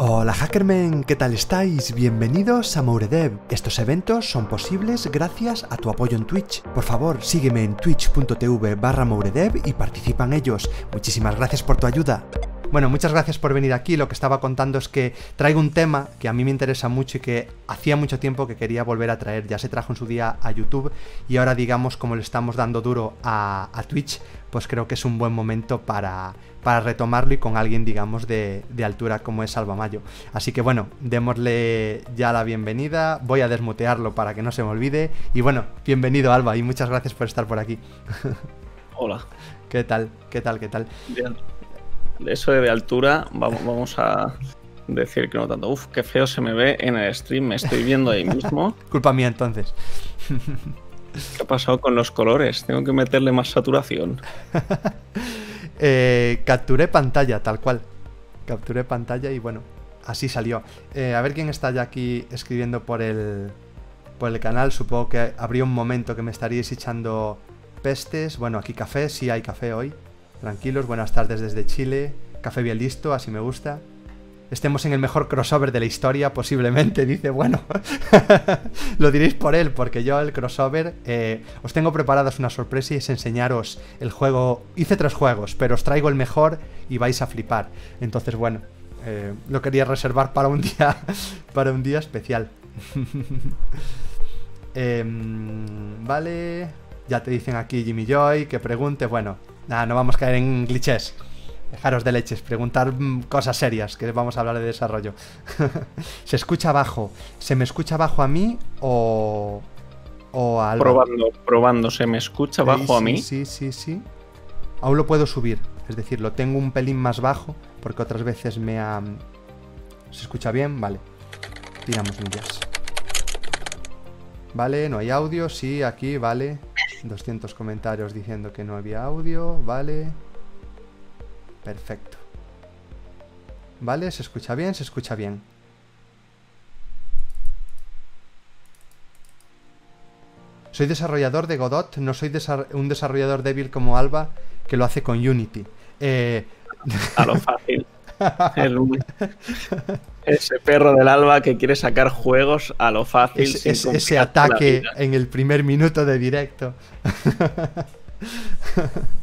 Hola Hackermen, ¿qué tal estáis? Bienvenidos a Mouredev. Estos eventos son posibles gracias a tu apoyo en Twitch. Por favor, sígueme en twitch.tv barra y participa en ellos. Muchísimas gracias por tu ayuda. Bueno, muchas gracias por venir aquí. Lo que estaba contando es que traigo un tema que a mí me interesa mucho y que hacía mucho tiempo que quería volver a traer. Ya se trajo en su día a YouTube y ahora digamos como le estamos dando duro a, Twitch, pues creo que es un buen momento para, para retomarlo y con alguien digamos de, de altura como es Alba Mayo. Así que bueno, démosle ya la bienvenida. Voy a desmutearlo para que no se me olvide. Y bueno, bienvenido Alba y muchas gracias por estar por aquí. Hola. ¿Qué tal? ¿Qué tal? ¿Qué tal? Bien eso de altura, vamos, vamos a decir que no tanto. Uf, qué feo se me ve en el stream, me estoy viendo ahí mismo. Culpa mía entonces. ¿Qué ha pasado con los colores? Tengo que meterle más saturación. eh, capturé pantalla, tal cual. Capturé pantalla y bueno, así salió. Eh, a ver quién está ya aquí escribiendo por el, por el canal. Supongo que habría un momento que me estaríais echando pestes. Bueno, aquí café, sí hay café hoy. Tranquilos, buenas tardes desde Chile. Café bien listo, así me gusta. Estemos en el mejor crossover de la historia, posiblemente, dice. Bueno, lo diréis por él, porque yo el crossover eh, os tengo preparadas una sorpresa y es enseñaros el juego. Hice tres juegos, pero os traigo el mejor y vais a flipar. Entonces, bueno, eh, lo quería reservar para un día, para un día especial. Em, vale, ya te dicen aquí Jimmy Joy que pregunte. Bueno, Nada, no vamos a caer en glitches. Dejaros de leches, preguntar mm, cosas serias, que vamos a hablar de desarrollo. ¿Se escucha bajo? ¿Se me escucha bajo a mí o, o a Probando, probando, ¿se me escucha bajo a mí? Sí, sí, sí. Aún lo puedo subir, es decir, lo tengo un pelín más bajo, porque otras veces me ha... ¿Se escucha bien? Vale. Tiramos millas. Vale, no hay audio, sí, aquí, vale. 200 comentarios diciendo que no había audio, vale. Perfecto. Vale, se escucha bien, se escucha bien. Soy desarrollador de Godot, no soy un desarrollador débil como Alba que lo hace con Unity. Eh... A lo fácil. ese perro del alba que quiere sacar juegos a lo fácil. ese ataque en el primer minuto de directo.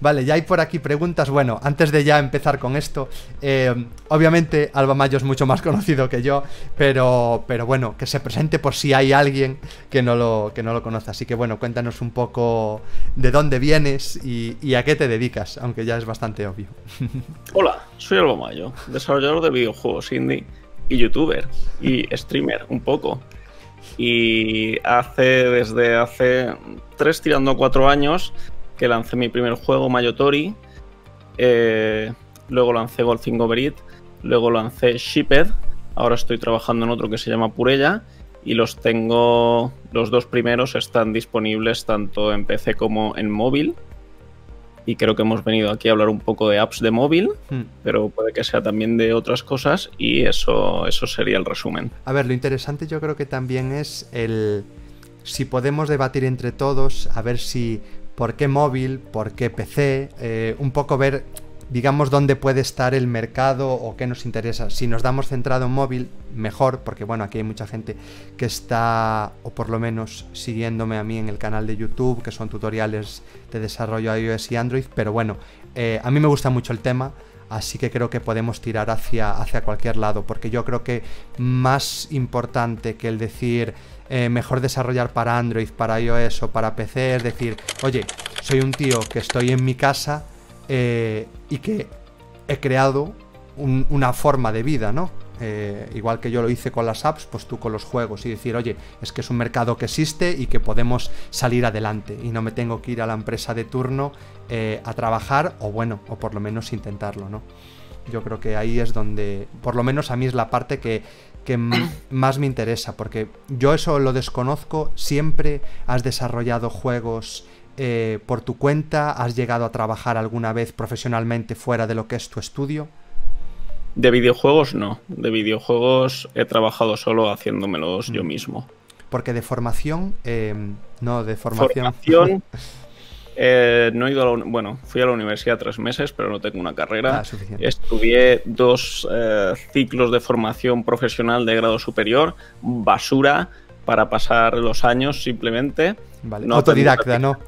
Vale, ya hay por aquí preguntas. Bueno, antes de ya empezar con esto, eh, obviamente Alba Mayo es mucho más conocido que yo, pero, pero bueno, que se presente por si hay alguien que no, lo, que no lo conoce. Así que bueno, cuéntanos un poco de dónde vienes y, a qué te dedicas, aunque ya es bastante obvio. Hola, soy Alba Mayo, desarrollador de videojuegos indie y youtuber y streamer un poco. Y hace, desde hace tres tirando cuatro años, que lancé mi primer juego, Mayotori. Eh, luego lancé Golfing Over It. Luego lancé Shipped. Ahora estoy trabajando en otro que se llama Purella. Y los tengo. Los dos primeros están disponibles tanto en PC como en móvil. Y creo que hemos venido aquí a hablar un poco de apps de móvil, hmm. pero puede que sea también de otras cosas. Y eso, eso sería el resumen. A ver, lo interesante yo creo que también es el. Si podemos debatir entre todos, a ver si por qué móvil, por qué PC, eh, un poco ver, digamos, dónde puede estar el mercado o qué nos interesa. Si nos damos centrado en móvil, mejor, porque bueno, aquí hay mucha gente que está, o por lo menos siguiéndome a mí en el canal de YouTube, que son tutoriales de desarrollo iOS y Android, pero bueno, eh, a mí me gusta mucho el tema. Así que creo que podemos tirar hacia, hacia cualquier lado, porque yo creo que más importante que el decir eh, mejor desarrollar para Android, para iOS o para PC, es decir, oye, soy un tío que estoy en mi casa eh, y que he creado una forma de vida, ¿no? Eh, igual que yo lo hice con las apps, pues tú con los juegos y decir, oye, es que es un mercado que existe y que podemos salir adelante y no me tengo que ir a la empresa de turno a trabajar o bueno, o por lo menos intentarlo, ¿no? Yo creo que ahí es donde, por lo menos a mí es la parte que, que más me interesa, porque yo eso lo desconozco, siempre has desarrollado juegos eh, por tu cuenta, has llegado a trabajar alguna vez profesionalmente fuera de lo que es tu estudio. De videojuegos no, de videojuegos he trabajado solo haciéndomelos yo mm. mismo. Porque de formación, em, no, de formación. formación Eh, no he ido a la, bueno, fui a la universidad tres meses, pero no tengo una carrera. Ah. Estudié dos eh, ciclos de formación profesional de grado superior, basura para pasar los años simplemente. Vale. No Autodidacta, ¿no?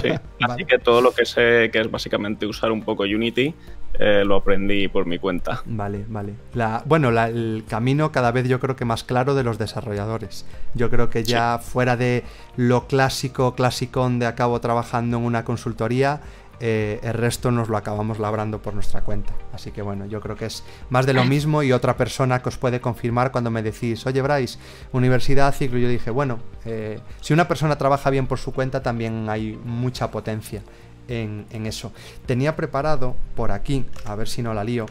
Sí. Así Vale. que todo lo que sé, que es básicamente usar un poco Unity, eh, lo aprendí por mi cuenta. Vale, vale. La, bueno, la- el camino cada vez yo creo que más claro de los desarrolladores. Yo creo que ya fuera de lo clásico, clasicón de acabo trabajando en una consultoría, eh, el resto nos lo acabamos labrando por nuestra cuenta. Así que bueno, yo creo que es más de lo mismo y otra persona que os puede confirmar cuando me decís, oye Bryce, universidad, ciclo, yo dije, bueno, eh, si una persona trabaja bien por su cuenta, también hay mucha potencia en, en eso. Tenía preparado por aquí, a ver si no la lío,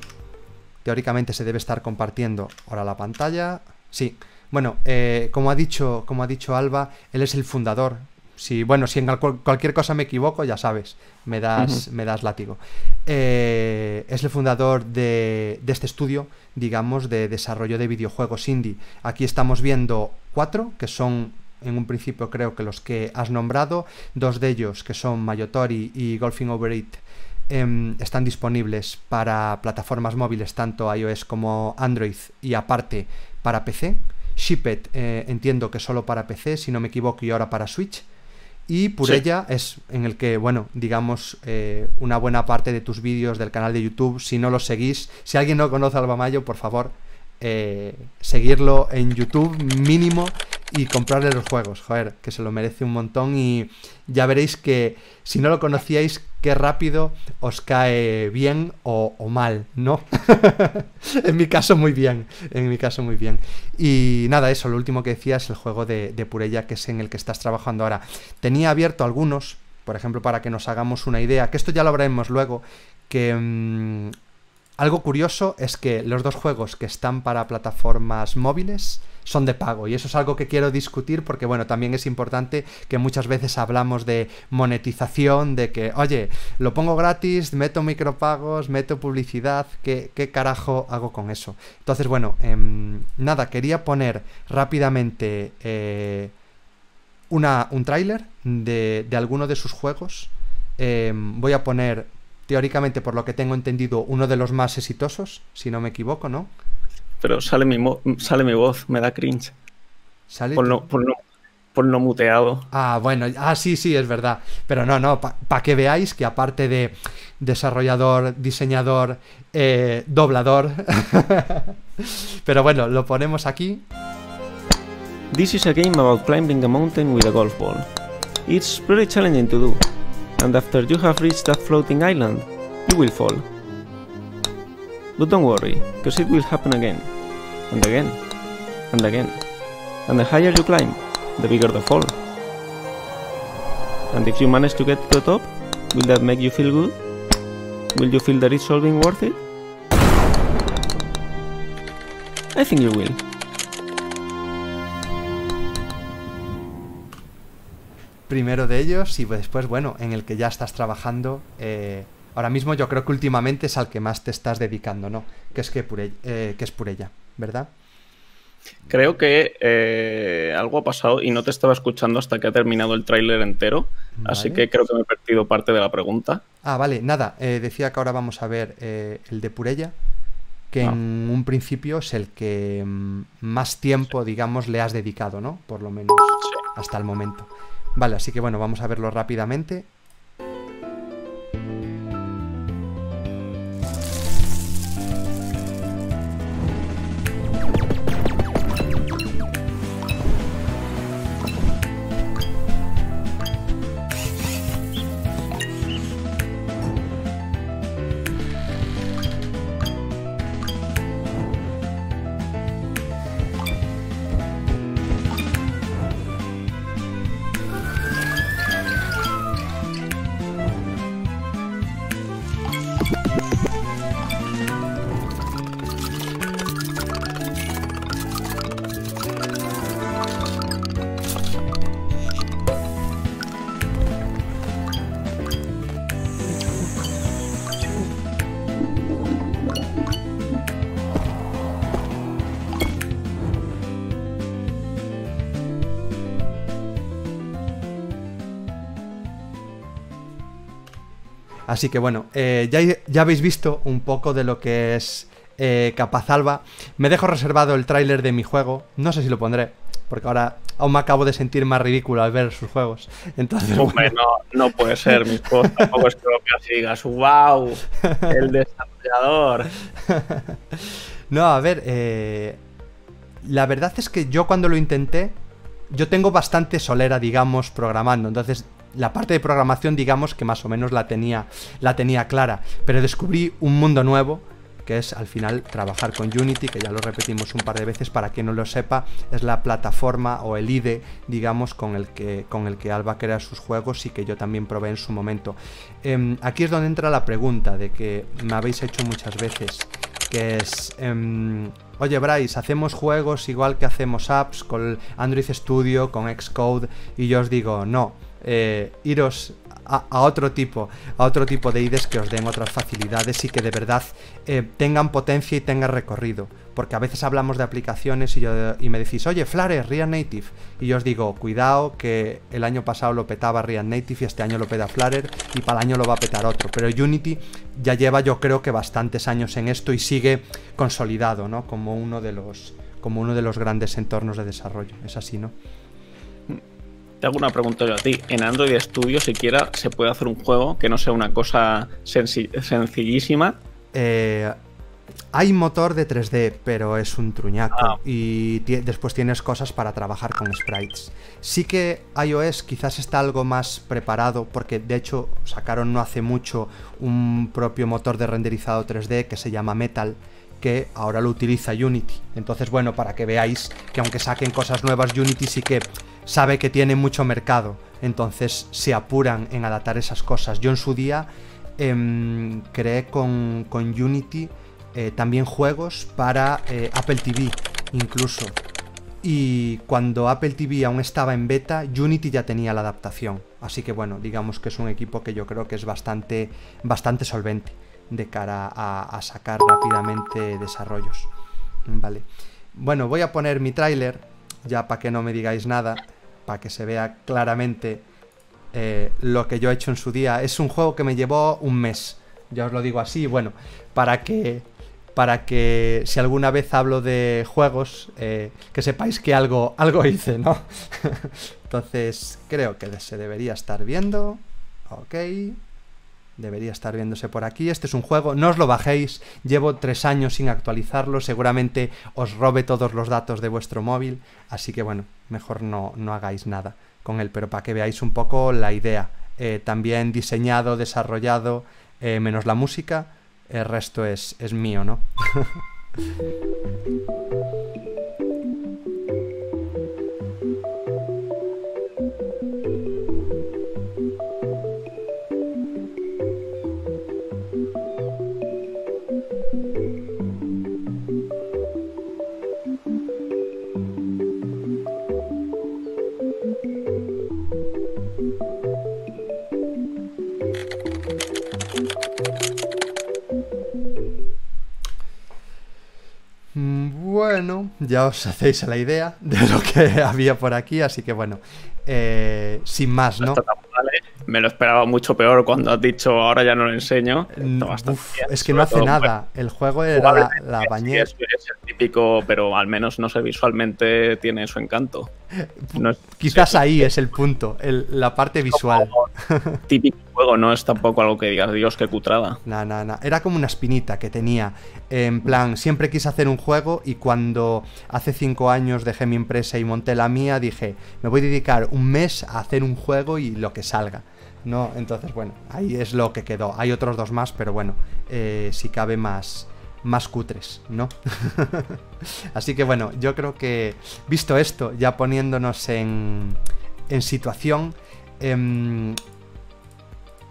teóricamente se debe estar compartiendo ahora la pantalla. Sí, bueno, eh, como, ha dicho, como ha dicho Alba, él es el fundador. Si, bueno, si en cual- cualquier cosa me equivoco, ya sabes, me das, me das látigo. Eh, es el fundador de, de este estudio, digamos, de desarrollo de videojuegos indie. Aquí estamos viendo cuatro, que son en un principio creo que los que has nombrado, dos de ellos que son Mayotori y Golfing Over It em, están disponibles para plataformas móviles tanto iOS como Android y aparte para PC. Shipet eh, entiendo que solo para PC, si no me equivoco, y ahora para Switch. Y Purella es en el que, bueno, digamos, eh, una buena parte de tus vídeos del canal de YouTube, si no los seguís, si alguien no conoce a Alba Mayo, por favor, eh, seguirlo en YouTube mínimo y comprarle los juegos, joder, que se lo merece un montón y ya veréis que si no lo conocíais, qué rápido os cae bien o, mal, ¿no? en mi caso muy bien, en mi caso muy bien. Y nada, eso, lo último que decía es el juego de, de Purella, que es en el que estás trabajando ahora. Tenía abierto algunos, por ejemplo, para que nos hagamos una idea, que esto ya lo veremos luego, que... mm, algo curioso es que los dos juegos que están para plataformas móviles son de pago y eso es algo que quiero discutir porque bueno, también es importante que muchas veces hablamos de monetización, de que, oye, lo pongo gratis, meto micropagos, meto publicidad, ¿qué, qué carajo hago con eso? Entonces, bueno, em, nada, quería poner rápidamente eh, una, un tráiler de, de alguno de sus juegos. Em, voy a poner teóricamente, por lo que tengo entendido, uno de los más exitosos, si no me equivoco, ¿no? Pero sale mi, mo- sale mi voz, me da cringe. ¿Sale? Ponlo, ponlo muteado. Ah, bueno, ah, sí, sí, es verdad. Pero no, no, para que veáis que aparte de desarrollador, diseñador, eh, doblador, pero bueno, lo ponemos aquí. This is a game about climbing a mountain with a golf ball. It's pretty challenging to do, and after you have reached that floating island, you will fall. But don't worry, because it will happen again, and again, and again. And the higher you climb, the bigger the fall. And if you manage to get to the top, will that make you feel good? Will you feel that it's all been worth it? I think you will. Primero de ellos y después, bueno, en el que ya estás trabajando. eh, ahora mismo yo creo que últimamente es al que más te estás dedicando, ¿no? Que es que, Pure- eh, que es Purella, ¿verdad? Creo que eh, algo ha pasado y no te estaba escuchando hasta que ha terminado el tráiler entero. Así que creo que me he perdido parte de la pregunta. Ah, vale, nada, decía que ahora vamos a ver el de Purella, que Ah. en un principio es el que mm, más tiempo, digamos, le has dedicado, ¿no? Por lo menos hasta el momento. Vale, así que bueno, vamos a verlo rápidamente. Así que bueno, eh, ya, ya habéis visto un poco de lo que es eh, Capazalba. Me dejo reservado el tráiler de mi juego. No sé si lo pondré, porque ahora aún me acabo de sentir más ridículo al ver sus juegos. Entonces, Hombre, no, no puede ser, mis juegos tampoco es que lo veas y digas, wow, el desarrollador. no, a ver, eh, la verdad es que yo cuando lo intenté, yo tengo bastante solera, digamos, programando. Entonces, la parte de programación, digamos que más o menos la tenía, la tenía clara. Pero descubrí un mundo nuevo que es al final trabajar con Unity, que ya lo repetimos un par de veces para quien no lo sepa, es la plataforma o el IDE, digamos, con el que, con el que Alba crea sus juegos y que yo también probé en su momento. Em, aquí es donde entra la pregunta de que me habéis hecho muchas veces, que es... Em, Oye, Bryce, hacemos juegos igual que hacemos apps con Android Studio, con Xcode, y yo os digo, no, eh, iros a, otro tipo, a otro tipo de IDEs que os den otras facilidades y que de verdad eh, tengan potencia y tengan recorrido. Porque a veces hablamos de aplicaciones y, yo, y me decís, oye, Flare, React Native. Y yo os digo, cuidado que el año pasado lo petaba React Native y este año lo peta Flutter y para el año lo va a petar otro. Pero Unity ya lleva yo creo que bastantes años en esto y sigue consolidado, ¿no? Como uno de los, como uno de los grandes entornos de desarrollo. Es así, ¿no? Te hago una pregunta yo a ti. En Android Studio siquiera se puede hacer un juego que no sea una cosa sencillísima. Eh, hay motor de 3D, pero es un truñaco. Ah. Y después tienes cosas para trabajar con sprites. Sí que iOS quizás está algo más preparado, porque de hecho sacaron no hace mucho un propio motor de renderizado 3D que se llama Metal que ahora lo utiliza Unity. Entonces, bueno, para que veáis que aunque saquen cosas nuevas, Unity sí que sabe que tiene mucho mercado, entonces se apuran en adaptar esas cosas. Yo en su día em, creé con, Unity eh, también juegos para eh, Apple TV, incluso. Y cuando Apple TV aún estaba en beta, Unity ya tenía la adaptación. Así que bueno, digamos que es un equipo que yo creo que es bastante, bastante solvente de cara a, a sacar rápidamente desarrollos. Vale. Bueno, voy a poner mi tráiler, ya para que no me digáis nada para que se vea claramente eh, lo que yo he hecho en su día. Es un juego que me llevó un mes, ya os lo digo así, bueno, para que para que si alguna vez hablo de juegos, eh, que sepáis que algo, algo hice, ¿no? Entonces, creo que se debería estar viendo. Ok. Debería estar viéndose por aquí. Este es un juego, no os lo bajéis. Llevo tres años sin actualizarlo. Seguramente os robe todos los datos de vuestro móvil. Así que bueno, mejor no, no hagáis nada con él. Pero para que veáis un poco la idea. Eh, también diseñado, desarrollado, eh, menos la música. El resto es, es mío, ¿no? Bueno, ya os hacéis la idea de lo que había por aquí, así que bueno, eh, sin más, ¿no? Me lo esperaba mucho peor cuando has dicho ahora ya no lo enseño. Mm, es que no hace nada. el juego era la, bañera. Es, el típico, pero al menos no sé, visualmente tiene su encanto. Quizás ahí es el punto, la parte visual. Típico no es tampoco algo que digas, Dios, qué cutrada. No, no, no. Era como una espinita que tenía. En plan, siempre quise hacer un juego y cuando hace cinco años dejé mi empresa y monté la mía, dije, me voy a dedicar un mes a hacer un juego y lo que salga. ¿no? Entonces, bueno, ahí es lo que quedó. Hay otros dos más, pero bueno, eh, si cabe más, más cutres, ¿no? Así que bueno, yo creo que visto esto, ya poniéndonos en, en situación, em,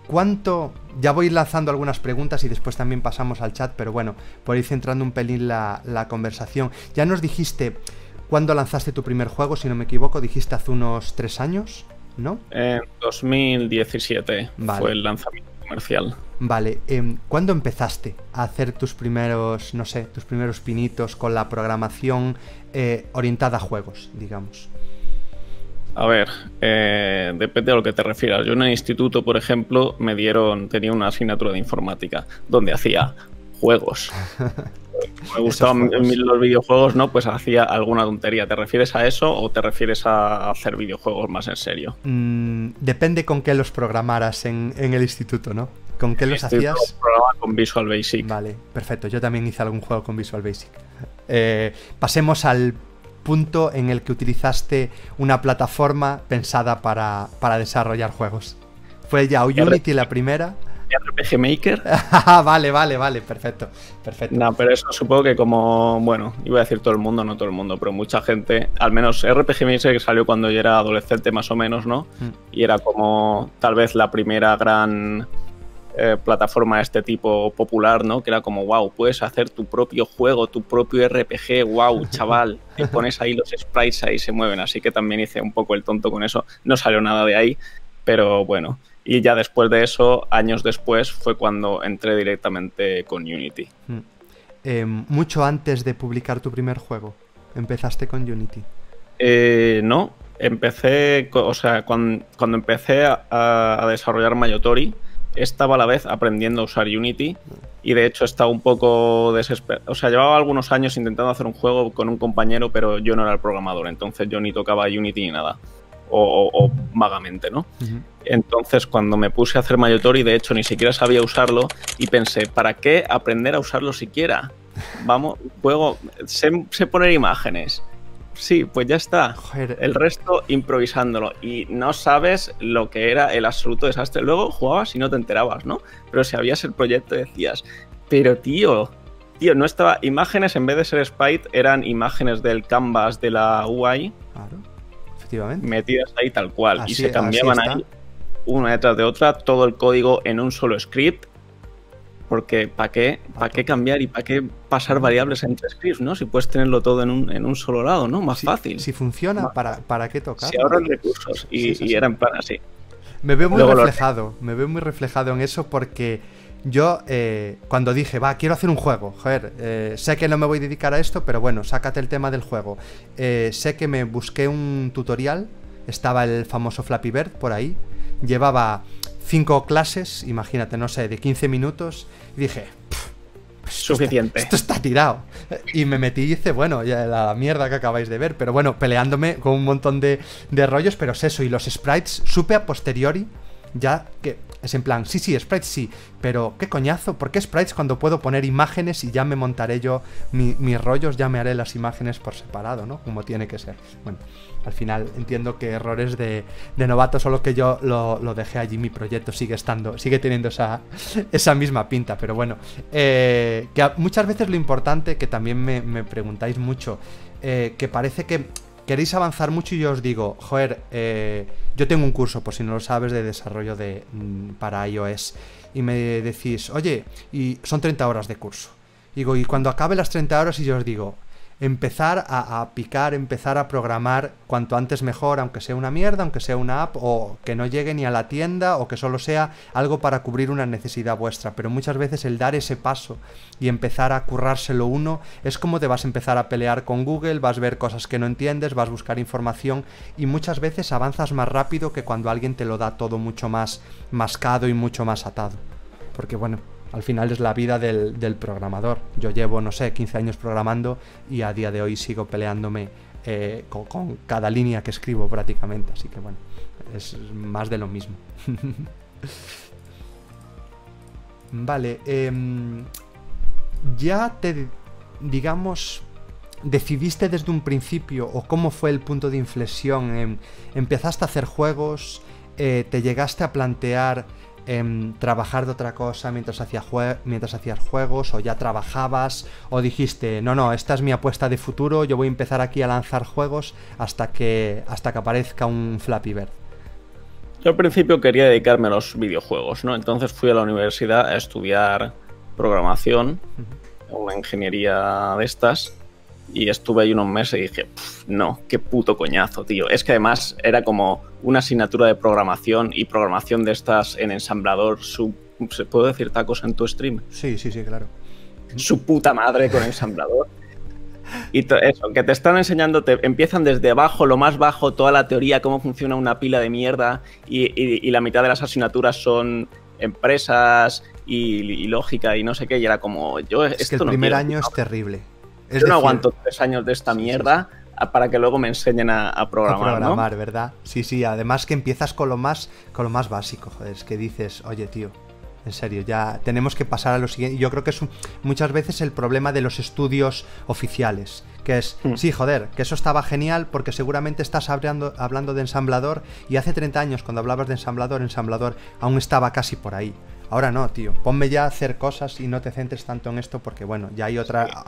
¿cuánto... Ya voy lanzando algunas preguntas y después también pasamos al chat, pero bueno, por ir centrando un pelín la, la conversación. Ya nos dijiste cuándo lanzaste tu primer juego, si no me equivoco, dijiste hace unos tres años. ¿no? En 2017 fue el lanzamiento comercial. Vale, eh, ¿cuándo empezaste a hacer tus primeros, no sé, tus primeros pinitos con la programación eh, orientada a juegos, digamos? A ver, eh, depende de lo que te refieras. Yo en el instituto, por ejemplo, me dieron, tenía una asignatura de informática donde hacía juegos. me gustaban los videojuegos, ¿no? Pues hacía alguna tontería. ¿Te refieres a eso o te refieres a hacer videojuegos más en serio? Mm, depende con qué los programaras en, el instituto, ¿no? ¿Con qué los hacías? con Visual Basic. Vale, perfecto. Yo también hice algún juego con Visual Basic. Eh, pasemos al punto en el que utilizaste una plataforma pensada para, para desarrollar juegos. ¿Fue ya Unity la primera? RPG Maker. vale, vale, vale, perfecto, perfecto. No, pero eso supongo que como, bueno, iba a decir todo el mundo, no todo el mundo, pero mucha gente, al menos RPG Maker que salió cuando yo era adolescente más o menos, ¿no? Mm. Y era como tal vez la primera gran eh, plataforma de este tipo popular, ¿no? Que era como, wow, puedes hacer tu propio juego, tu propio RPG, wow, chaval, te pones ahí los sprites ahí se mueven, así que también hice un poco el tonto con eso, no salió nada de ahí, pero bueno. Y ya después de eso, años después, fue cuando entré directamente con Unity. Hmm. Em, mucho antes de publicar tu primer juego, empezaste con Unity. Eh, no, empecé, o sea, cuando, empecé a, desarrollar Mayotori, estaba a la vez aprendiendo a usar Unity y de hecho estaba un poco desesperado. O sea, llevaba algunos años intentando hacer un juego con un compañero, pero yo no era el programador, entonces yo ni tocaba Unity ni nada o, vagamente, ¿no? Entonces, cuando me puse a hacer Mayotori, de hecho, ni siquiera sabía usarlo y pensé, ¿para qué aprender a usarlo siquiera? Vamos, juego, sé, poner imágenes. Sí, pues ya está. El resto improvisándolo. Y no sabes lo que era el absoluto desastre. Luego jugabas y no te enterabas, ¿no? Pero si habías el proyecto decías, pero tío, tío, no estaba. Imágenes en vez de ser Sprite eran imágenes del canvas de la UI. Claro metidas ahí tal cual. y se cambiaban ahí una detrás de otra todo el código en un solo script. Porque ¿para qué, ¿para qué cambiar y para qué pasar variables entre scripts, no? Si puedes tenerlo todo en un, en un solo lado, ¿no? Más fácil. Si funciona, ¿para, ¿para qué tocar? Si ahorran recursos. Y, y era en plan así. Me veo muy reflejado, me veo muy reflejado en eso porque yo, eh, cuando dije, va, quiero hacer un juego, joder, eh, sé que no me voy a dedicar a esto, pero bueno, sácate el tema del juego. Eh, sé que me busqué un tutorial, estaba el famoso Flappy Bird por ahí, llevaba cinco clases, imagínate, no sé, de 15 minutos, y dije, suficiente. esto está tirado. Y me metí y hice, bueno, ya la mierda que acabáis de ver, pero bueno, peleándome con un montón de, de rollos, pero es eso, y los sprites supe a posteriori ya que es en plan, sí, sí, sprites sí, pero qué coñazo, ¿por qué sprites cuando puedo poner imágenes y ya me montaré yo mis rollos, ya me haré las imágenes por separado, ¿no? Como tiene que ser. Bueno, al final entiendo que errores de, novato, solo que yo lo, dejé allí, mi proyecto sigue estando, sigue teniendo esa, esa misma pinta, pero bueno, eh, que muchas veces lo importante, que también me, preguntáis mucho, eh, que parece que queréis avanzar mucho y yo os digo, joder, eh, yo tengo un curso, por si no lo sabes, de desarrollo de, mm, para iOS. Y me decís, oye, y son 30 horas de curso. Digo, y cuando acabe las 30 horas y yo os digo, empezar a, picar, empezar a programar cuanto antes mejor, aunque sea una mierda, aunque sea una app, o que no llegue ni a la tienda, o que solo sea algo para cubrir una necesidad vuestra. Pero muchas veces el dar ese paso y empezar a currárselo uno es como te vas a empezar a pelear con Google, vas a ver cosas que no entiendes, vas a buscar información y muchas veces avanzas más rápido que cuando alguien te lo da todo mucho más mascado y mucho más atado. Porque bueno, al final es la vida del, programador. Yo llevo, no sé, 15 años programando y a día de hoy sigo peleándome eh, con, cada línea que escribo prácticamente. Así que bueno, es más de lo mismo. vale, em, ya te, digamos, decidiste desde un principio o cómo fue el punto de inflexión. empezaste a hacer juegos, eh, te llegaste a plantear trabajar de otra cosa mientras, hacía mientras hacías juegos o ya trabajabas o dijiste, no, no, esta es mi apuesta de futuro, yo voy a empezar aquí a lanzar juegos hasta que, hasta que aparezca un Flappy Bird? Yo al principio quería dedicarme a los videojuegos, ¿no? Entonces fui a la universidad a estudiar programación, una ingeniería de estas, y estuve ahí unos meses y dije, no, qué puto coñazo, tío. Es que además era como una asignatura de programación y programación de estas en ensamblador. Su, ¿Se puede decir tacos en tu stream? Sí, sí, sí, claro. Su puta madre con ensamblador. Y eso, que te están enseñando, te empiezan desde abajo, lo más bajo, toda la teoría, cómo funciona una pila de mierda, y, la mitad de las asignaturas son empresas y, lógica y no sé qué, y era como, yo es que el primer año es terrible. Yo no aguanto tres años de esta mierda para que luego me enseñen a, programar. A programar, ¿verdad? Sí, sí, además que empiezas con lo más, con lo más básico, joder, es que dices, oye tío, en serio, ya tenemos que pasar a lo siguiente. Yo creo que es muchas veces el problema de los estudios oficiales. Que es, mm. sí, joder, que eso estaba genial porque seguramente estás hablando, hablando de ensamblador y hace 30 años cuando hablabas de ensamblador, ensamblador aún estaba casi por ahí. Ahora no, tío. Ponme ya a hacer cosas y no te centres tanto en esto porque, bueno, ya hay otra.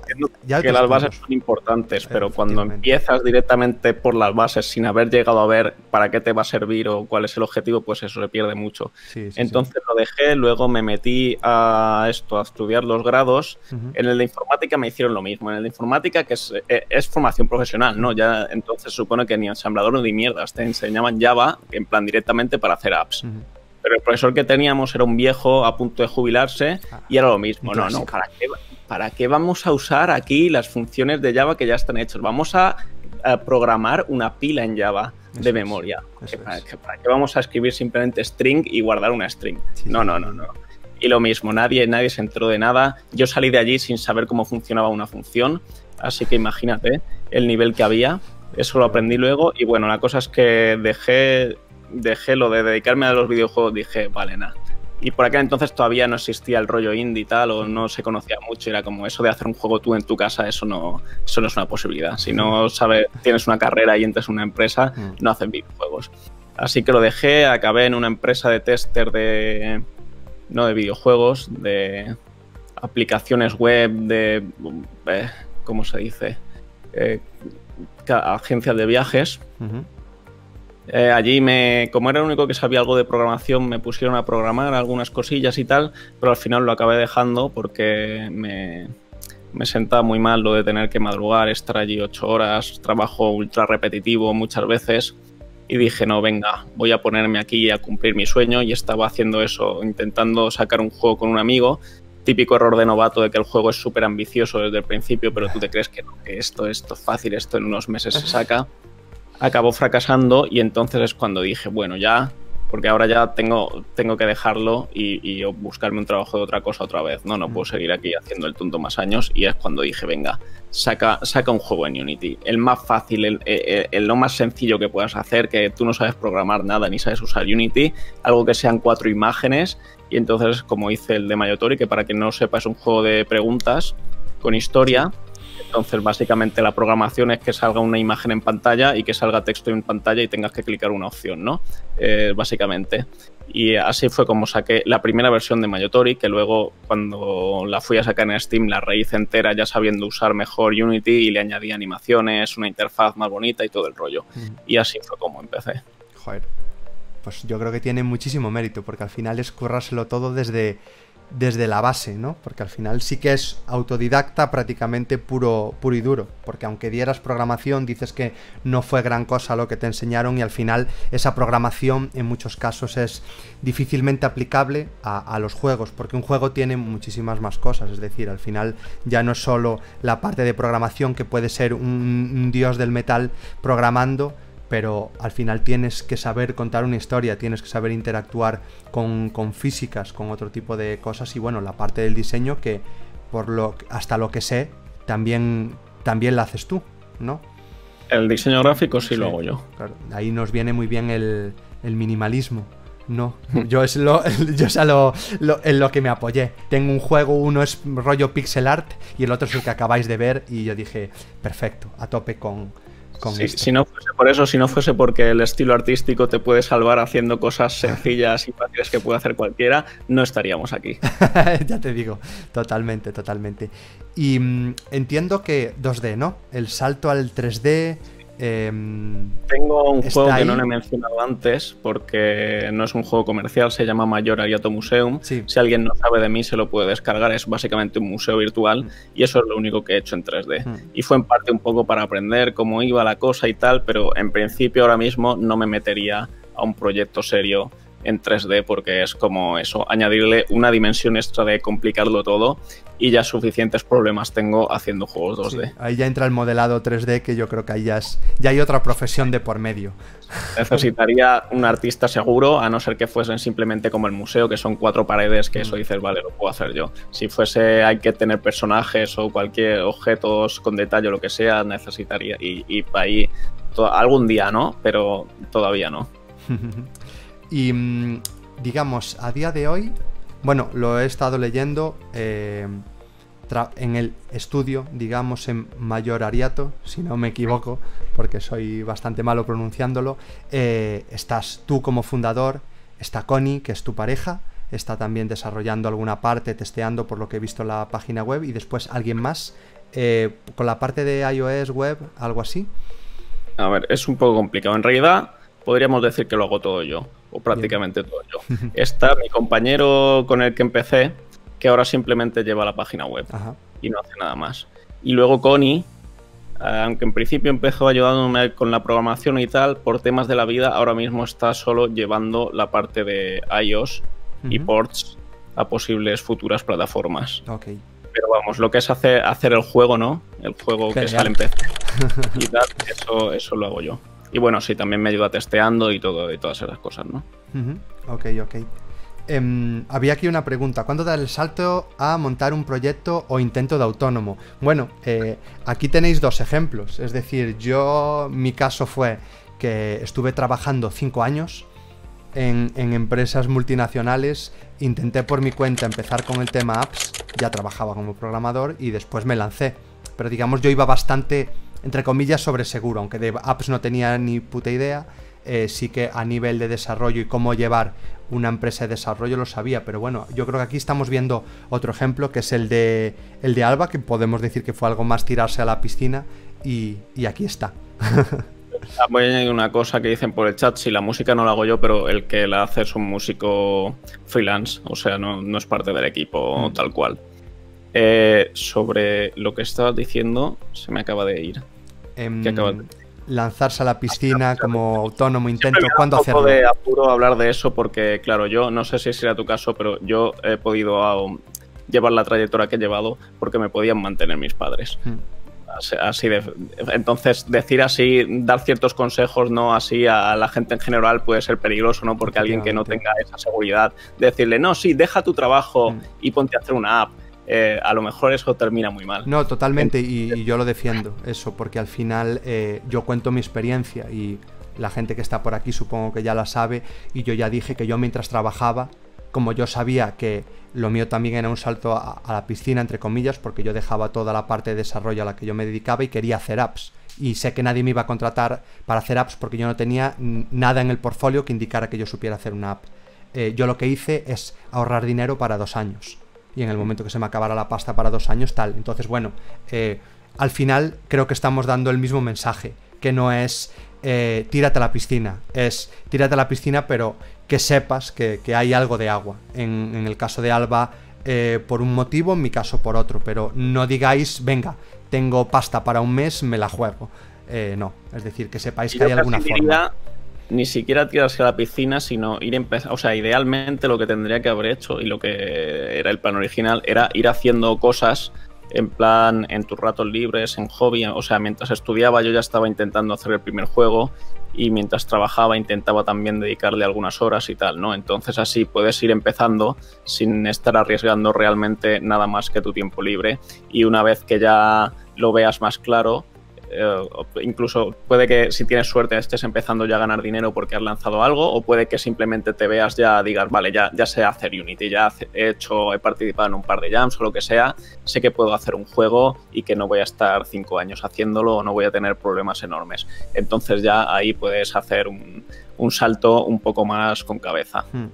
ya que las bases son importantes, pero cuando empiezas directamente por las bases sin haber llegado a ver para qué te va a servir o cuál es el objetivo, pues eso se pierde mucho. Entonces lo dejé, luego me metí a esto, a estudiar los grados. En el de informática me hicieron lo mismo. En el de informática, que es, e, es, formación profesional, ¿no? Ya entonces supone que ni ensamblador ni mierdas, te enseñaban Java en plan directamente para hacer apps. Pero el profesor que teníamos era un viejo a punto de jubilarse ah, y era lo mismo. No, no, ¿para qué, ¿para qué vamos a usar aquí las funciones de Java que ya están hechas? Vamos a, programar una pila en Java de memoria. ¿Para, qué, vamos a escribir simplemente string y guardar una string? no, no, no, no. Y lo mismo, nadie, nadie se enteró de nada. Yo salí de allí sin saber cómo funcionaba una función, así que imagínate el nivel que había. Eso lo aprendí luego y bueno, la cosa es que dejé dejé lo de dedicarme a los videojuegos, dije, vale, nada. Y por aquel entonces todavía no existía el rollo indie y tal, o no se conocía mucho. Era como eso de hacer un juego tú en tu casa, eso no, eso no es una posibilidad. Si no sabes, tienes una carrera y entras en una empresa, mm. no hacen videojuegos. Así que lo dejé, acabé en una empresa de tester de. no de videojuegos, de aplicaciones web, de. Eh, ¿cómo se dice? Eh, agencias de viajes. Eh, allí me, como era el único que sabía algo de programación, me pusieron a programar algunas cosillas y tal, pero al final lo acabé dejando porque me, me sentaba muy mal lo de tener que madrugar, estar allí ocho horas, trabajo ultra repetitivo muchas veces. Y dije, no, venga, voy a ponerme aquí a cumplir mi sueño. Y estaba haciendo eso, intentando sacar un juego con un amigo. Típico error de novato de que el juego es súper ambicioso desde el principio, pero tú te crees que, esto, esto es fácil, esto en unos meses se saca acabó fracasando y entonces es cuando dije, bueno, ya, porque ahora ya tengo, tengo que dejarlo y, buscarme un trabajo de otra cosa otra vez, ¿no? No puedo seguir aquí haciendo el tonto más años y es cuando dije, venga, saca, saca un juego en Unity, el más fácil, el, el, lo más sencillo que puedas hacer, que tú no sabes programar nada ni sabes usar Unity, algo que sean cuatro imágenes y entonces como hice el de Mayotori, que para quien no sepa es un juego de preguntas con historia. Entonces, básicamente la programación es que salga una imagen en pantalla y que salga texto en pantalla y tengas que clicar una opción, ¿no? Eh, básicamente. Y así fue como saqué la primera versión de Mayotori, que luego cuando la fui a sacar en Steam la raíz entera ya sabiendo usar mejor Unity y le añadí animaciones, una interfaz más bonita y todo el rollo. Y así fue como empecé. Joder. Pues yo creo que tiene muchísimo mérito, porque al final es currárselo todo desde desde la base, ¿no? Porque al final sí que es autodidacta prácticamente puro, puro y duro. Porque aunque dieras programación, dices que no fue gran cosa lo que te enseñaron y al final esa programación en muchos casos es difícilmente aplicable a, los juegos. Porque un juego tiene muchísimas más cosas. Es decir, al final ya no es solo la parte de programación que puede ser un dios del metal programando, pero al final tienes que saber contar una historia, tienes que saber interactuar con, físicas, con otro tipo de cosas y bueno, la parte del diseño que por lo hasta lo que sé también también la haces tú, ¿no? El diseño gráfico sí, lo hago yo. ahí nos viene muy bien el, minimalismo. No, yo es lo, yo es lo, en lo que me apoyé. Tengo un juego, uno es rollo pixel art y el otro es el que acabáis de ver y yo dije, perfecto, a tope con, si no fuese por eso, si no fuese porque el estilo artístico te puede salvar haciendo cosas sencillas y fáciles que puede hacer cualquiera, no estaríamos aquí. ya te digo, totalmente, totalmente. Y mm, entiendo que 2D, ¿no? El salto al 3D Em, Tengo un juego que no le he mencionado antes porque no es un juego comercial, se llama Mayor Ariato Museum. Si alguien no sabe de mí, se lo puede descargar. Es básicamente un museo virtual mm. y eso es lo único que he hecho en 3D. Mm. Y fue en parte un poco para aprender cómo iba la cosa y tal, pero en principio ahora mismo no me metería a un proyecto serio en 3D porque es como eso, añadirle una dimensión extra de complicarlo todo y ya suficientes problemas tengo haciendo juegos 2D. ahí ya entra el modelado 3D que yo creo que ahí ya, es, ya hay otra profesión de por medio. Necesitaría un artista seguro, a no ser que fuesen simplemente como el museo, que son cuatro paredes, que eso mm. dices, vale, lo puedo hacer yo. Si fuese hay que tener personajes o cualquier objetos con detalle o lo que sea, necesitaría. Y, y ahí algún día, ¿no? Pero todavía no. y mm, digamos, a día de hoy, bueno, lo he estado leyendo eh, en el estudio, digamos, en Mayor Ariato, si no me equivoco, porque soy bastante malo pronunciándolo. Eh, estás tú como fundador, está Connie, que es tu pareja, está también desarrollando alguna parte, testeando por lo que he visto en la página web, y después alguien más eh, con la parte de iOS web, algo así. A ver, es un poco complicado. En realidad, podríamos decir que lo hago todo yo, o prácticamente todo yo. Está mi compañero con el que empecé, que ahora simplemente lleva la página web y no hace nada más. Y luego Connie, aunque en principio empezó ayudándome con la programación y tal, por temas de la vida, ahora mismo está solo llevando la parte de iOS y ports a posibles futuras plataformas. Pero vamos, lo que es hacer, hacer el juego, ¿no? El juego que sale en PC y tal, eso, eso lo hago yo. Y bueno, sí, también me ayuda testeando y todo y todas esas cosas, ¿no? Ok, ok. Em, había aquí una pregunta. ¿Cuándo dar el salto a montar un proyecto o intento de autónomo? Bueno, eh, aquí tenéis dos ejemplos. Es decir, yo, mi caso fue que estuve trabajando cinco años en, empresas multinacionales. Intenté por mi cuenta empezar con el tema apps. Ya trabajaba como programador y después me lancé. Pero digamos, yo iba bastante entre comillas, sobre seguro, aunque de apps no tenía ni puta idea, eh, sí que a nivel de desarrollo y cómo llevar una empresa de desarrollo lo sabía, pero bueno, yo creo que aquí estamos viendo otro ejemplo que es el de, el de Alba, que podemos decir que fue algo más tirarse a la piscina y, aquí está. Voy a añadir una cosa que dicen por el chat, si la música no la hago yo, pero el que la hace es un músico freelance, o sea, no, es parte del equipo mm. tal cual. Eh, sobre lo que estabas diciendo, se me acaba de ir. Em, lanzarse a la piscina como autónomo intento, ¿cuándo hacerlo? de apuro hablar de eso porque, claro, yo no sé si será tu caso, pero yo he podido ah, llevar la trayectoria que he llevado porque me podían mantener mis padres. Hmm. Así de, entonces, decir así, dar ciertos consejos, no así a la gente en general puede ser peligroso, ¿no? Porque alguien que no tenga esa seguridad, decirle, no, sí, deja tu trabajo hmm. y ponte a hacer una app eh, a lo mejor eso termina muy mal. No, totalmente, y, yo lo defiendo, eso, porque al final eh, yo cuento mi experiencia y la gente que está por aquí supongo que ya la sabe, y yo ya dije que yo mientras trabajaba, como yo sabía que lo mío también era un salto a, la piscina, entre comillas, porque yo dejaba toda la parte de desarrollo a la que yo me dedicaba y quería hacer apps. Y sé que nadie me iba a contratar para hacer apps porque yo no tenía nada en el portfolio que indicara que yo supiera hacer una app. Eh, yo lo que hice es ahorrar dinero para dos años y en el momento que se me acabara la pasta para dos años, tal. Entonces, bueno, eh, al final creo que estamos dando el mismo mensaje, que no es eh, tírate a la piscina, es tírate a la piscina, pero que sepas que, hay algo de agua. En, el caso de Alba, eh, por un motivo, en mi caso por otro, pero no digáis, venga, tengo pasta para un mes, me la juego. no, es decir, que sepáis que hay alguna forma ni siquiera tirarse a la piscina, sino ir empezando. O sea, idealmente lo que tendría que haber hecho y lo que era el plan original era ir haciendo cosas en plan en tus ratos libres, en hobby. O sea, mientras estudiaba yo ya estaba intentando hacer el primer juego y mientras trabajaba intentaba también dedicarle algunas horas y tal, ¿no? Entonces así puedes ir empezando sin estar arriesgando realmente nada más que tu tiempo libre y una vez que ya lo veas más claro, eh, incluso puede que si tienes suerte estés empezando ya a ganar dinero porque has lanzado algo, o puede que simplemente te veas ya, digas, vale, ya, ya sé hacer Unity, ya he hecho, he participado en un par de jams o lo que sea, sé que puedo hacer un juego y que no voy a estar cinco años haciéndolo o no voy a tener problemas enormes. Entonces ya ahí puedes hacer un, salto un poco más con cabeza. Hmm.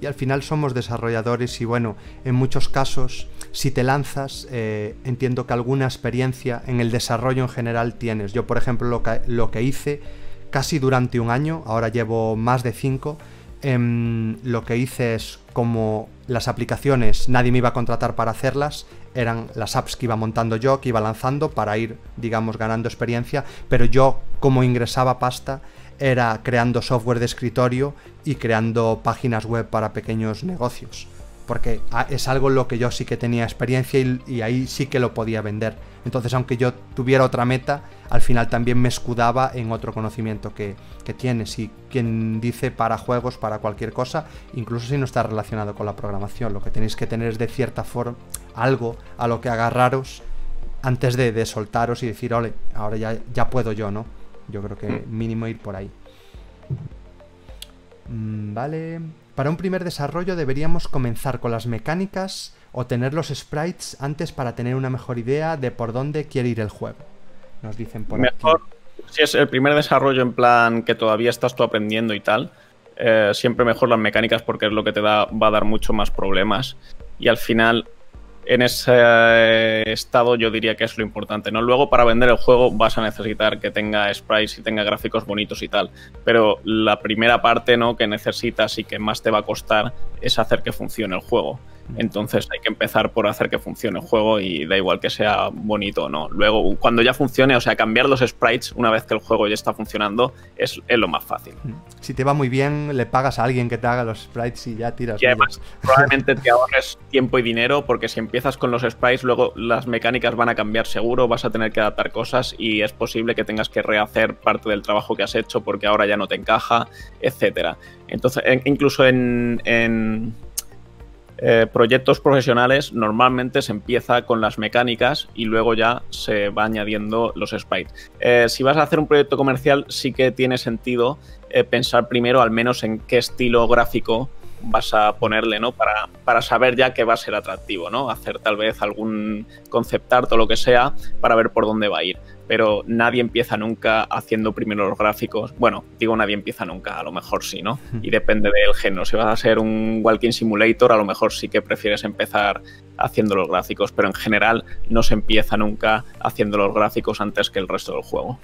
Y al final somos desarrolladores y bueno, en muchos casos si te lanzas, eh, entiendo que alguna experiencia en el desarrollo en general tienes. Yo, por ejemplo, lo que, lo que hice casi durante un año, ahora llevo más de cinco, em, lo que hice es como las aplicaciones nadie me iba a contratar para hacerlas, eran las apps que iba montando yo, que iba lanzando para ir, digamos, ganando experiencia, pero yo como ingresaba pasta, era creando software de escritorio y creando páginas web para pequeños negocios. Porque es algo en lo que yo sí que tenía experiencia y, ahí sí que lo podía vender. Entonces, aunque yo tuviera otra meta, al final también me escudaba en otro conocimiento que, que tienes. Y quien dice para juegos, para cualquier cosa, incluso si no está relacionado con la programación, lo que tenéis que tener es de cierta forma algo a lo que agarraros antes de, soltaros y decir, ole, ahora ya, ya puedo yo, ¿no? Yo creo que hmm. mínimo ir por ahí. Mm, vale. Para un primer desarrollo deberíamos comenzar con las mecánicas o tener los sprites antes para tener una mejor idea de por dónde quiere ir el juego. Nos dicen por Mejor, si es el primer desarrollo en plan que todavía estás tú aprendiendo y tal, eh, siempre mejor las mecánicas porque es lo que te da, va a dar mucho más problemas. Y al final en ese estado yo diría que es lo importante, ¿no? Luego para vender el juego vas a necesitar que tenga sprites y tenga gráficos bonitos y tal, pero la primera parte, ¿no? Que necesitas y que más te va a costar es hacer que funcione el juego. Entonces hay que empezar por hacer que funcione el juego y da igual que sea bonito o no. Luego, cuando ya funcione, o sea, cambiar los sprites una vez que el juego ya está funcionando es, lo más fácil. Mm. Si te va muy bien, le pagas a alguien que te haga los sprites y ya tiras. Y además, probablemente te ahorres tiempo y dinero porque si empiezas con los sprites, luego las mecánicas van a cambiar seguro, vas a tener que adaptar cosas y es posible que tengas que rehacer parte del trabajo que has hecho porque ahora ya no te encaja, etcétera. Entonces, incluso en eh, proyectos profesionales normalmente se empieza con las mecánicas y luego ya se va añadiendo los sprites. Eh, si vas a hacer un proyecto comercial sí que tiene sentido eh, pensar primero al menos en qué estilo gráfico vas a ponerle, ¿no? Para, para saber ya que va a ser atractivo, ¿no? Hacer tal vez algún concept art o lo que sea para ver por dónde va a ir pero nadie empieza nunca haciendo primero los gráficos. Bueno, digo nadie empieza nunca, a lo mejor sí, ¿no? Y depende del género. Si vas a ser un Walking Simulator, a lo mejor sí que prefieres empezar haciendo los gráficos, pero en general no se empieza nunca haciendo los gráficos antes que el resto del juego.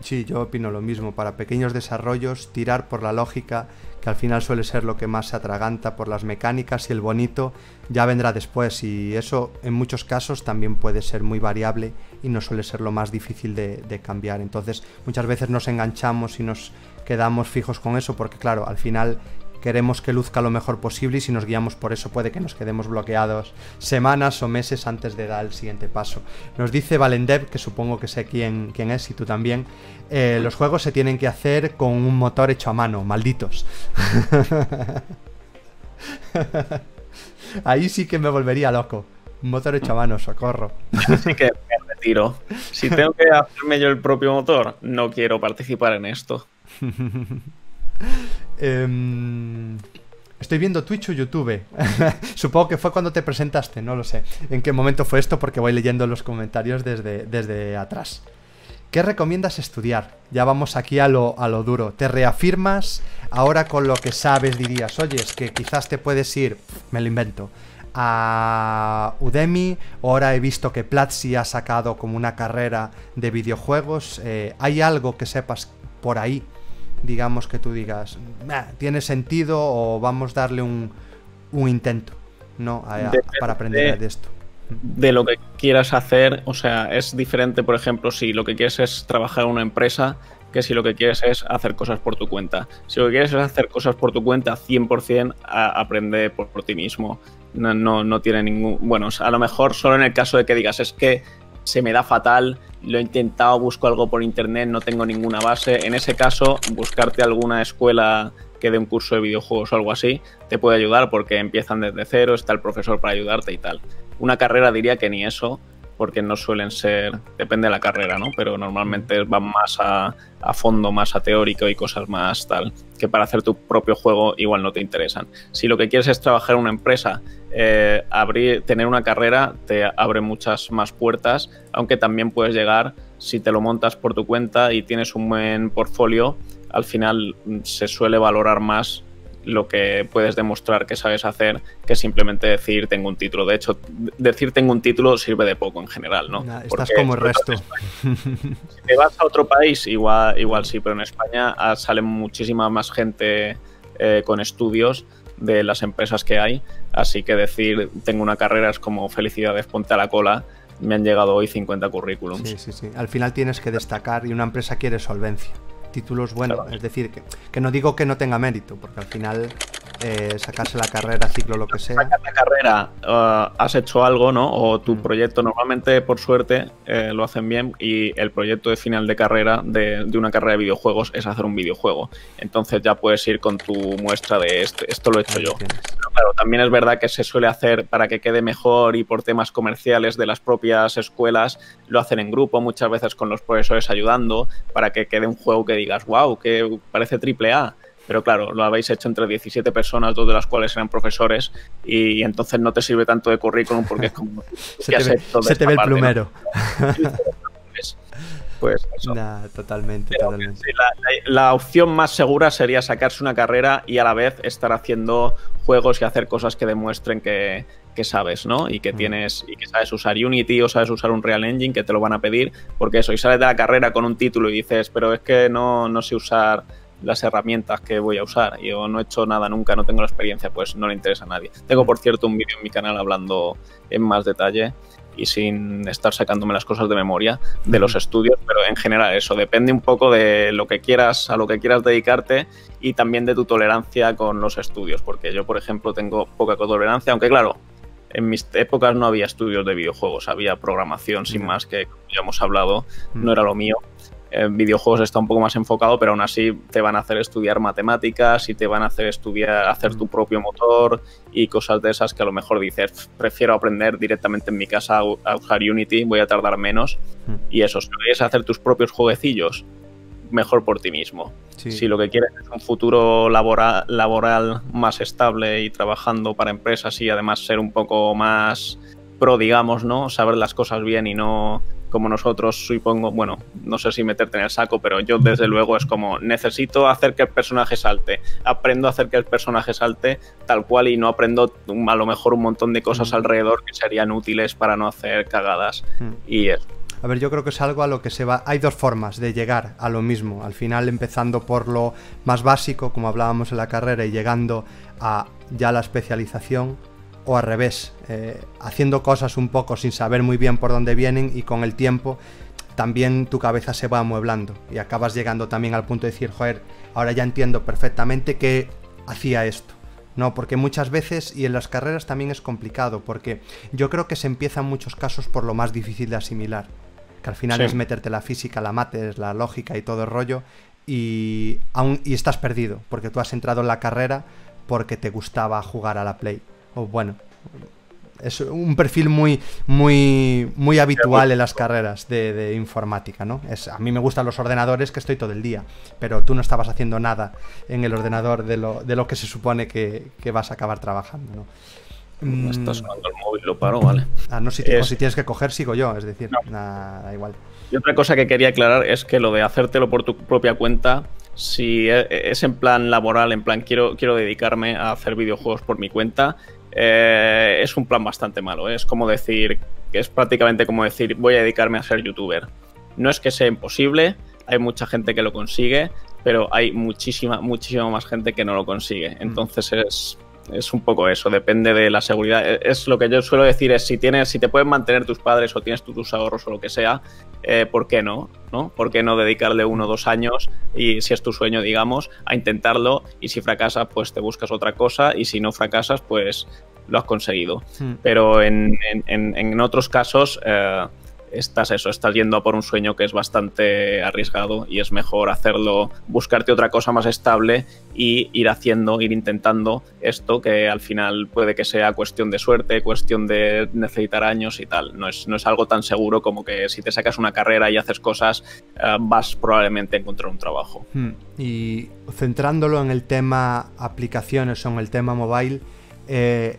Sí, yo opino lo mismo. Para pequeños desarrollos, tirar por la lógica, que al final suele ser lo que más se atraganta por las mecánicas y el bonito ya vendrá después y eso en muchos casos también puede ser muy variable y no suele ser lo más difícil de, cambiar. Entonces muchas veces nos enganchamos y nos quedamos fijos con eso porque claro, al final queremos que luzca lo mejor posible y si nos guiamos por eso puede que nos quedemos bloqueados semanas o meses antes de dar el siguiente paso. Nos dice Valendev, que supongo que sé quién, quién es y tú también, eh, los juegos se tienen que hacer con un motor hecho a mano, malditos. Ahí sí que me volvería loco. Un motor hecho a mano, socorro. Así que me retiro. Si tengo que hacerme yo el propio motor, no quiero participar en esto. Em, estoy viendo Twitch o YouTube. Supongo que fue cuando te presentaste, no lo sé. En qué momento fue esto, porque voy leyendo los comentarios desde, desde atrás. ¿Qué recomiendas estudiar? Ya vamos aquí a lo, a lo duro. ¿Te reafirmas ahora con lo que sabes? Dirías, oye, es que quizás te puedes ir, me lo invento, a Udemy. Ahora he visto que Platzi ha sacado como una carrera de videojuegos. Eh, ¿Hay algo que sepas por ahí? Digamos que tú digas, tiene sentido o vamos a darle un, un intento ¿no? para aprender de esto. De lo que quieras hacer, o sea, es diferente, por ejemplo, si lo que quieres es trabajar en una empresa, que si lo que quieres es hacer cosas por tu cuenta. Si lo que quieres es hacer cosas por tu cuenta, 100% aprende por, por ti mismo no, no, tiene ningún... Bueno, a lo mejor solo en el caso de que digas, es que se me da fatal, lo he intentado, busco algo por internet, no tengo ninguna base. En ese caso, buscarte alguna escuela que dé un curso de videojuegos o algo así, te puede ayudar porque empiezan desde cero, está el profesor para ayudarte y tal. Una carrera diría que ni eso, porque no suelen ser, depende de la carrera, ¿no? Pero normalmente van más a, fondo, más a teórico y cosas más tal, que para hacer tu propio juego igual no te interesan. Si lo que quieres es trabajar en una empresa, eh, abrir, tener una carrera te abre muchas más puertas, aunque también puedes llegar, si te lo montas por tu cuenta y tienes un buen portfolio, al final mm, se suele valorar más lo que puedes demostrar que sabes hacer que simplemente decir tengo un título. De hecho, decir tengo un título sirve de poco en general, ¿no? estás como el resto. si te vas a otro país, igual, igual sí, pero en España ah, sale muchísima más gente eh, con estudios de las empresas que hay, así que decir tengo una carrera es como felicidades, ponte a la cola. Me han llegado hoy 50 currículums. Sí, sí, sí. Al final tienes que destacar y una empresa quiere solvencia títulos buenos. Es decir, que, que no digo que no tenga mérito, porque al final eh, sacarse la carrera, ciclo, lo que sea. Sacas la carrera, uh, has hecho algo, ¿no? O tu Mm. proyecto, normalmente, por suerte, eh, lo hacen bien y el proyecto de final de carrera de, de una carrera de videojuegos es hacer un videojuego. Entonces ya puedes ir con tu muestra de este, esto lo he hecho Ahí yo. Pero claro, también es verdad que se suele hacer para que quede mejor y por temas comerciales de las propias escuelas, lo hacen en grupo, muchas veces con los profesores ayudando, para que quede un juego que digas, wow, que parece triple A. Pero claro, lo habéis hecho entre 17 personas, dos de las cuales eran profesores, y, entonces no te sirve tanto de currículum porque es como... Se ¿qué te ve, se te ve el parte, plumero. Pues, pues eso. Nah, totalmente, Pero totalmente. sí, la, la- la opción más segura sería sacarse una carrera y a la vez estar haciendo juegos y hacer cosas que demuestren que, que sabes, ¿no? Y que Mm. tienes y que sabes usar Unity o sabes usar un Real Engine que te lo van a pedir, porque eso, y sales de la carrera con un título y dices, pero es que no, no sé usar las herramientas que voy a usar, yo no he hecho nada nunca, no tengo la experiencia, pues no le interesa a nadie. Tengo, por cierto, un vídeo en mi canal hablando en más detalle y sin estar sacándome las cosas de memoria de los estudios, pero en general eso depende un poco de lo que quieras, a lo que quieras dedicarte y también de tu tolerancia con los estudios, porque yo, por ejemplo, tengo poca tolerancia, aunque claro, en mis épocas no había estudios de videojuegos, había programación sin más, que como ya hemos hablado, Mm. no era lo mío. En videojuegos está un poco más enfocado, pero aún así te van a hacer estudiar matemáticas y te van a hacer estudiar, hacer tu propio motor y cosas de esas que a lo mejor dices, "Pf, prefiero aprender directamente en mi casa a, usar Unity, voy a tardar menos. Mm. Y eso, si quieres hacer tus propios jueguecillos, mejor por ti mismo. Sí. Si lo que quieres es un futuro labora- laboral más estable y trabajando para empresas y además ser un poco más pro, digamos, ¿no? Saber las cosas bien y no como nosotros, supongo, bueno, no sé si meterte en el saco, pero yo desde luego es como necesito hacer que el personaje salte, aprendo a hacer que el personaje salte tal cual y no aprendo a lo mejor un montón de cosas Mm. alrededor que serían útiles para no hacer cagadas. Mm. Y eso. A ver, yo creo que es algo a lo que se va. Hay dos formas de llegar a lo mismo. Al final, empezando por lo más básico, como hablábamos en la carrera, y llegando a ya la especialización, o al revés, eh, haciendo cosas un poco sin saber muy bien por dónde vienen y con el tiempo también tu cabeza se va amueblando y acabas llegando también al punto de decir, joder, ahora ya entiendo perfectamente que hacía esto. No, porque muchas veces, y en las carreras también es complicado, porque yo creo que se empieza en muchos casos por lo más difícil de asimilar, que al final Sí. es meterte la física, la mates, la lógica y todo el rollo, y, aún, y estás perdido, porque tú has entrado en la carrera porque te gustaba jugar a la Play. O bueno, es un perfil muy, muy, muy habitual en las carreras de, de informática, ¿no? Es, a mí me gustan los ordenadores que estoy todo el día, pero tú no estabas haciendo nada en el ordenador de lo, de lo que se supone que, que vas a acabar trabajando, ¿no? Está Mm, sonando el móvil, lo paro, vale. ah, no, si, te- o es- si tienes que coger, sigo yo, es decir, No. nada, da igual. Y otra cosa que quería aclarar es que lo de hacértelo por tu propia cuenta, si e- es en plan laboral, en plan quiero, quiero dedicarme a hacer videojuegos por mi cuenta, eh, es un plan bastante malo. ¿eh? Es como decir, que es prácticamente como decir voy a dedicarme a ser youtuber. No es que sea imposible, hay mucha gente que lo consigue, pero hay muchísima, muchísima más gente que no lo consigue. Entonces es, es un poco eso, depende de la seguridad. E- Es lo que yo suelo decir, es si tienes, si te pueden mantener tus padres o tienes tú tus ahorros o lo que sea, eh, ¿por qué no? ¿no? ¿Por qué no dedicarle uno o dos años y si es tu sueño, digamos, a intentarlo y si fracasas, pues te buscas otra cosa y si no fracasas, pues lo has conseguido. Mm. Pero en, en- en- en otros casos eh, estás eso, estás yendo a por un sueño que es bastante arriesgado y es mejor hacerlo, buscarte otra cosa más estable y ir haciendo, ir intentando esto que al final puede que sea cuestión de suerte, cuestión de necesitar años y tal. No es, no es algo tan seguro como que si te sacas una carrera y haces cosas, eh, vas probablemente a encontrar un trabajo. Hmm. Y centrándolo en el tema aplicaciones o en el tema mobile, eh,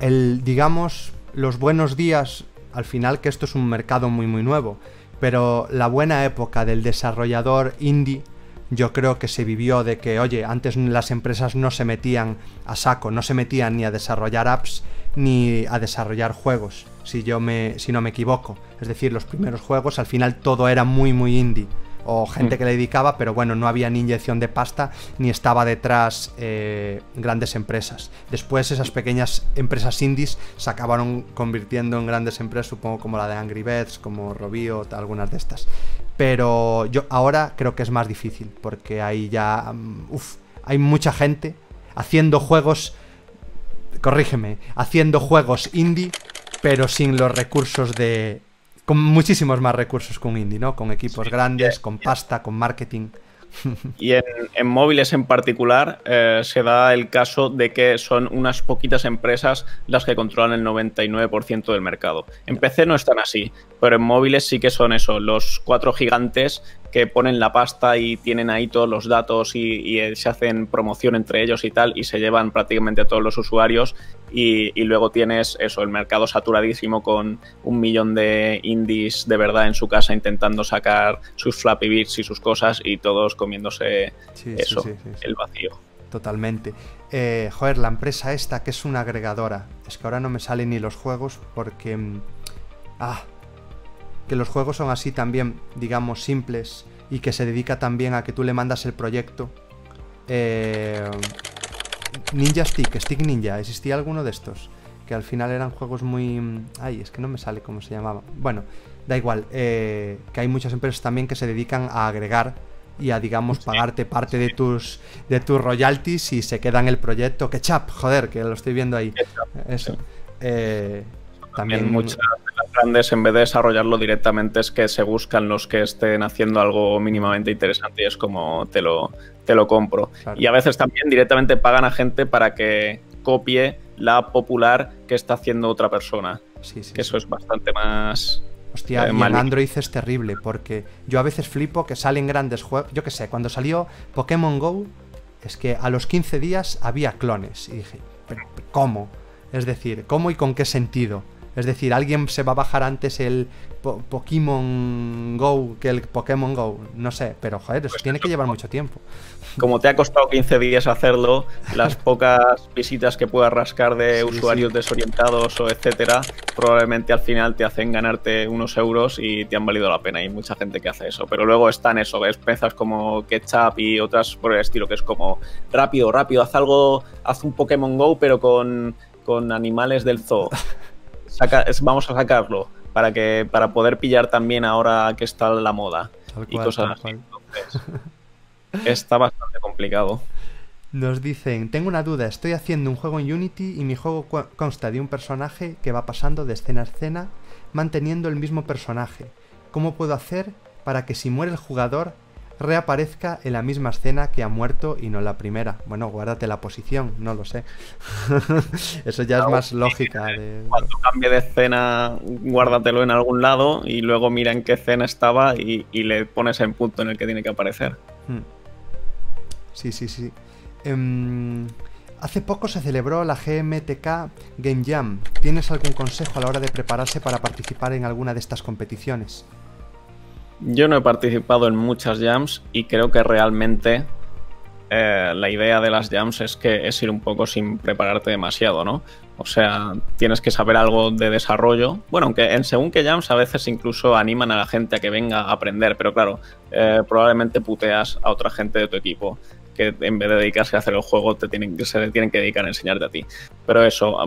el, digamos, los buenos días, al final que esto es un mercado muy muy nuevo, pero la buena época del desarrollador indie, yo creo que se vivió de que, oye, antes las empresas no se metían a saco, no se metían ni a desarrollar apps ni a desarrollar juegos, si yo me, si no me equivoco. Es decir, los primeros juegos al final todo era muy muy indie o gente Mm. que le dedicaba, pero bueno, no había ni inyección de pasta ni estaba detrás eh, grandes empresas. Después esas pequeñas empresas indies se acabaron convirtiendo en grandes empresas, supongo como la de Angry Birds, como Robio, algunas de estas. pero yo ahora creo que es más difícil, porque hay ya, mm, uf, hay mucha gente haciendo juegos, corrígeme, haciendo juegos indie, pero sin los recursos de... con muchísimos más recursos que un indie, ¿no? Con equipos grandes, con pasta, con marketing. Y en, móviles en particular eh, se da el caso de que son unas poquitas empresas las que controlan el 99% del mercado. En PC no están así, pero en móviles sí que son eso, los cuatro gigantes que ponen la pasta y tienen ahí todos los datos y, se hacen promoción entre ellos y tal y se llevan prácticamente a todos los usuarios y, luego tienes eso, el mercado saturadísimo con un millón de indies de verdad en su casa intentando sacar sus Flappy Birds y sus cosas y todos comiéndose eso, el vacío. Totalmente. Eh, joder, la empresa esta que es una agregadora. Es que ahora no me salen ni los juegos porque... Mm, ah, que los juegos son así también, digamos, simples y que se dedica también a que tú le mandas el proyecto. Eh, Ninja Stick, Stick Ninja, ¿existía alguno de estos? Que al final eran juegos muy... Ay, es que no me sale cómo se llamaba. Bueno, da igual, eh, que hay muchas empresas también que se dedican a agregar y a, digamos, pagarte parte de tus, de tus royalties y se queda en el proyecto. Que chap, joder, que lo estoy viendo ahí. Eso. Eh, también muchas de las grandes, en vez de desarrollarlo directamente, es que se buscan los que estén haciendo algo mínimamente interesante y es como te lo, te lo compro. Y a veces también directamente pagan a gente para que copie la popular que está haciendo otra persona. Sí, sí, que eso es bastante más. Hostia, eh, y en Android es terrible porque yo a veces flipo que salen grandes juegos. Yo qué sé, cuando salió Pokémon Go, es que a los 15 días había clones. Y dije, ¿cómo? Es decir, ¿cómo y con qué sentido? Es decir, alguien se va a bajar antes el Pokémon Go que el Pokémon Go. No sé, pero joder, eso pues tiene que llevar mucho tiempo. Como te ha costado 15 días hacerlo, las pocas visitas que puedas rascar de usuarios desorientados o etcétera, probablemente al final te hacen ganarte unos euros y te han valido la pena. Hay mucha gente que hace eso. Pero luego están eso, ves pezas como Ketchup y otras por el estilo, que es como rápido, rápido, haz algo, haz un Pokémon Go, pero con, con animales del zoo. vamos a sacarlo para que para poder pillar también ahora que está la moda y cosas así. está bastante complicado. Nos dicen, tengo una duda, estoy haciendo un juego en Unity y mi juego consta de un personaje que va pasando de escena a escena manteniendo el mismo personaje. ¿Cómo puedo hacer para que si muere el jugador reaparezca en la misma escena que ha muerto y no la primera. Bueno, guárdate la posición, no lo sé. Eso ya es más lógica. Cuando cambie de escena, guárdatelo en algún lado y luego mira en qué escena estaba y, le pones el punto en el que tiene que aparecer. Hmm. Sí, sí, sí. Em, hace poco se celebró la GMTK Game Jam. ¿Tienes algún consejo a la hora de prepararse para participar en alguna de estas competiciones? Yo no he participado en muchas jams y creo que realmente eh, la idea de las jams es que es ir un poco sin prepararte demasiado, ¿no? O sea, tienes que saber algo de desarrollo. Bueno, aunque en según que jams a veces incluso animan a la gente a que venga a aprender, pero claro, eh, probablemente puteas a otra gente de tu equipo que en vez de dedicarse a hacer el juego te tienen, se tienen que dedicar a enseñarte a ti. Pero eso,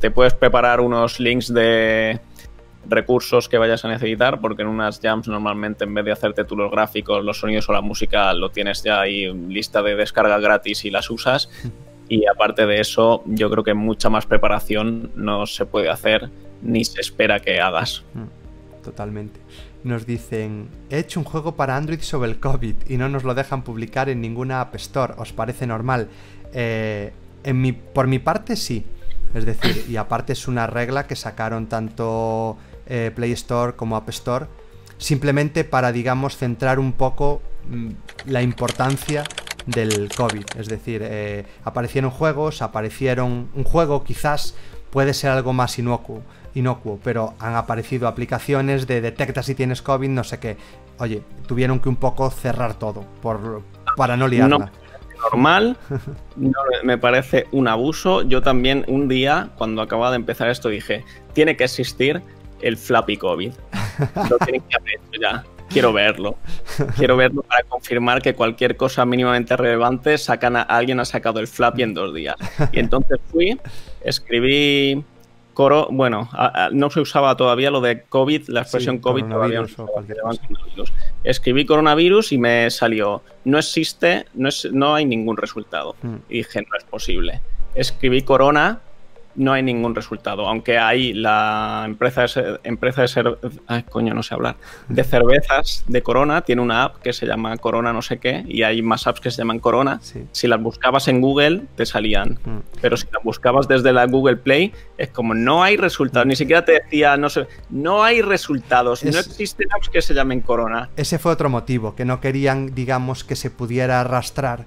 te puedes preparar unos links de recursos que vayas a necesitar, porque en unas jams normalmente en vez de hacerte tú los gráficos, los sonidos o la música, lo tienes ya ahí lista de descarga gratis y las usas. Y aparte de eso, yo creo que mucha más preparación no se puede hacer ni se espera que hagas. Mm, totalmente. Nos dicen, he hecho un juego para Android sobre el COVID y no nos lo dejan publicar en ninguna App Store. ¿Os parece normal? Eh, en mi, por mi parte sí. Es decir, y aparte es una regla que sacaron tanto eh, Play Store como App Store, simplemente para, digamos, centrar un poco mm, la importancia del COVID. Es decir, eh, aparecieron juegos, aparecieron un juego quizás puede ser algo más inocuo, inocuo, pero han aparecido aplicaciones de detecta si tienes COVID, no sé qué. Oye, tuvieron que un poco cerrar todo por, para no liarla. normal, me parece un abuso. Yo también un día, cuando acababa de empezar esto, dije, tiene que existir el Flappy COVID. Lo tienen que haber hecho ya. Quiero verlo. Quiero verlo para confirmar que cualquier cosa mínimamente relevante sacan a, alguien ha sacado el Flappy en dos días. Y entonces fui, escribí coro, bueno, no se usaba todavía lo de COVID, la expresión COVID todavía no se Escribí coronavirus y me salió, no existe, no, es, no hay ningún resultado. Mm. Y dije, no es posible. Escribí corona no hay ningún resultado. Aunque hay la empresa de, empresa de ser, ay, coño, no sé hablar, de cervezas de Corona, tiene una app que se llama Corona no sé qué, y hay más apps que se llaman Corona. Sí. Si las buscabas en Google, te salían. Mm. Pero si las buscabas desde la Google Play, es como no hay resultados. Ni siquiera te decía, no sé, no hay resultados. Es- No existen apps que se llamen Corona. Ese fue otro motivo, que no querían, digamos, que se pudiera arrastrar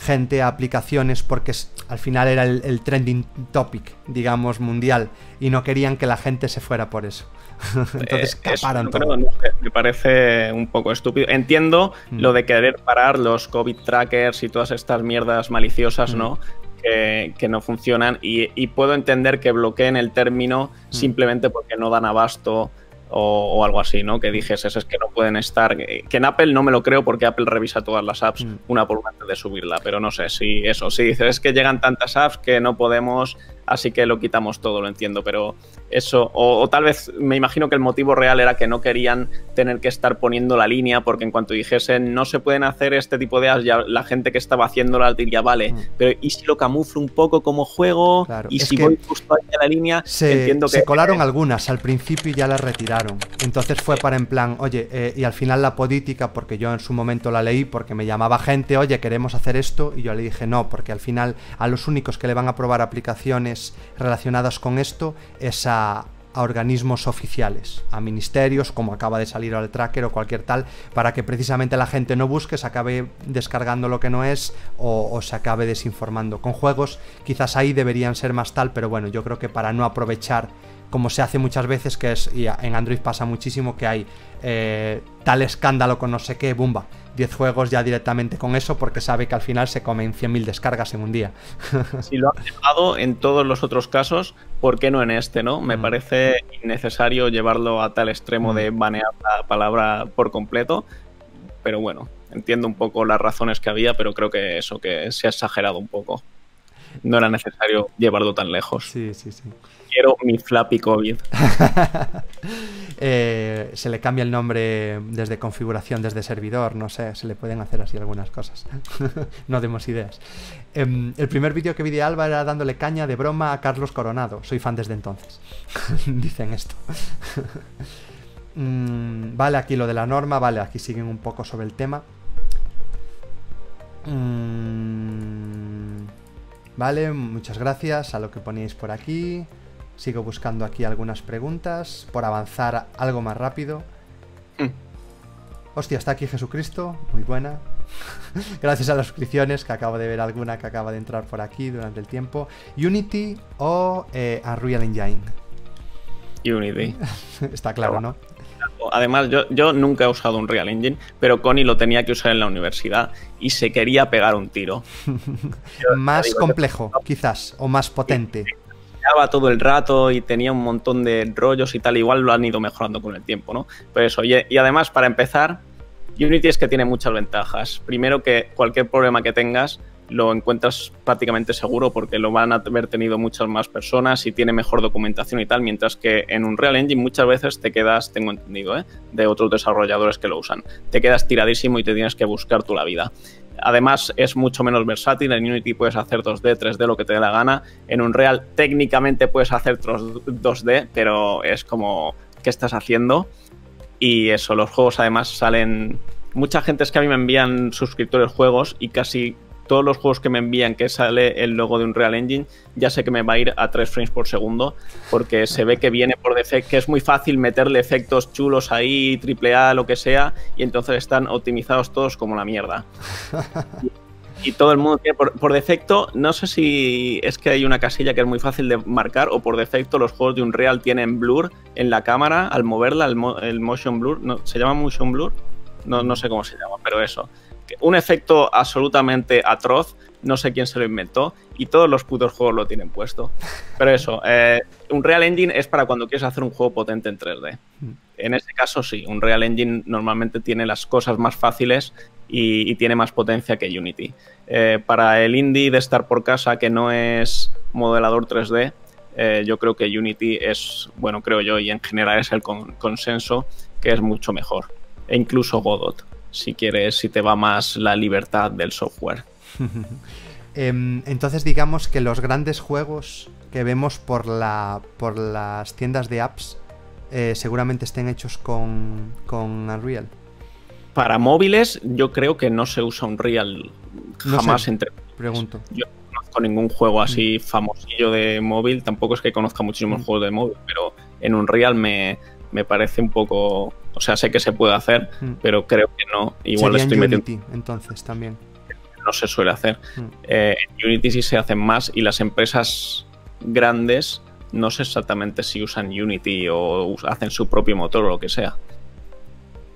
gente a aplicaciones porque es- al final era el, el trending topic, digamos, mundial, y no querían que la gente se fuera por eso. Entonces Eh, eso caparon no todo. creo, no sé, me parece un poco estúpido. Entiendo Mm. lo de querer parar los COVID trackers y todas estas mierdas maliciosas, Mm. ¿no? Que, que no funcionan y, y puedo entender que bloqueen el término Mm. simplemente porque no dan abasto o, o algo así, ¿no? Que dijes, es que no pueden estar. Que en Apple no me lo creo porque Apple revisa todas las apps Mm. una por una antes de subirla, pero no sé si eso, si dices es que llegan tantas apps que no podemos, así que lo quitamos todo, lo entiendo, pero eso, o, o tal vez me imagino que el motivo real era que no querían tener que estar poniendo la línea, porque en cuanto dijesen no se pueden hacer este tipo de apps, ya la gente que estaba haciéndola diría, vale, Mm. pero ¿y si lo camuflo un poco como juego? Claro, y si voy justo ahí a la línea, Se, entiendo que... se colaron algunas al principio y ya las retiraron. Entonces fue para en plan, oye, eh, y al final la política, porque yo en su momento la leí, porque me llamaba gente, oye, queremos hacer esto, y yo le dije no, porque al final a los únicos que le van a probar aplicaciones relacionadas con esto es a, a organismos oficiales, a ministerios, como acaba de salir al tracker o cualquier tal, para que precisamente la gente no busque, se acabe descargando lo que no es o, o se acabe desinformando. Con juegos quizás ahí deberían ser más tal, pero bueno, yo creo que para no aprovechar como se hace muchas veces, que es, y en Android pasa muchísimo, que hay eh, tal escándalo con no sé qué, bumba, 10 juegos ya directamente con eso, porque sabe que al final se comen 100.000 descargas en un día. Si lo han dejado en todos los otros casos, ¿por qué no en este, no? Me Mm. parece innecesario llevarlo a tal extremo Mm. de banear la palabra por completo. Pero bueno, entiendo un poco las razones que había, pero creo que eso, que se ha exagerado un poco. No era necesario llevarlo tan lejos. Sí, sí, sí. Quiero mi Flappy COVID. Eh, se le cambia el nombre desde configuración, desde servidor, no sé, se le pueden hacer así algunas cosas. no demos ideas. Em, el primer vídeo que vi de Alba era dándole caña de broma a Carlos Coronado. Soy fan desde entonces. Dicen esto. Mm, vale, aquí lo de la norma, vale, aquí siguen un poco sobre el tema. Mm, vale, muchas gracias a lo que poníais por aquí. Sigo buscando aquí algunas preguntas por avanzar algo más rápido. Mm. Hostia, está aquí Jesucristo, muy buena. Gracias a las suscripciones, que acabo de ver alguna que acaba de entrar por aquí durante el tiempo. Unity o eh, Unreal Engine. Unity. está claro, ¿no? Además, yo, yo nunca he usado un Real Engine, pero Connie lo tenía que usar en la universidad y se quería pegar un tiro. más complejo, quizás, o más potente. Todo el rato y tenía un montón de rollos y tal. Igual lo han ido mejorando con el tiempo, ¿no? Pero eso, y, y además, para empezar, Unity es que tiene muchas ventajas. Primero que cualquier problema que tengas lo encuentras prácticamente seguro porque lo van a haber tenido muchas más personas y tiene mejor documentación y tal, mientras que en un Real Engine muchas veces te quedas, tengo entendido, ¿eh? de otros desarrolladores que lo usan, te quedas tiradísimo y te tienes que buscar tú la vida. Además es mucho menos versátil, en Unity puedes hacer 2D, 3D, lo que te dé la gana, en un Real técnicamente puedes hacer 2D, pero es como, ¿qué estás haciendo? Y eso, los juegos además salen... Mucha gente es que a mí me envían suscriptores juegos y casi todos los juegos que me envían que sale el logo de un Real Engine, ya sé que me va a ir a 3 frames por segundo, porque se ve que viene por defecto, que es muy fácil meterle efectos chulos ahí, triple A, lo que sea, y entonces están optimizados todos como la mierda. Y todo el mundo tiene por, por, defecto, no sé si es que hay una casilla que es muy fácil de marcar o por defecto los juegos de Unreal tienen blur en la cámara al moverla, el, mo, el motion blur, ¿no? ¿se llama motion blur? No, no sé cómo se llama, pero eso. Un efecto absolutamente atroz, no sé quién se lo inventó y todos los putos juegos lo tienen puesto. Pero eso, eh, un Real Engine es para cuando quieres hacer un juego potente en 3D. En este caso sí, un Real Engine normalmente tiene las cosas más fáciles y, y tiene más potencia que Unity. Eh, para el indie de estar por casa, que no es modelador 3D, eh, yo creo que Unity es, bueno, creo yo, y en general es el con, consenso, que es mucho mejor. e incluso Godot, si quieres, si te va más la libertad del software. Em, entonces digamos que los grandes juegos que vemos por, la, por las tiendas de apps eh, seguramente estén hechos con, con Unreal. Para móviles yo creo que no se usa Unreal jamás entre... Pregunto. Yo no conozco ningún juego así mm. famosillo de móvil, tampoco es que conozca muchísimos mm. juegos de móvil, pero en Unreal me, me parece un poco... O sea, sé que se puede hacer, mm. pero creo que no. Igual estoy metiendo... entonces también no se suele hacer. Mm. Eh, en Unity sí se hacen más y las empresas grandes no sé exactamente si usan Unity o hacen su propio motor o lo que sea.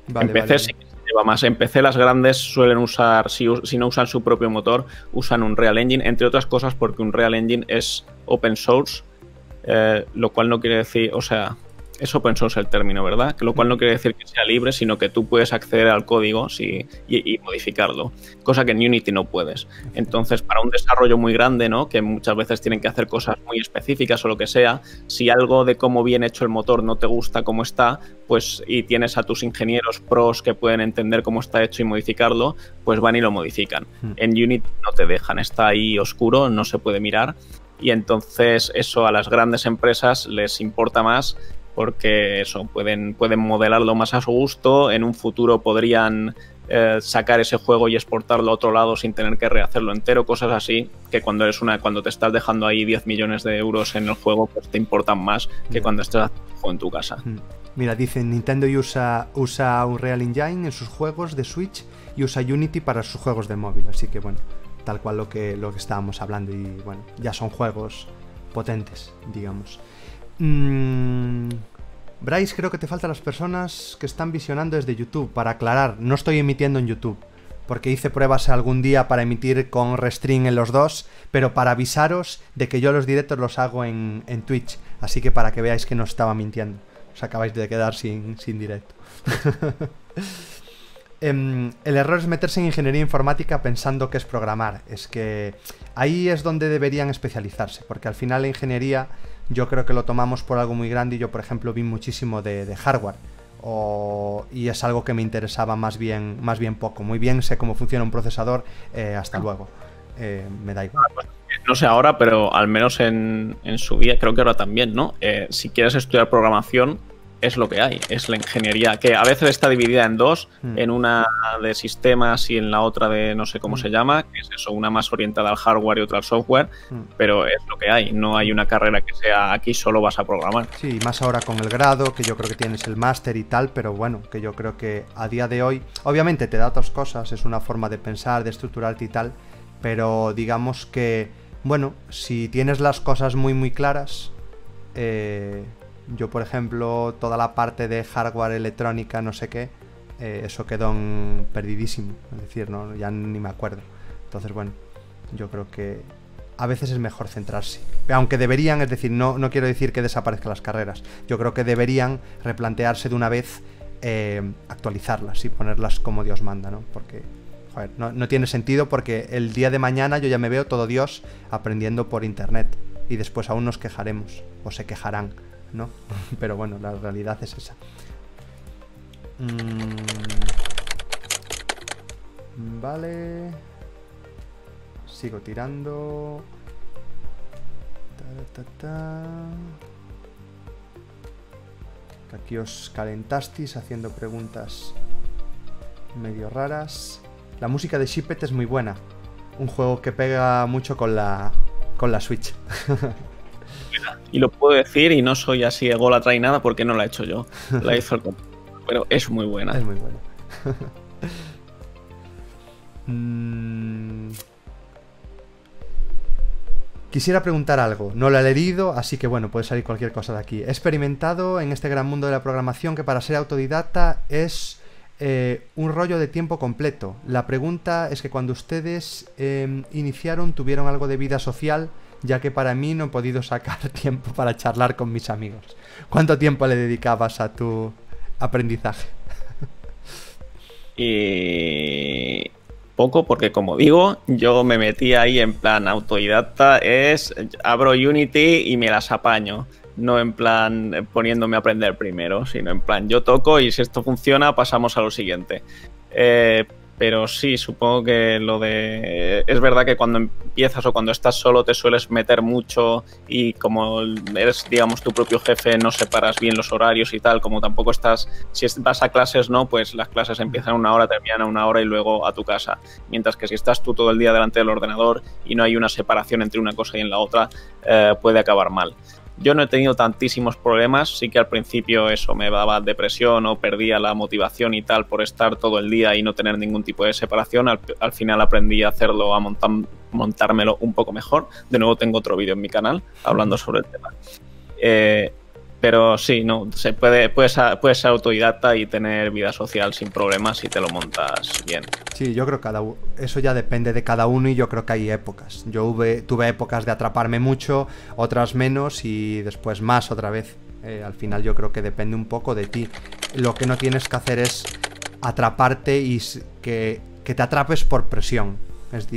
en PC sí que se lleva más. En PC las grandes suelen usar, si, no usan su propio motor, usan un Real Engine, entre otras cosas porque un Real Engine es open source, eh, lo cual no quiere decir, o sea, es open source el término, ¿verdad? Lo cual no quiere decir que sea libre, sino que tú puedes acceder al código y, modificarlo, cosa que en Unity no puedes. Entonces, para un desarrollo muy grande, ¿no? Que muchas veces tienen que hacer cosas muy específicas o lo que sea, si algo de cómo viene hecho el motor no te gusta cómo está, pues y tienes a tus ingenieros pros que pueden entender cómo está hecho y modificarlo, pues van y lo modifican. Hmm. En Unity no te dejan, está ahí oscuro, no se puede mirar y entonces eso a las grandes empresas les importa más porque eso, pueden, pueden modelarlo más a su gusto, en un futuro podrían eh, sacar ese juego y exportarlo a otro lado sin tener que rehacerlo entero, cosas así, que cuando eres una, cuando te estás dejando ahí 10 millones de euros en el juego, pues te importan más que cuando estás en tu casa. Mm. Mira, dicen Nintendo usa, usa Unreal Engine en sus juegos de Switch y usa Unity para sus juegos de móvil, así que bueno, tal cual lo que, lo que estábamos hablando y bueno, ya son juegos potentes, digamos. Mm, Bryce, creo que te faltan las personas que están visionando desde YouTube. Para aclarar, no estoy emitiendo en YouTube. Porque hice pruebas algún día para emitir con Restring en los dos. Pero para avisaros de que yo los directos los hago en, Twitch. Así que para que veáis que no estaba mintiendo. Os acabáis de quedar sin, sin directo. Em, el error es meterse en ingeniería informática pensando que es programar. Es que ahí es donde deberían especializarse. Porque al final la ingeniería yo creo que lo tomamos por algo muy grande y yo, por ejemplo, vi muchísimo de, hardware. y es algo que me interesaba más bien, más bien poco. Muy bien, sé cómo funciona un procesador, eh, hasta luego. Eh, me da igual. No sé ahora, pero al menos en, en su día, creo que ahora también, ¿no? Eh, si quieres estudiar programación, es lo que hay, es la ingeniería, que a veces está dividida en dos, hmm. en una de sistemas y en la otra de no sé cómo se hmm. llama, que es eso, una más orientada al hardware y otra al software, hmm. pero es lo que hay, no hay una carrera que sea aquí solo vas a programar. Sí, más ahora con el grado, que yo creo que tienes el máster y tal, pero bueno, que yo creo que a día de hoy, obviamente te da otras cosas, es una forma de pensar, de estructurarte y tal, pero digamos que, bueno, si tienes las cosas muy muy claras, eh, yo, por ejemplo, toda la parte de hardware electrónica, no sé qué, eh, eso quedó perdidísimo. Es decir, no, ya ni me acuerdo. Entonces, bueno, yo creo que a veces es mejor centrarse. Aunque deberían, es decir, no, no quiero decir que desaparezcan las carreras. Yo creo que deberían replantearse de una vez eh, actualizarlas y ponerlas como Dios manda, ¿no? Porque, joder, no tiene sentido porque el día de mañana yo ya me veo todo Dios aprendiendo por internet. Y después aún nos quejaremos, o se quejarán ¿no? Pero bueno, la realidad es esa. Mm. Vale. Sigo tirando. Aquí os calentasteis haciendo preguntas medio raras. La música de Shipet es muy buena. Un juego que pega mucho con la, con la Switch. Y lo puedo decir y no soy así ególatra y nada porque no la he hecho yo. La hizo el Pero es muy buena. Es muy buena. Mm. Quisiera preguntar algo, no lo he leído, así que bueno, puede salir cualquier cosa de aquí. He experimentado en este gran mundo de la programación que para ser autodidacta es eh, un rollo de tiempo completo. La pregunta es que cuando ustedes em, iniciaron, ¿tuvieron algo de vida social? Ya que para mí no he podido sacar tiempo para charlar con mis amigos. ¿Cuánto tiempo le dedicabas a tu aprendizaje? Y poco, porque como digo, yo me metí ahí en plan autodidacta, es abro Unity y me las apaño. no en plan eh, poniéndome a aprender primero, sino en plan yo toco y si esto funciona pasamos a lo siguiente. Eh, pero sí, supongo que lo de... Es verdad que cuando empiezas o cuando estás solo te sueles meter mucho y como eres, digamos, tu propio jefe, no separas bien los horarios y tal, como tampoco estás... Si vas a clases, no, pues las clases empiezan a una hora, terminan a una hora y luego a tu casa. Mientras que si estás tú todo el día delante del ordenador y no hay una separación entre una cosa y en la otra, eh, puede acabar mal. Yo no he tenido tantísimos problemas, sí que al principio eso me daba depresión o perdía la motivación y tal por estar todo el día y no tener ningún tipo de separación. Al, final aprendí a hacerlo, a montármelo un poco mejor. De nuevo tengo otro vídeo en mi canal hablando sobre el tema. Eh, pero sí, no, se puede, puedes, puedes ser autodidacta y tener vida social sin problemas si te lo montas bien. Sí, yo creo que cada, eso ya depende de cada uno y yo creo que hay épocas. Yo tuve épocas de atraparme mucho, otras menos y después más otra vez. Eh, al final yo creo que depende un poco de ti. Lo que no tienes que hacer es atraparte y que, que te atrapes por presión. Es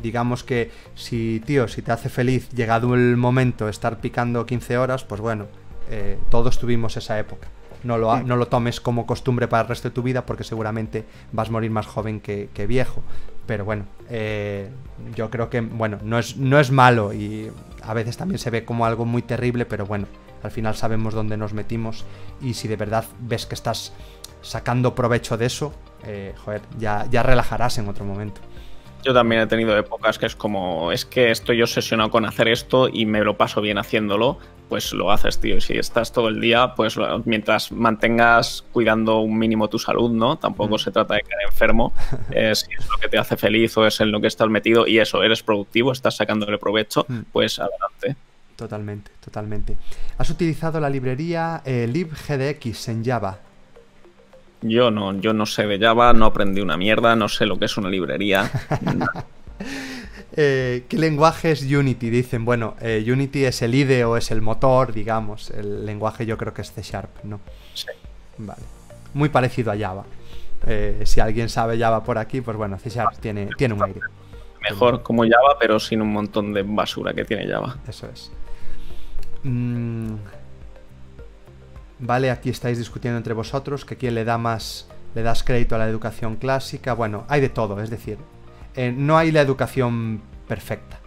digamos que si, tío, si te hace feliz llegado el momento estar picando 15 horas, pues bueno, eh, todos tuvimos esa época. No lo, no lo tomes como costumbre para el resto de tu vida porque seguramente vas a morir más joven que, viejo. Pero bueno, eh, yo creo que, bueno, no es, no es malo y a veces también se ve como algo muy terrible, pero bueno, al final sabemos dónde nos metimos y si de verdad ves que estás sacando provecho de eso, eh, joder, ya, ya relajarás en otro momento. Yo también he tenido épocas que es como, es que estoy obsesionado con hacer esto y me lo paso bien haciéndolo, pues lo haces, tío. Y si estás todo el día, pues mientras mantengas cuidando un mínimo tu salud, ¿no? Tampoco mm. se trata de quedar enfermo. Eh, si es lo que te hace feliz o es en lo que estás metido y eso, eres productivo, estás sacándole provecho, mm. pues adelante. Totalmente, totalmente. ¿Has utilizado la librería eh, libgdx en Java? Yo no, yo no sé de Java, no aprendí una mierda, no sé lo que es una librería. Eh, ¿Qué lenguaje es Unity? Dicen, bueno, eh, Unity es el IDE o es el motor, digamos. El lenguaje yo creo que es C Sharp, ¿no? Sí. Vale. Muy parecido a Java. Eh, si alguien sabe Java por aquí, pues bueno, C Sharp tiene, tiene un aire. Mejor como Java, pero sin un montón de basura que tiene Java. Eso es. Mm, vale, aquí estáis discutiendo entre vosotros que quién le da más, le das crédito a la educación clásica. Bueno, hay de todo, es decir, eh, no hay la educación perfecta.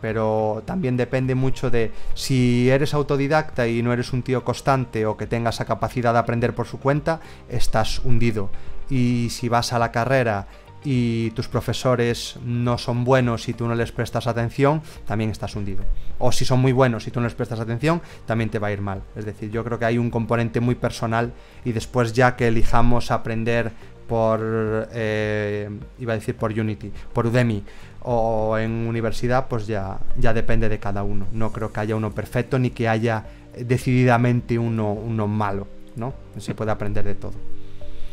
Pero también depende mucho de si eres autodidacta y no eres un tío constante o que tengas esa capacidad de aprender por su cuenta, estás hundido. Y si vas a la carrera y tus profesores no son buenos y tú no les prestas atención, también estás hundido. O si son muy buenos y tú no les prestas atención, también te va a ir mal. Es decir, yo creo que hay un componente muy personal y después ya que elijamos aprender por, eh, iba a decir por Unity, por Udemy o en universidad, pues ya, ya depende de cada uno. No creo que haya uno perfecto ni que haya decididamente uno, uno malo, ¿no? Se puede aprender de todo.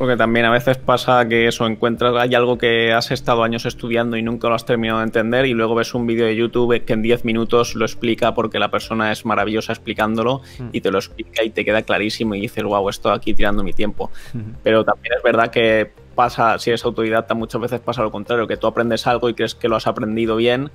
Porque también a veces pasa que eso, encuentras, hay algo que has estado años estudiando y nunca lo has terminado de entender y luego ves un vídeo de YouTube que en 10 minutos lo explica porque la persona es maravillosa explicándolo mm. y te lo explica y te queda clarísimo y dices, wow, estoy aquí tirando mi tiempo. Pero también es verdad que pasa, si eres autodidacta, muchas veces pasa lo contrario, que tú aprendes algo y crees que lo has aprendido bien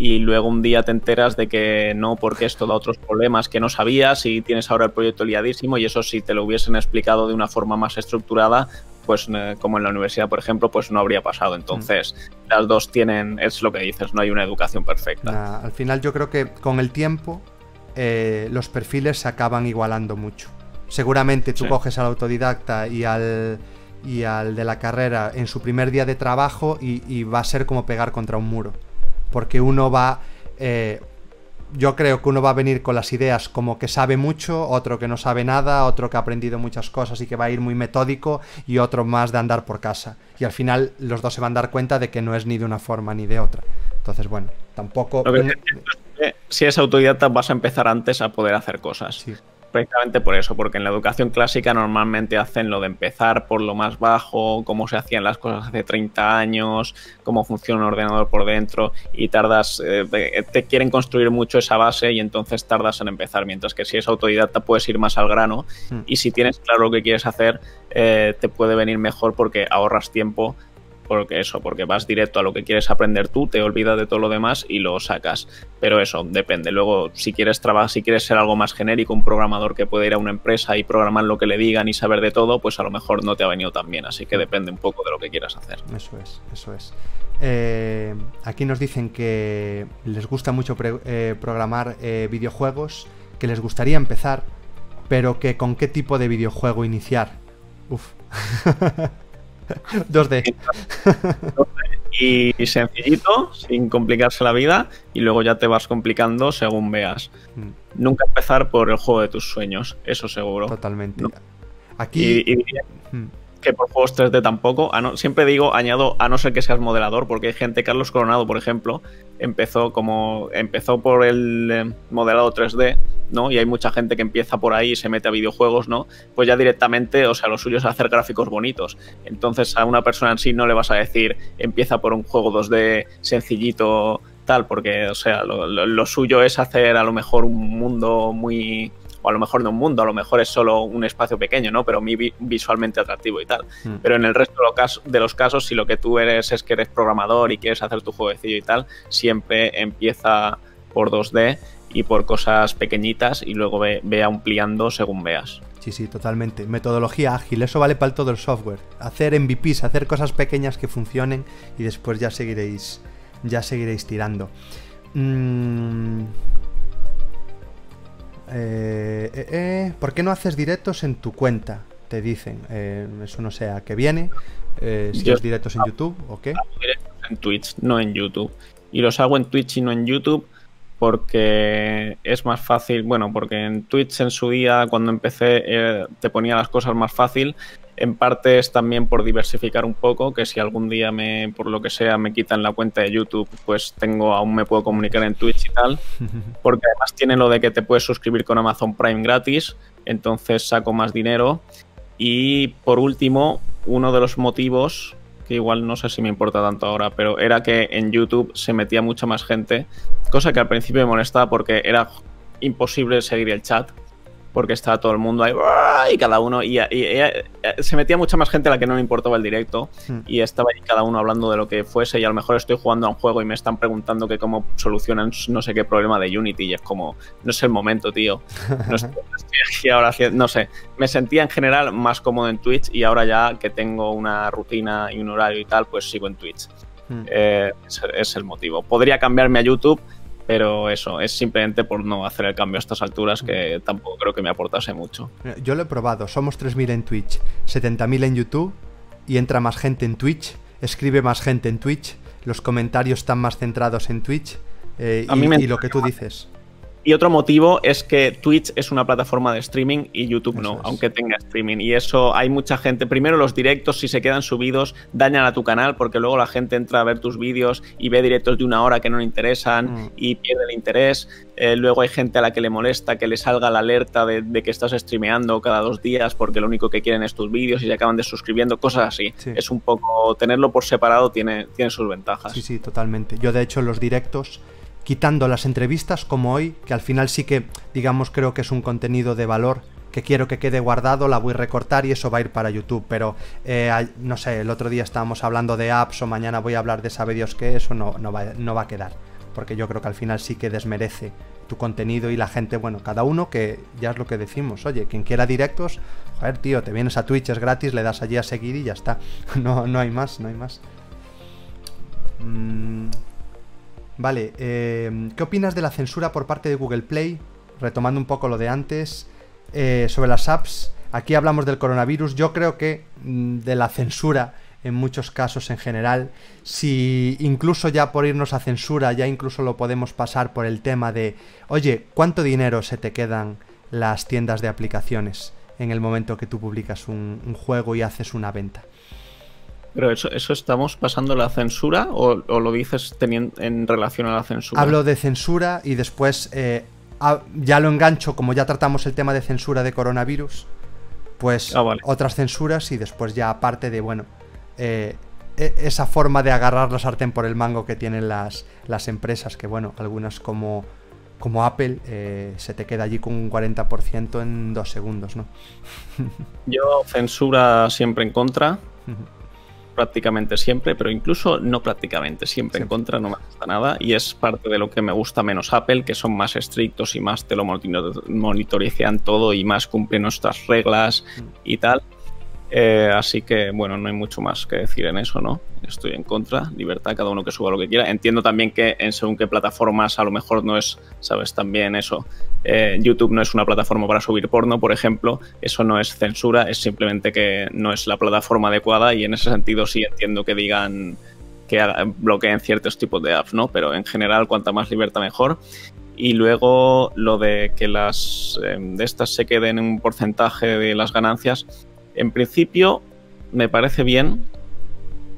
y luego un día te enteras de que no, porque esto da otros problemas que no sabías y tienes ahora el proyecto liadísimo y eso si te lo hubiesen explicado de una forma más estructurada, pues eh, como en la universidad, por ejemplo, pues no habría pasado. Entonces, mm. las dos tienen, es lo que dices, no hay una educación perfecta. al final yo creo que con el tiempo eh, los perfiles se acaban igualando mucho. Seguramente tú coges al autodidacta y al, y al de la carrera en su primer día de trabajo y va a ser como pegar contra un muro porque uno va... Eh, yo creo que uno va a venir con las ideas como que sabe mucho, otro que no sabe nada, otro que ha aprendido muchas cosas y que va a ir muy metódico y otro más de andar por casa. Y al final los dos se van a dar cuenta de que no es ni de una forma ni de otra. Entonces, bueno, tampoco... si es autodidacta vas a empezar antes a poder hacer cosas. Sí. Precisamente por eso, porque en la educación clásica normalmente hacen lo de empezar por lo más bajo, cómo se hacían las cosas hace 30 años, cómo funciona un ordenador por dentro y tardas, eh, te quieren construir mucho esa base y entonces tardas en empezar, mientras que si es autodidacta puedes ir más al grano hmm. y si tienes claro lo que quieres hacer, eh, te puede venir mejor porque ahorras tiempo porque eso, porque vas directo a lo que quieres aprender tú, te olvidas de todo lo demás y lo sacas. Pero eso, depende. Luego, si quieres trabajar, si quieres ser algo más genérico, un programador que puede ir a una empresa y programar lo que le digan y saber de todo, pues a lo mejor no te ha venido tan bien. Así que depende un poco de lo que quieras hacer. Eso es, eso es. Eh, aquí nos dicen que les gusta mucho eh, programar eh, videojuegos, que les gustaría empezar, pero que con qué tipo de videojuego iniciar. Uf. 2D. y sencillito, sin complicarse la vida, y luego ya te vas complicando según veas. Mm. Nunca empezar por el juego de tus sueños, eso seguro. Totalmente. Aquí. Mm. Que por juegos 3D tampoco. siempre digo, añado, a no ser que seas modelador, porque hay gente, Carlos Coronado, por ejemplo, empezó como. empezó por el eh, modelado 3D ¿no? Y hay mucha gente que empieza por ahí y se mete a videojuegos, ¿no? Pues ya directamente, o sea, lo suyo es hacer gráficos bonitos. Entonces a una persona en sí no le vas a decir empieza por un juego 2D sencillito, tal, porque, o sea, lo, suyo es hacer a lo mejor un mundo muy o a lo mejor no un mundo, a lo mejor es solo un espacio pequeño, ¿no? Pero muy visualmente atractivo y tal. Hmm. Pero en el resto de los casos, si lo que tú eres es que eres programador y quieres hacer tu jueguecillo y tal, siempre empieza por 2D y por cosas pequeñitas y luego ve, ampliando según veas. Sí, sí, totalmente. Metodología ágil, eso vale para todo el software. Hacer MVPs, hacer cosas pequeñas que funcionen y después ya seguiréis, ya seguiréis tirando. Mm. Eh, eh, eh, ¿Por qué no haces directos en tu cuenta? Te dicen. eso no sé a qué viene. si es directos en YouTube o qué. directos en Twitch, no en YouTube. Y los hago en Twitch y no en YouTube porque es más fácil, bueno, porque en Twitch en su día cuando empecé eh, te ponía las cosas más fácil, en parte es también por diversificar un poco, que si algún día me, por lo que sea, me quitan la cuenta de YouTube, pues tengo, aún me puedo comunicar en Twitch y tal, porque además tiene lo de que te puedes suscribir con Amazon Prime gratis, entonces saco más dinero. Y por último, uno de los motivos que igual no sé si me importa tanto ahora, pero era que en YouTube se metía mucha más gente, cosa que al principio me molestaba porque era imposible seguir el chat porque estaba todo el mundo ahí y cada uno y, eh, se metía mucha más gente a la que no le importaba el directo hmm. y estaba ahí cada uno hablando de lo que fuese y a lo mejor estoy jugando a un juego y me están preguntando que cómo solucionan no sé qué problema de Unity y es como no es el momento tío no estoy, aquí ahora no sé me sentía en general más cómodo en Twitch y ahora ya que tengo una rutina y un horario y tal pues sigo en Twitch hmm. eh, es el motivo podría cambiarme a YouTube pero eso, es simplemente por no hacer el cambio a estas alturas que tampoco creo que me aportase mucho. Yo lo he probado, somos 3.000 en Twitch, 70.000 en YouTube y entra más gente en Twitch, escribe más gente en Twitch, los comentarios están más centrados en Twitch eh, y, y lo que tú dices. Y otro motivo es que Twitch es una plataforma de streaming y YouTube no, aunque tenga streaming. Y eso hay mucha gente. Primero los directos, si se quedan subidos, dañan a tu canal porque luego la gente entra a ver tus vídeos y ve directos de una hora que no le interesan mm. y pierde el interés. Eh, luego hay gente a la que le molesta que le salga la alerta de, que estás streameando cada dos días porque lo único que quieren es tus vídeos y se acaban de suscribiendo, cosas así. Es un poco, tenerlo por separado tiene, tiene sus ventajas. Sí, sí, totalmente. Yo de hecho los directos quitando las entrevistas como hoy, que al final sí que, digamos, creo que es un contenido de valor que quiero que quede guardado, la voy a recortar y eso va a ir para YouTube. Pero, eh, no sé, el otro día estábamos hablando de apps o mañana voy a hablar de sabe Dios qué, eso no, no, va, no va a quedar. Porque yo creo que al final sí que desmerece tu contenido y la gente, bueno, cada uno que ya es lo que decimos. Oye, quien quiera directos, joder, tío, te vienes a Twitch, es gratis, le das allí a seguir y ya está. No, no hay más, no hay más. Mmm... Vale, eh, ¿qué opinas de la censura por parte de Google Play? Retomando un poco lo de antes, eh, sobre las apps. Aquí hablamos del coronavirus. Yo creo que mm, de la censura en muchos casos en general. Si incluso ya por irnos a censura, ya incluso lo podemos pasar por el tema de, oye, ¿cuánto dinero se te quedan las tiendas de aplicaciones en el momento que tú publicas un juego y haces una venta? Pero eso, eso estamos pasando la censura o, lo dices teniendo, en relación a la censura? Hablo de censura y después eh, ya lo engancho, como ya tratamos el tema de censura de coronavirus, pues ah, otras censuras y después ya aparte de, bueno, eh, e, esa forma de agarrar la sartén por el mango que tienen las, las empresas, que bueno, algunas como, como Apple, eh, se te queda allí con un 40% en dos segundos, ¿no? Yo censura siempre en contra prácticamente siempre, pero incluso no prácticamente siempre, en contra no me gusta nada y es parte de lo que me gusta menos Apple, que son más estrictos y más te lo monitorizan todo y más cumplen nuestras reglas y tal. Eh, así que, bueno, no hay mucho más que decir en eso, ¿no? Estoy en contra, libertad, cada uno que suba lo que quiera. Entiendo también que en según qué plataformas a lo mejor no es, ¿sabes? También eso. Eh, YouTube no es una plataforma para subir porno, por ejemplo. Eso no es censura, es simplemente que no es la plataforma adecuada y en ese sentido sí entiendo que digan que bloqueen ciertos tipos de apps, ¿no? Pero en general, cuanta más libertad mejor. Y luego lo de que las eh, de estas se queden un porcentaje de las ganancias en principio, me parece bien,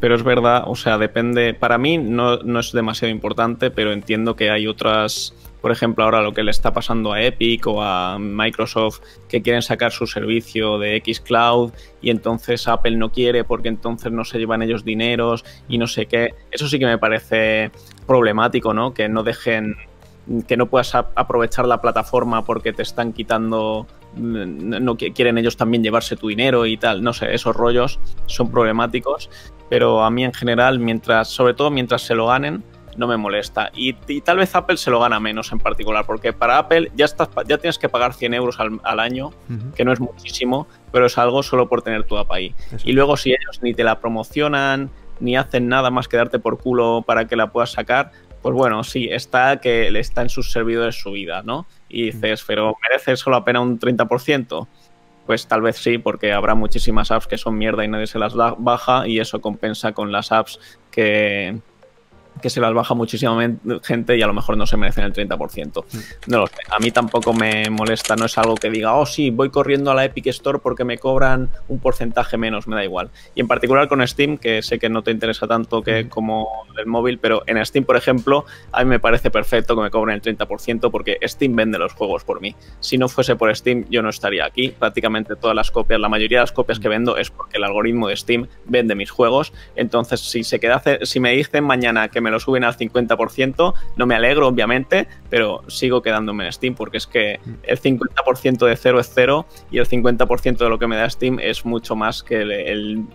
pero es verdad, o sea, depende. Para mí no, es demasiado importante, pero entiendo que hay otras. Por ejemplo, ahora lo que le está pasando a Epic o a Microsoft que quieren sacar su servicio de X Cloud y entonces Apple no quiere porque entonces no se llevan ellos dineros y no sé qué. Eso sí que me parece problemático, ¿no? Que no dejen que no puedas aprovechar la plataforma porque te están quitando no quieren ellos también llevarse tu dinero y tal, no sé, esos rollos son problemáticos, pero a mí en general, mientras, sobre todo mientras se lo ganen, no me molesta. Y, tal vez Apple se lo gana menos en particular, porque para Apple ya, estás, ya tienes que pagar 100 euros al, año, que no es muchísimo, pero es algo solo por tener tu app ahí. Y luego si ellos ni te la promocionan, ni hacen nada más que darte por culo para que la puedas sacar, pues bueno, sí, está que está en sus servidores subida, ¿no? Y dices, pero ¿merece solo apenas un 30%? Pues tal vez sí, porque habrá muchísimas apps que son mierda y nadie se las baja y eso compensa con las apps que, que se las baja muchísima gente y a lo mejor no se merecen el 30%. Mm. No lo sé. A mí tampoco me molesta, no es algo que diga, oh sí, voy corriendo a la Epic Store porque me cobran un porcentaje menos, me da igual. Y en particular con Steam, que sé que no te interesa tanto que mm. como el móvil, pero en Steam, por ejemplo, a mí me parece perfecto que me cobren el 30% porque Steam vende los juegos por mí. Si no fuese por Steam, yo no estaría aquí. Prácticamente todas las copias, la mayoría de las copias que vendo es porque el algoritmo de Steam vende mis juegos. Entonces, si se queda, si me dicen mañana que me lo suben al 50%. No me alegro, obviamente, pero sigo quedándome en Steam porque es que el 50% de cero es cero y el 50% de lo que me da Steam es mucho más que el,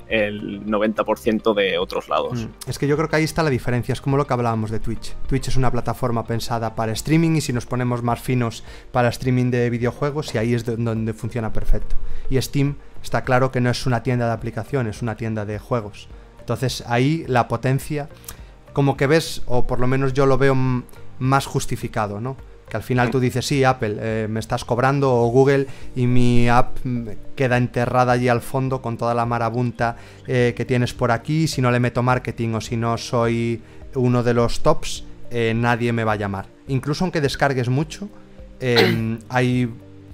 90% de otros lados. Mm. Es que yo creo que ahí está la diferencia, es como lo que hablábamos de Twitch. Twitch es una plataforma pensada para streaming y si nos ponemos más finos para streaming de videojuegos y ahí es donde funciona perfecto. Y Steam está claro que no es una tienda de aplicaciones, es una tienda de juegos. Entonces ahí la potencia como que ves, o por lo menos yo lo veo más justificado, ¿no? Que al final tú dices, sí, Apple, eh, me estás cobrando, o Google, y mi app queda enterrada allí al fondo con toda la marabunta eh, que tienes por aquí. Si no le meto marketing o si no soy uno de los tops, eh, nadie me va a llamar. Incluso aunque descargues mucho, hay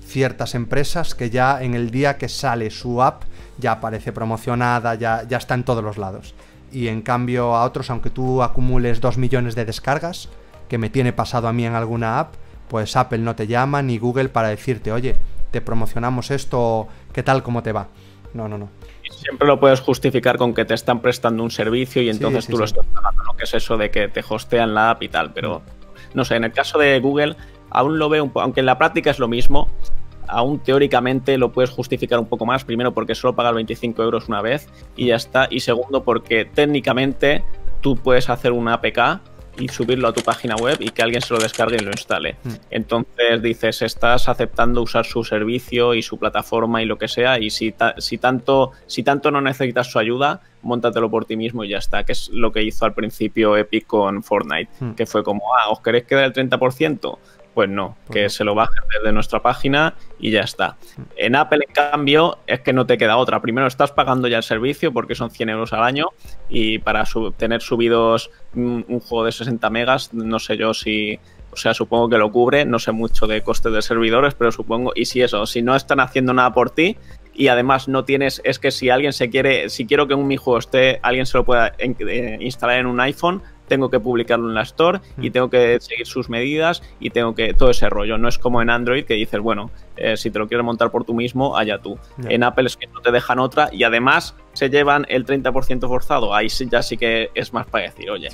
ciertas empresas que ya en el día que sale su app ya aparece promocionada, ya, ya está en todos los lados y en cambio a otros, aunque tú acumules 2 millones de descargas, que me tiene pasado a mí en alguna app, pues Apple no te llama ni Google para decirte, oye, te promocionamos esto, ¿qué tal, cómo te va? No, no, no. Siempre lo puedes justificar con que te están prestando un servicio y entonces tú lo estás pagando, ¿no? Que es eso de que te hostean la app y tal, pero mm. no sé, en el caso de Google aún lo veo un poco, aunque en la práctica es lo mismo, aún teóricamente lo puedes justificar un poco más. Primero, porque solo pagas 25 euros una vez y ya está. Y segundo, porque técnicamente tú puedes hacer una APK y subirlo a tu página web y que alguien se lo descargue y lo instale. Hmm. Entonces dices, estás aceptando usar su servicio y su plataforma y lo que sea, y si, si, tanto, si tanto no necesitas su ayuda, montatelo por ti mismo y ya está, que es lo que hizo al principio Epic con Fortnite, hmm. que fue como, ah, ¿os queréis quedar el 30%? Pues no, pues que se lo bajen desde nuestra página y ya está. En Apple, en cambio, es que no te queda otra. Primero estás pagando ya el servicio porque son 100 euros al año y para tener subidos un, juego de 60 megas, no sé yo si... O sea, supongo que lo cubre, no sé mucho de costes de servidores, pero supongo, y si eso, si no están haciendo nada por ti, y además no tienes, es que si alguien se quiere, si quiero que un mi juego esté, alguien se lo pueda eh, instalar en un iPhone, tengo que publicarlo en la Store y mm. tengo que seguir sus medidas y tengo que todo ese rollo. No es como en Android que dices, bueno, eh, si te lo quieres montar por tú mismo, allá tú. En Apple es que no te dejan otra y además se llevan el 30% forzado. Ahí ya sí que es más para decir, oye.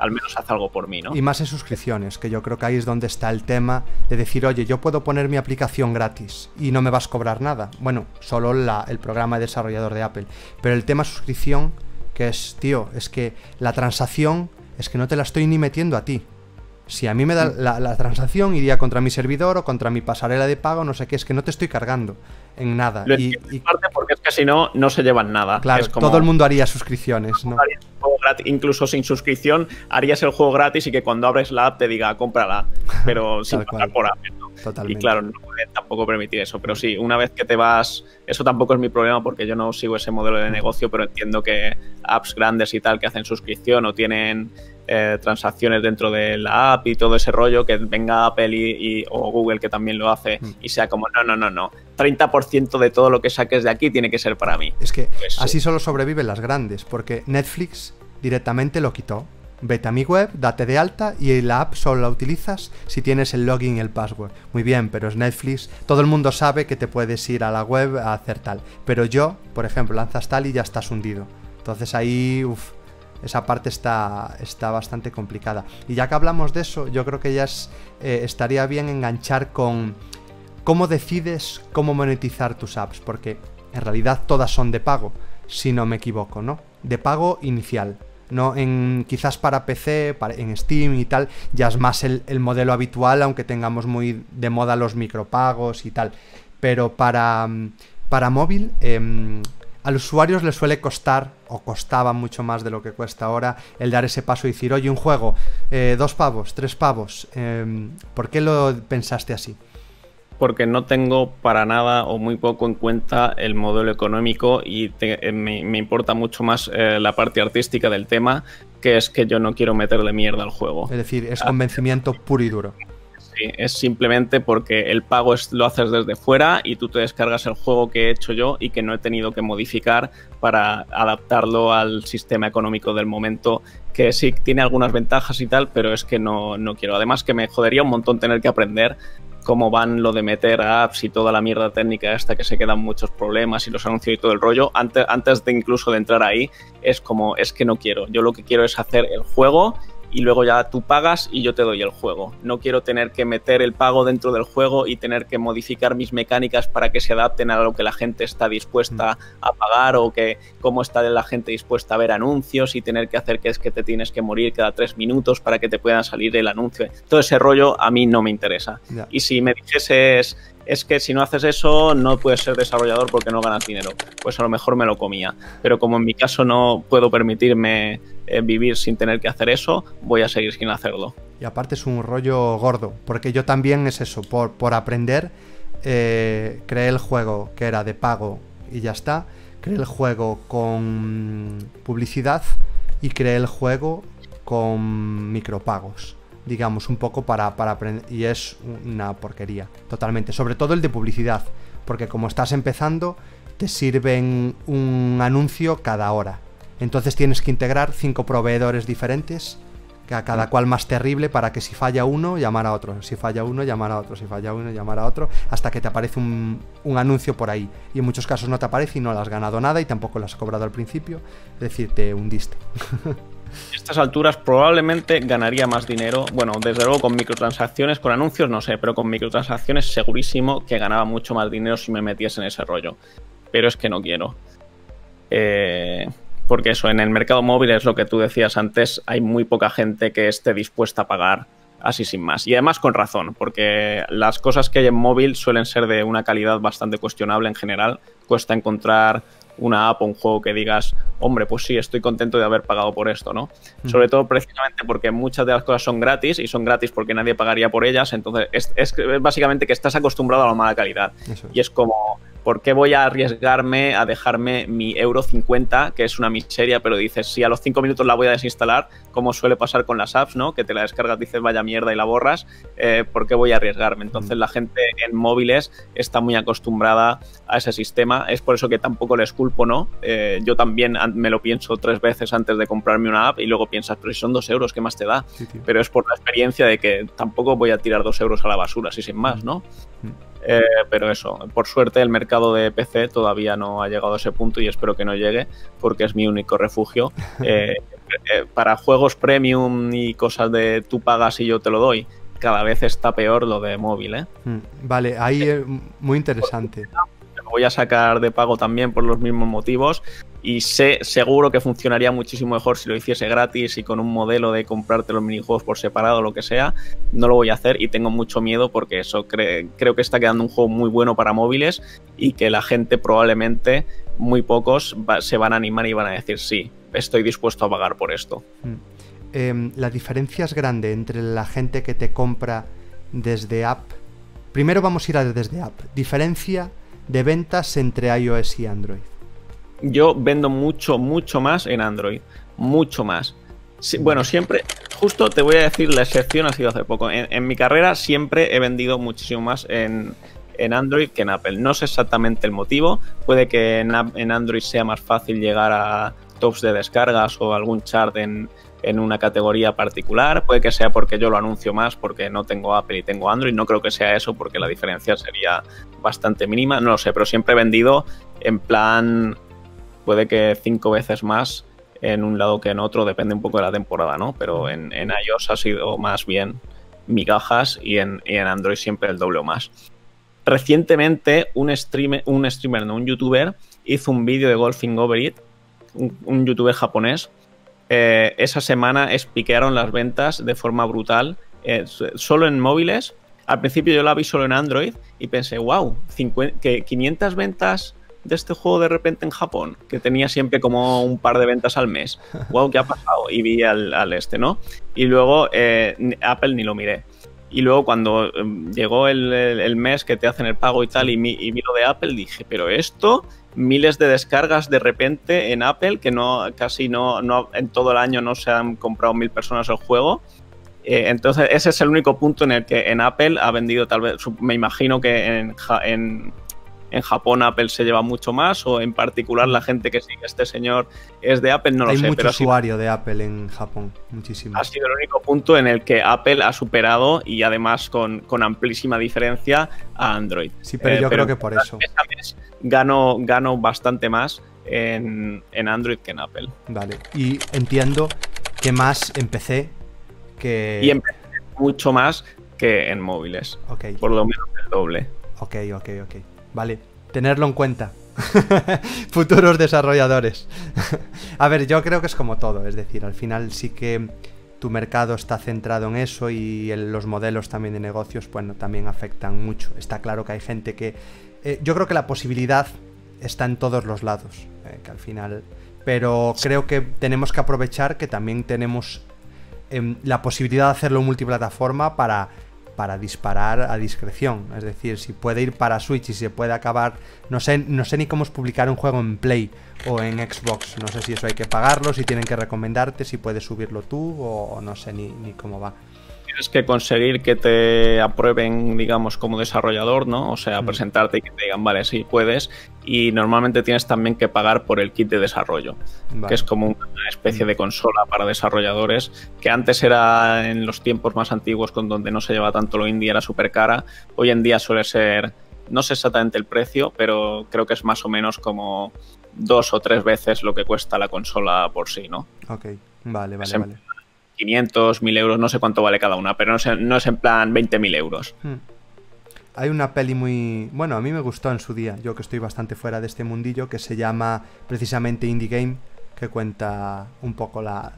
Al menos haz algo por mí, ¿no? Y más en suscripciones, que yo creo que ahí es donde está el tema de decir, oye, yo puedo poner mi aplicación gratis y no me vas a cobrar nada. Bueno, solo la, el programa de desarrollador de Apple. Pero el tema suscripción que es, tío, es que la transacción es que no te la estoy ni metiendo a ti. Si a mí me da Mm. la, la transacción, iría contra mi servidor o contra mi pasarela de pago, no sé qué, es que no te estoy cargando en nada. Lo Y, y, parte porque es que si no, no se llevan nada. claro, Es como- todo el mundo haría suscripciones, ¿no? juego gratis, incluso sin suscripción, harías el juego gratis y que cuando abres la app te diga cómprala, pero sin pagar por app. ¿no? Y Totalmente. claro, no pueden tampoco permitir eso. Pero sí, una vez que te vas. Eso tampoco es mi problema porque yo no sigo ese modelo de negocio, pero entiendo que apps grandes y tal que hacen suscripción o tienen eh, transacciones dentro de la app y todo ese rollo, que venga Apple y, y- o Google que también lo hace Mm. y sea como, no, no, no, no. 30% de todo lo que saques de aquí tiene que ser para mí. Es que Pues sí. así solo sobreviven las grandes, porque Netflix directamente lo quitó. Vete a mi web, date de alta y la app solo la utilizas si tienes el login y el password. Muy bien, pero es Netflix. Todo el mundo sabe que te puedes ir a la web a hacer tal. Pero yo, por ejemplo, lanzas tal y ya estás hundido. Entonces ahí, uff, esa parte está, está bastante complicada. Y ya que hablamos de eso, yo creo que ya eh, estaría bien enganchar con cómo decides cómo monetizar tus apps, porque en realidad todas son de pago, si no me equivoco, ¿no? De pago inicial. No, en, quizás para PC, para, en Steam y tal, ya es más el, el modelo habitual, aunque tengamos muy de moda los micropagos y tal. Pero para, mm, para móvil, em, a los usuarios les suele costar, o costaba mucho más de lo que cuesta ahora, el dar ese paso y decir, oye, un juego, eh, dos pavos, tres pavos. em, ¿Por qué lo pensaste así? Porque no tengo para nada o muy poco en cuenta el modelo económico y te- eh, me, me importa mucho más eh, la parte artística del tema, que es que yo no quiero meterle mierda al juego. Es decir, es convencimiento puro y duro. Sí, es simplemente porque el pago es, lo haces desde fuera y tú te descargas el juego que he hecho yo y que no he tenido que modificar para adaptarlo al sistema económico del momento, que sí tiene algunas ventajas y tal, pero es que no, no quiero. Además que me jodería un montón tener que aprender cómo van lo de meter apps y toda la mierda técnica esta que se quedan muchos problemas y los anuncios y todo el rollo. Antes, antes de incluso de entrar ahí, es como, es que no quiero. Yo lo que quiero es hacer el juego y luego ya tú pagas y yo te doy el juego. No quiero tener que meter el pago dentro del juego y tener que modificar mis mecánicas para que se adapten a lo que la gente está dispuesta a pagar o que cómo está la gente dispuesta a ver anuncios y tener que hacer que es que te tienes que morir cada tres minutos para que te puedan salir el anuncio. Todo ese rollo a mí no me interesa. Y si me dijeses es que si no haces eso no puedes ser desarrollador porque no ganas dinero, pues a lo mejor me lo comía. Pero como en mi caso no puedo permitirme eh, vivir sin tener que hacer eso, voy a seguir sin hacerlo. Y aparte es un rollo gordo, porque yo también es eso, por, por aprender, eh, creé el juego que era de pago y ya está, creé el juego con publicidad y creé el juego con micropagos, digamos, un poco para, para aprender, y es una porquería, totalmente, sobre todo el de publicidad, porque como estás empezando, te sirven un anuncio cada hora. Entonces tienes que integrar cinco proveedores diferentes, a cada cual más terrible, para que si falla uno, llamar a otro. Si falla uno, llamar a otro. Si falla uno, llamar a otro. Hasta que te aparece un, un anuncio por ahí. Y en muchos casos no te aparece y no le has ganado nada y tampoco lo has cobrado al principio. Es decir, te hundiste. A estas alturas probablemente ganaría más dinero. Bueno, desde luego con microtransacciones, con anuncios no sé, pero con microtransacciones segurísimo que ganaba mucho más dinero si me metiese en ese rollo. Pero es que no quiero. Eh, porque eso, en el mercado móvil es lo que tú decías antes, hay muy poca gente que esté dispuesta a pagar así sin más. Y además con razón, porque las cosas que hay en móvil suelen ser de una calidad bastante cuestionable en general. Cuesta encontrar una app o un juego que digas, hombre, pues sí, estoy contento de haber pagado por esto, ¿no? Mm. Sobre todo precisamente porque muchas de las cosas son gratis y son gratis porque nadie pagaría por ellas, entonces es, es básicamente que estás acostumbrado a la mala calidad. Eso. Y es como, ¿por qué voy a arriesgarme a dejarme mi euro 50, que es una miseria, pero dices, si a los 5 minutos la voy a desinstalar, como suele pasar con las apps, ¿no? Que te la descargas, dices, vaya mierda y la borras, eh, ¿por qué voy a arriesgarme? Entonces la gente en móviles está muy acostumbrada a ese sistema, es por eso que tampoco les culpo, ¿no? Eh, yo también me lo pienso tres veces antes de comprarme una app y luego piensas, pero si son dos euros, ¿qué más te da? Sí. Pero es por la experiencia de que tampoco voy a tirar dos euros a la basura, así sin más, ¿no? Mm. Eh, pero eso, por suerte el mercado de PC todavía no ha llegado a ese punto y espero que no llegue porque es mi único refugio. Eh, eh, para juegos premium y cosas de tú pagas y yo te lo doy, cada vez está peor lo de móvil, ¿eh? Mm, Vale, ahí eh, muy interesante. Voy a sacar de pago también por los mismos motivos y sé seguro que funcionaría muchísimo mejor si lo hiciese gratis y con un modelo de comprarte los minijuegos por separado o lo que sea. No lo voy a hacer y tengo mucho miedo porque eso creo que está quedando un juego muy bueno para móviles y que la gente probablemente, muy pocos, se van a animar y van a decir sí, estoy dispuesto a pagar por esto. Em, la diferencia es grande entre la gente que te compra desde app. Primero vamos a ir a desde app. Diferencia de ventas entre iOS y Android yo vendo mucho, mucho más en Android. Mucho más. bueno, siempre, justo te voy a decir, la excepción ha sido hace poco. En, mi carrera siempre he vendido muchísimo más en, Android que en Apple. No sé exactamente el motivo. Puede que en, en, Android sea más fácil llegar a tops de descargas o algún chart en, en una categoría particular. Puede que sea porque yo lo anuncio más porque no tengo Apple y tengo Android. No creo que sea eso porque la diferencia sería bastante mínima. No lo sé, pero siempre he vendido en plan puede que cinco veces más en un lado que en otro, depende un poco de la temporada, ¿no? Pero en, iOS ha sido más bien migajas y en, Android siempre el doble o más. Recientemente un streamer, un streamer, no, un youtuber, hizo un vídeo de Golfing Over It, un, youtuber japonés. Eh, esa semana espiquearon las ventas de forma brutal, eh, solo en móviles. Al principio yo la vi solo en Android y pensé, wow, que 500 ventas de este juego de repente en Japón, que tenía siempre como un par de ventas al mes. Wow, ¿qué ha pasado? Y vi al, este, ¿no? Y luego eh, Apple ni lo miré. Y luego cuando em, llegó el, mes que te hacen el pago y tal, y, vi lo de Apple, dije, pero esto, miles de descargas de repente en Apple, que no casi no, no en todo el año no se han comprado mil personas el juego. Eh, entonces, ese es el único punto en el que en Apple ha vendido, tal vez, me imagino que en, en en Japón Apple se lleva mucho más o en particular la gente que sigue a este señor es de Apple, no lo sé. Hay mucho usuario de Apple en Japón, muchísimo. Ha sido el único punto en el que Apple ha superado y además con, amplísima diferencia a Android. Sí, pero yo eh, creo que por eso. gano, gano bastante más en, Android que en Apple. Vale, y entiendo que más en PC que... Y en PC mucho más que en móviles. Ok. Por lo menos el doble. Ok, ok, ok. Vale, tenerlo en cuenta. Futuros desarrolladores. a ver, yo creo que es como todo, es decir, al final sí que tu mercado está centrado en eso y los modelos también de negocios, bueno, también afectan mucho. Está claro que hay gente que... Eh, yo creo que la posibilidad está en todos los lados, eh, que al final... Pero creo que tenemos que aprovechar que también tenemos em, la posibilidad de hacerlo multiplataforma para para disparar a discreción. Es decir, si puede ir para Switch y se puede acabar. No sé, no sé ni cómo es publicar un juego en Play o en Xbox. No sé si eso hay que pagarlo, si tienen que recomendarte, si puedes subirlo tú o no sé ni, ni cómo va tienes que conseguir que te aprueben, digamos, como desarrollador, ¿no? O sea, mm. presentarte y que te digan, vale, sí, puedes. Y normalmente tienes también que pagar por el kit de desarrollo, que es como una especie de consola para desarrolladores, que antes era en los tiempos más antiguos, con donde no se lleva tanto lo indie, era súper cara. Hoy en día suele ser, no sé exactamente el precio, pero creo que es más o menos como dos o tres veces lo que cuesta la consola por sí, ¿no? Ok, vale, vale, vale 500, 1000 euros, no sé cuánto vale cada una, pero no es, en plan 20.000 euros. Hmm. Hay una peli muy... Bueno, a mí me gustó en su día, yo que estoy bastante fuera de este mundillo, que se llama precisamente Indie Game, que cuenta un poco la...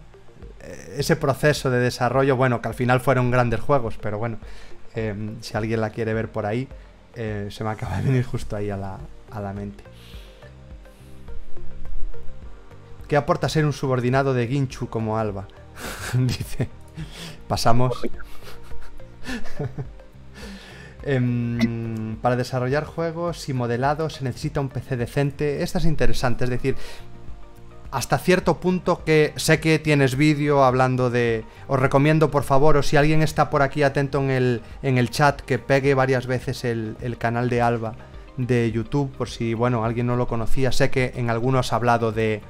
Eh, ese proceso de desarrollo, bueno, que al final fueron grandes juegos, pero bueno, em, si alguien la quiere ver por ahí, eh, se me acaba de venir justo ahí a la, a la mente. ¿Qué aporta ser un subordinado de Ginchu como Alba? Dice. Pasamos. Em, para desarrollar juegos y modelados se necesita un PC decente. Esta es interesante, es decir, hasta cierto punto que sé que tienes vídeo hablando de... Os recomiendo por favor, o si alguien está por aquí atento en el, en el chat, que pegue varias veces el, el, canal de Alba de YouTube, por si, bueno, alguien no lo conocía. Sé que en algunos ha hablado de,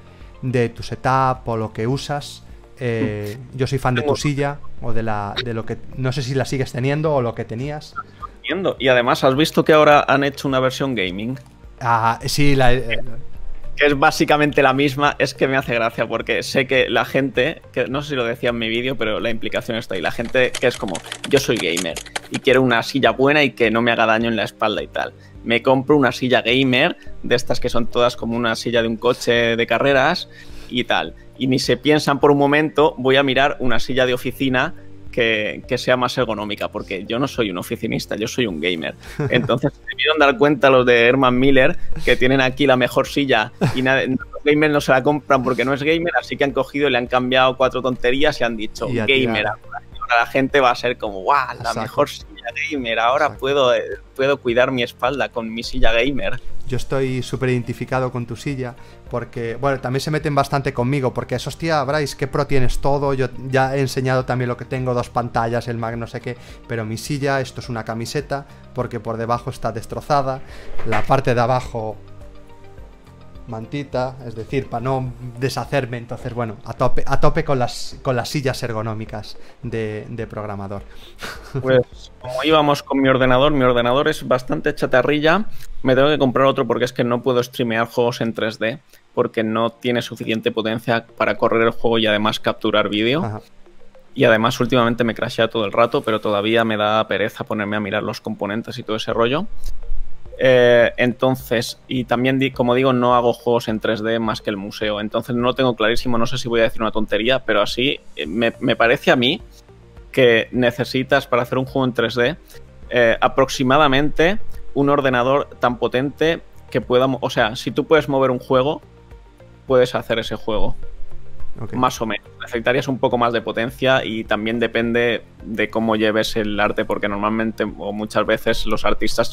de tu setup o lo que usas. Eh, yo soy fan de tu silla o de la de lo que no sé si la sigues teniendo o lo que tenías. Y además has visto que ahora han hecho una versión gaming. Ah, sí, la, que es básicamente la misma, es que me hace gracia porque sé que la gente, que no sé si lo decía en mi vídeo, pero la implicación está ahí. La gente que es como, yo soy gamer y quiero una silla buena y que no me haga daño en la espalda y tal. Me compro una silla gamer, de estas que son todas como una silla de un coche de carreras y tal. Y ni se piensan por un momento, voy a mirar una silla de oficina que, sea más ergonómica, porque yo no soy un oficinista, yo soy un gamer. Entonces se debieron dar cuenta los de Herman Miller que tienen aquí la mejor silla y nada, los gamers no se la compran porque no es gamer, así que han cogido y le han cambiado cuatro tonterías y han dicho gamer. Ahora la gente va a ser como, ¡guau! La mejor silla gamer. Ahora puedo, eh, puedo cuidar mi espalda con mi silla gamer. Yo estoy súper identificado con tu silla porque, bueno, también se meten bastante conmigo porque es, hostia, Bryce, qué pro tienes todo. Yo ya he enseñado también lo que tengo, dos pantallas, el Mac, no sé qué. Pero mi silla, esto es una camiseta porque por debajo está destrozada. La parte de abajo mantita, es decir, para no deshacerme. Entonces, bueno, a tope, a tope con las, con las sillas ergonómicas de, de programador. Pues como íbamos con mi ordenador, mi ordenador es bastante chatarrilla. Me tengo que comprar otro porque es que no puedo streamear juegos en 3D porque no tiene suficiente potencia para correr el juego y además capturar vídeo. Y además últimamente me crashea todo el rato, pero todavía me da pereza ponerme a mirar los componentes y todo ese rollo. Eh, entonces, y también, como digo, no hago juegos en 3D más que el museo. Entonces no lo tengo clarísimo, no sé si voy a decir una tontería, pero así eh, me, parece a mí que necesitas para hacer un juego en 3D eh, aproximadamente un ordenador tan potente que pueda... O sea, si tú puedes mover un juego, puedes hacer ese juego. Más o menos. Necesitarías un poco más de potencia y también depende de cómo lleves el arte, porque normalmente o muchas veces los artistas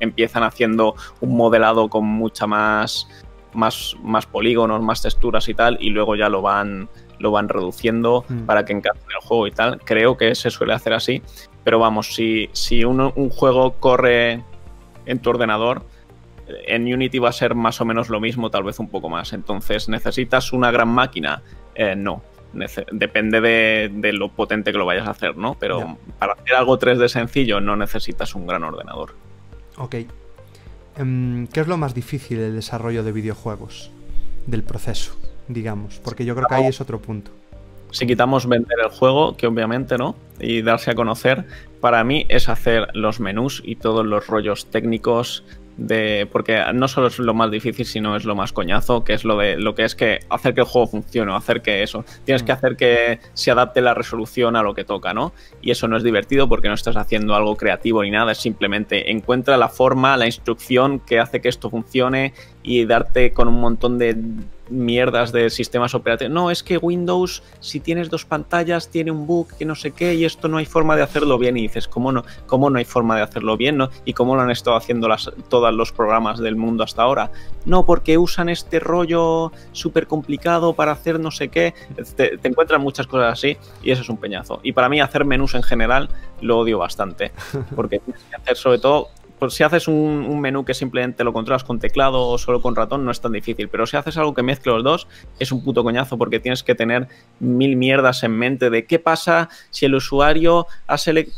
empiezan, haciendo un modelado con mucha más, más, más polígonos, más texturas y tal, y luego ya lo van, lo van reduciendo mm. para que encaje el juego y tal. Creo que se suele hacer así, pero vamos, si, si un juego corre en tu ordenador, en Unity va a ser más o menos lo mismo, tal vez un poco más. Entonces, ¿necesitas una gran máquina? Eh, no. depende de, lo potente que lo vayas a hacer, ¿no? Pero para hacer algo 3D sencillo no necesitas un gran ordenador. Ok. Em, ¿Qué es lo más difícil del desarrollo de videojuegos? Del proceso, digamos. Porque yo creo que ahí es otro punto. Si quitamos vender el juego, que obviamente no, y darse a conocer, para mí es hacer los menús y todos los rollos técnicos de porque no solo es lo más difícil sino es lo más coñazo que es lo de lo que es que hacer que el juego funcione hacer que eso tienes que mm. hacer que se adapte la resolución a lo que toca no y eso no es divertido porque no estás haciendo algo creativo ni nada es simplemente encuentra la forma la instrucción que hace que esto funcione y darte con un montón de mierdas de sistemas operativos. No, es que Windows, si tienes dos pantallas, tiene un bug que no sé qué y esto no hay forma de hacerlo bien. Y dices, ¿cómo no, cómo no hay forma de hacerlo bien? ¿no? ¿Y cómo lo han estado haciendo las, todos los programas del mundo hasta ahora? No, porque usan este rollo súper complicado para hacer no sé qué. Te, te encuentran muchas cosas así y eso es un peñazo. Y para mí hacer menús en general lo odio bastante. Porque tienes que hacer sobre todo pues si haces un, menú que simplemente lo controlas con teclado o solo con ratón, no es tan difícil. Pero si haces algo que mezcle los dos, es un puto coñazo porque tienes que tener mil mierdas en mente de qué pasa si el usuario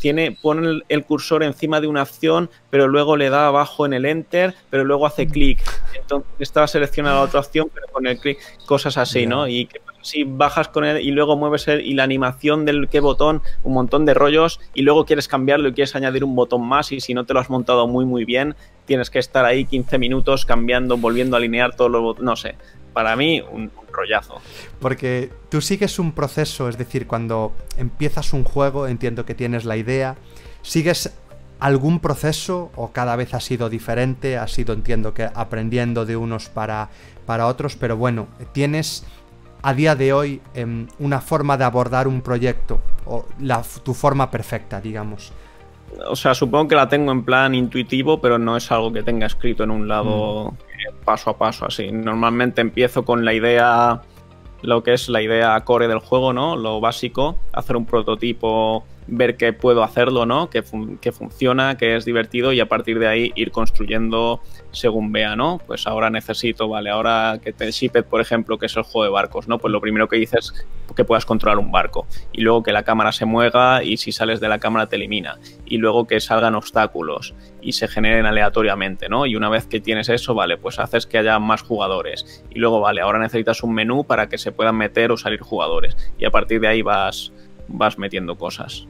tiene, pone el, cursor encima de una acción, pero luego le da abajo en el enter, pero luego hace clic. Entonces estaba seleccionada la otra opción, pero con el clic, cosas así, ¿no? Y si bajas con él y luego mueves el, y la animación del qué botón, un montón de rollos, y luego quieres cambiarlo y quieres añadir un botón más, y si no te lo has montado muy, muy bien, tienes que estar ahí 15 minutos cambiando, volviendo a alinear todo lo no sé. Para mí, un, rollazo. Porque tú sigues un proceso, es decir, cuando empiezas un juego, entiendo que tienes la idea, sigues algún proceso o cada vez ha sido diferente, ha sido, entiendo que aprendiendo de unos para, para otros, pero bueno, tienes a día de hoy em, una forma de abordar un proyecto o la, tu forma perfecta, digamos? O sea, supongo que la tengo en plan intuitivo, pero no es algo que tenga escrito en un lado mm. paso a paso así. Normalmente empiezo con la idea, lo que es la idea core del juego, ¿no? Lo básico, hacer un prototipo ver que puedo hacerlo, ¿no? Que, que, funciona, que es divertido y a partir de ahí ir construyendo según vea, ¿no? Pues ahora necesito, vale, ahora que te Shipet, por ejemplo, que es el juego de barcos, ¿no? Pues lo primero que dices es que puedas controlar un barco y luego que la cámara se mueva y si sales de la cámara te elimina y luego que salgan obstáculos y se generen aleatoriamente, ¿no? Y una vez que tienes eso, vale, pues haces que haya más jugadores y luego, vale, ahora necesitas un menú para que se puedan meter o salir jugadores y a partir de ahí vas vas metiendo cosas.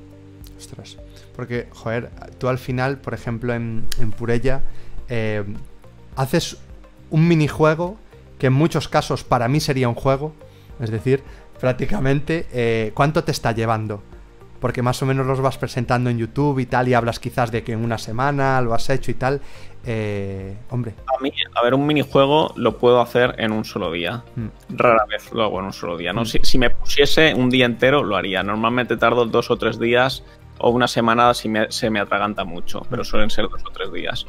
Ostras. Porque, joder, tú al final, por ejemplo, en, Purella, eh, haces un minijuego que en muchos casos para mí sería un juego. Es decir, prácticamente, eh, ¿cuánto te está llevando? Porque más o menos los vas presentando en YouTube y tal, y hablas quizás de que en una semana lo has hecho y tal. Eh, hombre. A mí, a ver, un minijuego lo puedo hacer en un solo día. Mm. Rara vez lo hago en un solo día. ¿no? Mm. Si, si, me pusiese un día entero, lo haría. Normalmente tardo dos o tres días o una semana si se me atraganta mucho, pero suelen ser dos o tres días.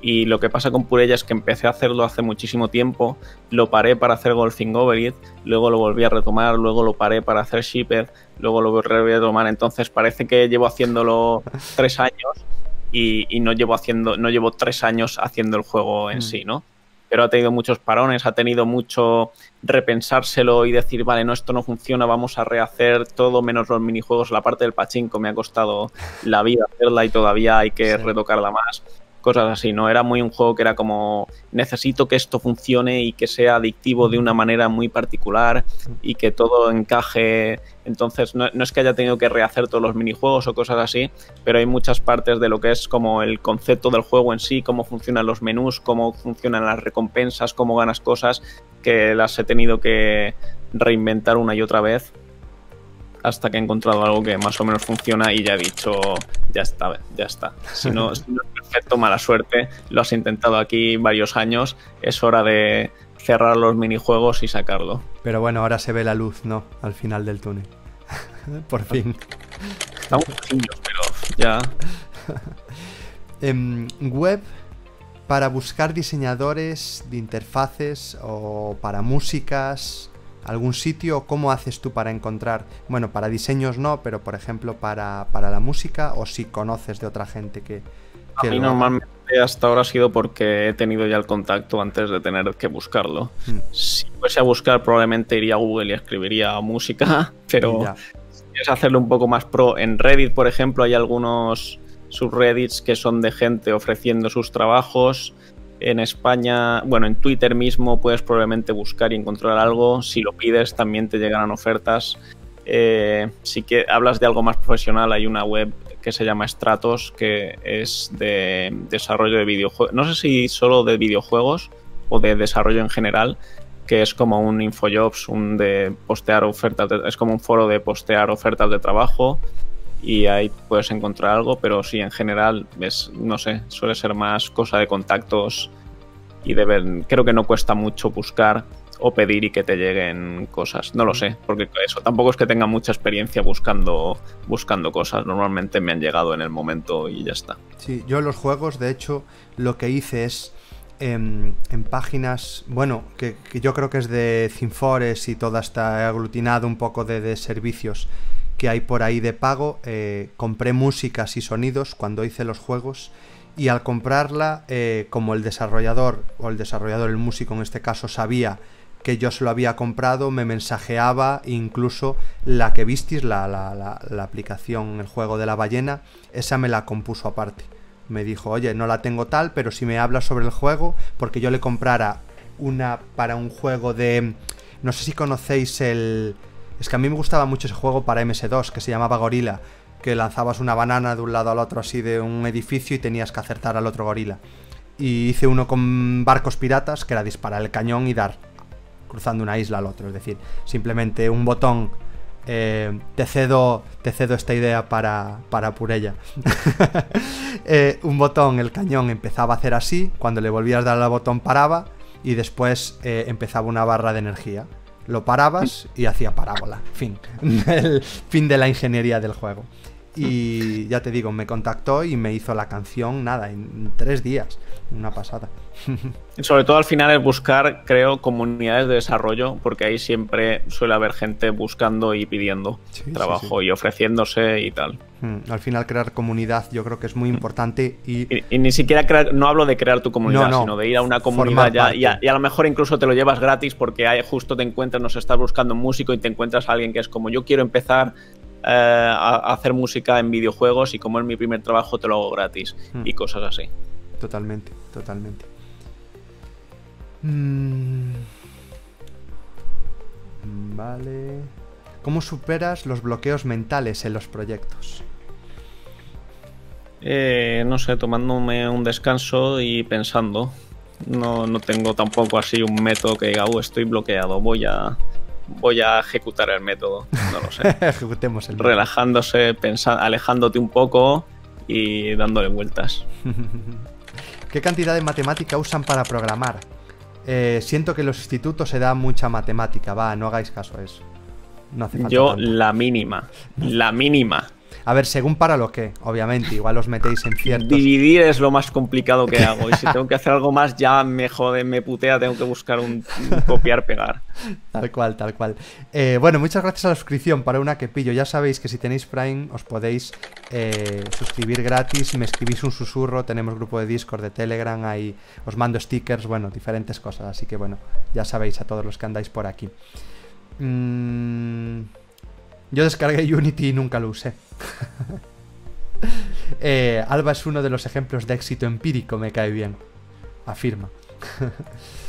Y lo que pasa con Purella es que empecé a hacerlo hace muchísimo tiempo, lo paré para hacer Golfing Over It, luego lo volví a retomar, luego lo paré para hacer Shipper, luego lo volví a retomar. Entonces parece que llevo haciéndolo tres años y, no llevo haciendo, no llevo tres años haciendo el juego en mm. sí, ¿no? Pero ha tenido muchos parones, ha tenido mucho repensárselo y decir, vale, no, esto no funciona, vamos a rehacer todo menos los minijuegos. La parte del pachinko me ha costado la vida hacerla y todavía hay que retocarla más cosas así, ¿no? Era muy un juego que era como necesito que esto funcione y que sea adictivo de una manera muy particular y que todo encaje. Entonces, no, es que haya tenido que rehacer todos los minijuegos o cosas así, pero hay muchas partes de lo que es como el concepto del juego en sí, cómo funcionan los menús, cómo funcionan las recompensas, cómo ganas cosas, que las he tenido que reinventar una y otra vez hasta que he encontrado algo que más o menos funciona y ya he dicho, ya está, ya está. Si no, es perfecto, mala suerte, lo has intentado aquí varios años, es hora de cerrar los minijuegos y sacarlo. Pero bueno, ahora se ve la luz, ¿no? Al final del túnel. Por fin. Estamos pero ya... en web para buscar diseñadores de interfaces o para músicas algún sitio? ¿Cómo haces tú para encontrar? Bueno, para diseños no, pero por ejemplo para, la música o si conoces de otra gente que... a mí normalmente hasta ahora ha sido porque he tenido ya el contacto antes de tener que buscarlo. Hmm. Si fuese a buscar probablemente iría a Google y escribiría música, pero quieres hacerlo un poco más pro, en Reddit por ejemplo hay algunos subreddits que son de gente ofreciendo sus trabajos en España, bueno, en Twitter mismo puedes probablemente buscar y encontrar algo. Si lo pides, también te llegarán ofertas. Eh, si que hablas de algo más profesional, hay una web que se llama Stratos, que es de desarrollo de videojuegos. No sé si solo de videojuegos o de desarrollo en general, que es como un Infojobs, un de postear ofertas, es como un foro de postear ofertas de trabajo y ahí puedes encontrar algo, pero sí, en general, es, no sé, suele ser más cosa de contactos y de creo que no cuesta mucho buscar o pedir y que te lleguen cosas. No lo sé, porque eso tampoco es que tenga mucha experiencia buscando, buscando cosas. Normalmente me han llegado en el momento y ya está. Sí, yo en los juegos, de hecho, lo que hice es en, páginas, bueno, que, yo creo que es de Cinfores y toda está aglutinado un poco de, servicios que hay por ahí de pago. Eh, compré músicas y sonidos cuando hice los juegos y al comprarla, eh, como el desarrollador, o el desarrollador, el músico en este caso, sabía que yo se lo había comprado, me mensajeaba incluso la que visteis, la, la, la, aplicación, el juego de la ballena, esa me la compuso aparte. Me dijo, oye, no la tengo tal, pero si me hablas sobre el juego, porque yo le comprara una para un juego de... No sé si conocéis el, es que a mí me gustaba mucho ese juego para MS2 que se llamaba Gorila, que lanzabas una banana de un lado al otro así de un edificio y tenías que acertar al otro gorila. Y hice uno con barcos piratas, que era disparar el cañón y dar cruzando una isla al otro. Es decir, simplemente un botón. Eh, te, cedo, esta idea para, para Purella. Eh, un botón, el cañón empezaba a hacer así. Cuando le volvías a dar al botón paraba. Y después eh, empezaba una barra de energía lo parabas y hacía parábola. Fin. Fin de la ingeniería del juego. Y ya te digo, me contactó y me hizo la canción, nada, en tres días. Una pasada. Sobre todo al final es buscar, creo, comunidades de desarrollo, porque ahí siempre suele haber gente buscando y pidiendo trabajo y ofreciéndose y tal. Mm, al final crear comunidad yo creo que es muy importante y... Y, ni siquiera crear, no hablo de crear tu comunidad, sino de ir a una comunidad ya y a, lo mejor incluso te lo llevas gratis porque hay, justo te encuentras, nos estás buscando un músico y te encuentras a alguien que es como yo quiero empezar a, hacer música en videojuegos y como es mi primer trabajo te lo hago gratis mm. y cosas así. Totalmente, totalmente. Mm. Vale. ¿Cómo superas los bloqueos mentales en los proyectos? Eh, no sé, tomándome un descanso y pensando. No, no tengo tampoco así un método que diga, uh, estoy bloqueado, voy a, voy a ejecutar el método. No lo sé. Ejecutemos el método. Relajándose, pensando, alejándote un poco y dándole vueltas. ¿Qué cantidad de matemática usan para programar? Eh, siento que en los institutos se da mucha matemática, va, no hagáis caso a eso. Yo la mínima, la mínima. A ver, según para lo que, obviamente, igual os metéis en ciertos... Dividir es lo más complicado que hago. Y si tengo que hacer algo más, ya me jode, me putea, tengo que buscar un, copiar, pegar. Tal cual, tal cual. Eh, bueno, muchas gracias a la suscripción para una que pillo. Ya sabéis que si tenéis Prime os podéis eh, suscribir gratis. Me escribís un susurro, tenemos grupo de Discord, de Telegram, ahí os mando stickers, bueno, diferentes cosas. Así que bueno, ya sabéis a todos los que andáis por aquí. Mmm... Yo descargué Unity y nunca lo usé. Eh, Alba es uno de los ejemplos de éxito empírico, me cae bien. Afirma.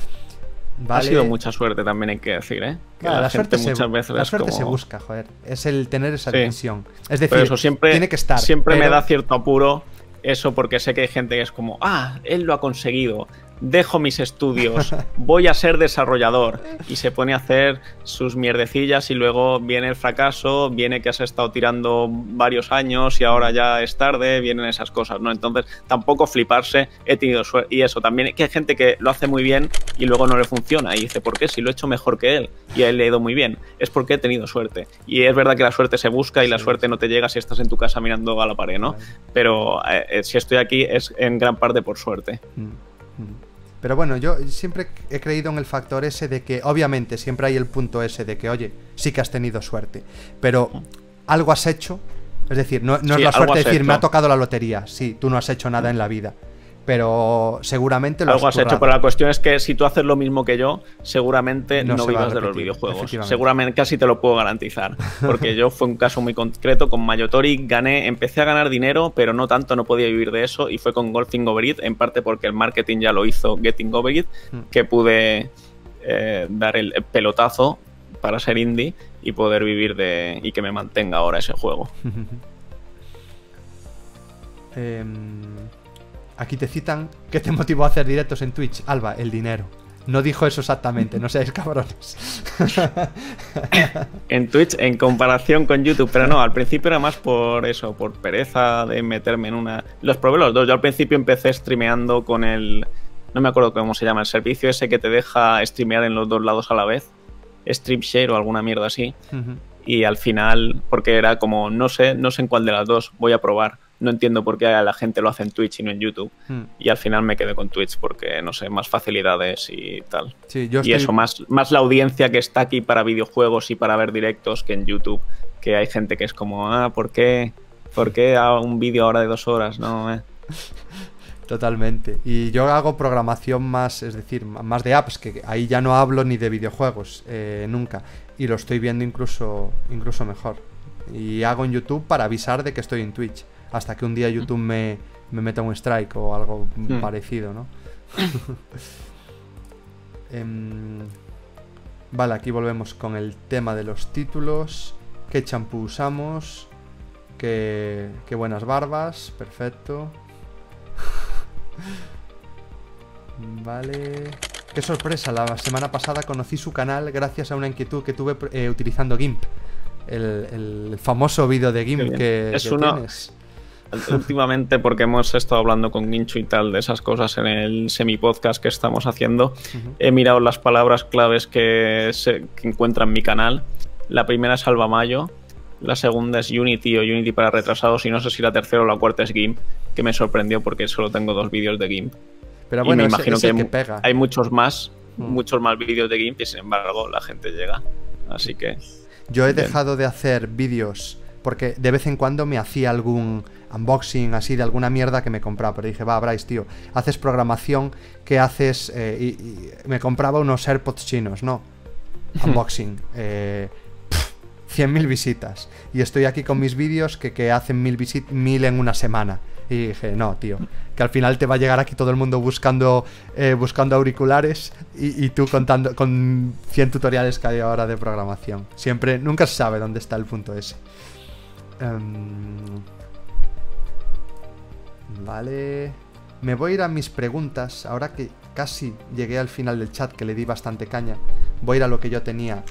Ha sido mucha suerte también, hay que decir, ¿eh? la, suerte, se, la suerte se busca, joder. Es el tener esa decisión. Es decir, eso siempre, tiene que estar. Siempre me da cierto apuro eso porque sé que hay gente que es como, ah, él lo ha conseguido dejo mis estudios, voy a ser desarrollador. Y se pone a hacer sus mierdecillas y luego viene el fracaso, viene que has estado tirando varios años y ahora ya es tarde, vienen esas cosas, ¿no? Entonces, tampoco fliparse, he tenido suerte. Y eso, también que hay gente que lo hace muy bien y luego no le funciona. Y dice, ¿por qué? Si lo he hecho mejor que él y a él le ha ido muy bien. Es porque he tenido suerte. Y es verdad que la suerte se busca y la suerte no te llega si estás en tu casa mirando a la pared, ¿no? Pero eh, eh, si estoy aquí es en gran parte por suerte. Mm, mm. Pero bueno, yo siempre he creído en el factor ese de que, obviamente, siempre hay el punto ese de que, oye, sí que has tenido suerte, pero algo has hecho. Es decir, no, es la suerte de decir, me ha tocado la lotería. Sí, tú no has hecho nada en la vida pero seguramente lo Algo has, hecho, pero la cuestión es que si tú haces lo mismo que yo, seguramente no, vivas de los videojuegos. Seguramente casi te lo puedo garantizar, porque yo fue un caso muy concreto con Mayotori, gané, empecé a ganar dinero, pero no tanto, no podía vivir de eso y fue con Golfing Over It, en parte porque el marketing ya lo hizo Getting Over It, hmm. que pude eh, dar el pelotazo para ser indie y poder vivir de y que me mantenga ahora ese juego. eh... Aquí te citan ¿Qué te motivó a hacer directos en Twitch. Alba, el dinero. No dijo eso exactamente, no seáis cabrones. en Twitch, en comparación con YouTube, pero no, al principio era más por eso, por pereza de meterme en una. Los probé los dos. Yo al principio empecé streameando con el. No me acuerdo cómo se llama, el servicio ese que te deja streamear en los dos lados a la vez. StreamShare o alguna mierda así. Y al final, porque era como, no sé, no sé en cuál de las dos, voy a probar no entiendo por qué la gente lo hace en Twitch y no en YouTube. Hmm. Y al final me quedé con Twitch porque, no sé, más facilidades y tal. y eso, más, más la audiencia que está aquí para videojuegos y para ver directos que en YouTube, que hay gente que es como, ah, ¿por qué? ¿Por qué hago un vídeo ahora de dos horas? No, eh. Totalmente. Y yo hago programación más, es decir, más de apps, que ahí ya no hablo ni de videojuegos, eh, nunca. Y lo estoy viendo incluso, incluso mejor. Y hago en YouTube para avisar de que estoy en Twitch hasta que un día YouTube me, me meta un strike o algo hmm. parecido, ¿no? Em, vale, aquí volvemos con el tema de los títulos. ¿Qué champú usamos? ¿Qué, qué buenas barbas? Perfecto. vale. Qué sorpresa, la semana pasada conocí su canal gracias a una inquietud que tuve eh, utilizando GIMP. El, famoso vídeo de GIMP que, es tienes últimamente porque hemos estado hablando con Guincho y tal de esas cosas en el semi-podcast que estamos haciendo, he mirado las palabras claves que, se, encuentran en mi canal. La primera es Mayo, la segunda es Unity o Unity para retrasados y no sé si la tercera o la cuarta es GIMP, que me sorprendió porque solo tengo dos vídeos de GIMP. Pero bueno, me imagino que, hay, muchos más, mm. muchos más vídeos de GIMP y sin embargo la gente llega. Así que... Yo he dejado de hacer vídeos porque de vez en cuando me hacía algún unboxing así de alguna mierda que me compraba. Pero dije, va, Bryce, tío, haces programación, ¿qué haces? Eh, y, me compraba unos AirPods chinos, ¿no? Unboxing. eh, 100.000 visitas. Y estoy aquí con mis vídeos que, que hacen mil, mil en una semana. Y dije, no, tío, que al final te va a llegar aquí todo el mundo buscando, eh, buscando auriculares y, tú contando con 100 tutoriales que hay ahora de programación. Siempre, nunca se sabe dónde está el punto ese. Em, vale. Me voy a ir a mis preguntas. Ahora que casi llegué al final del chat, que le di bastante caña, voy a ir a lo que yo tenía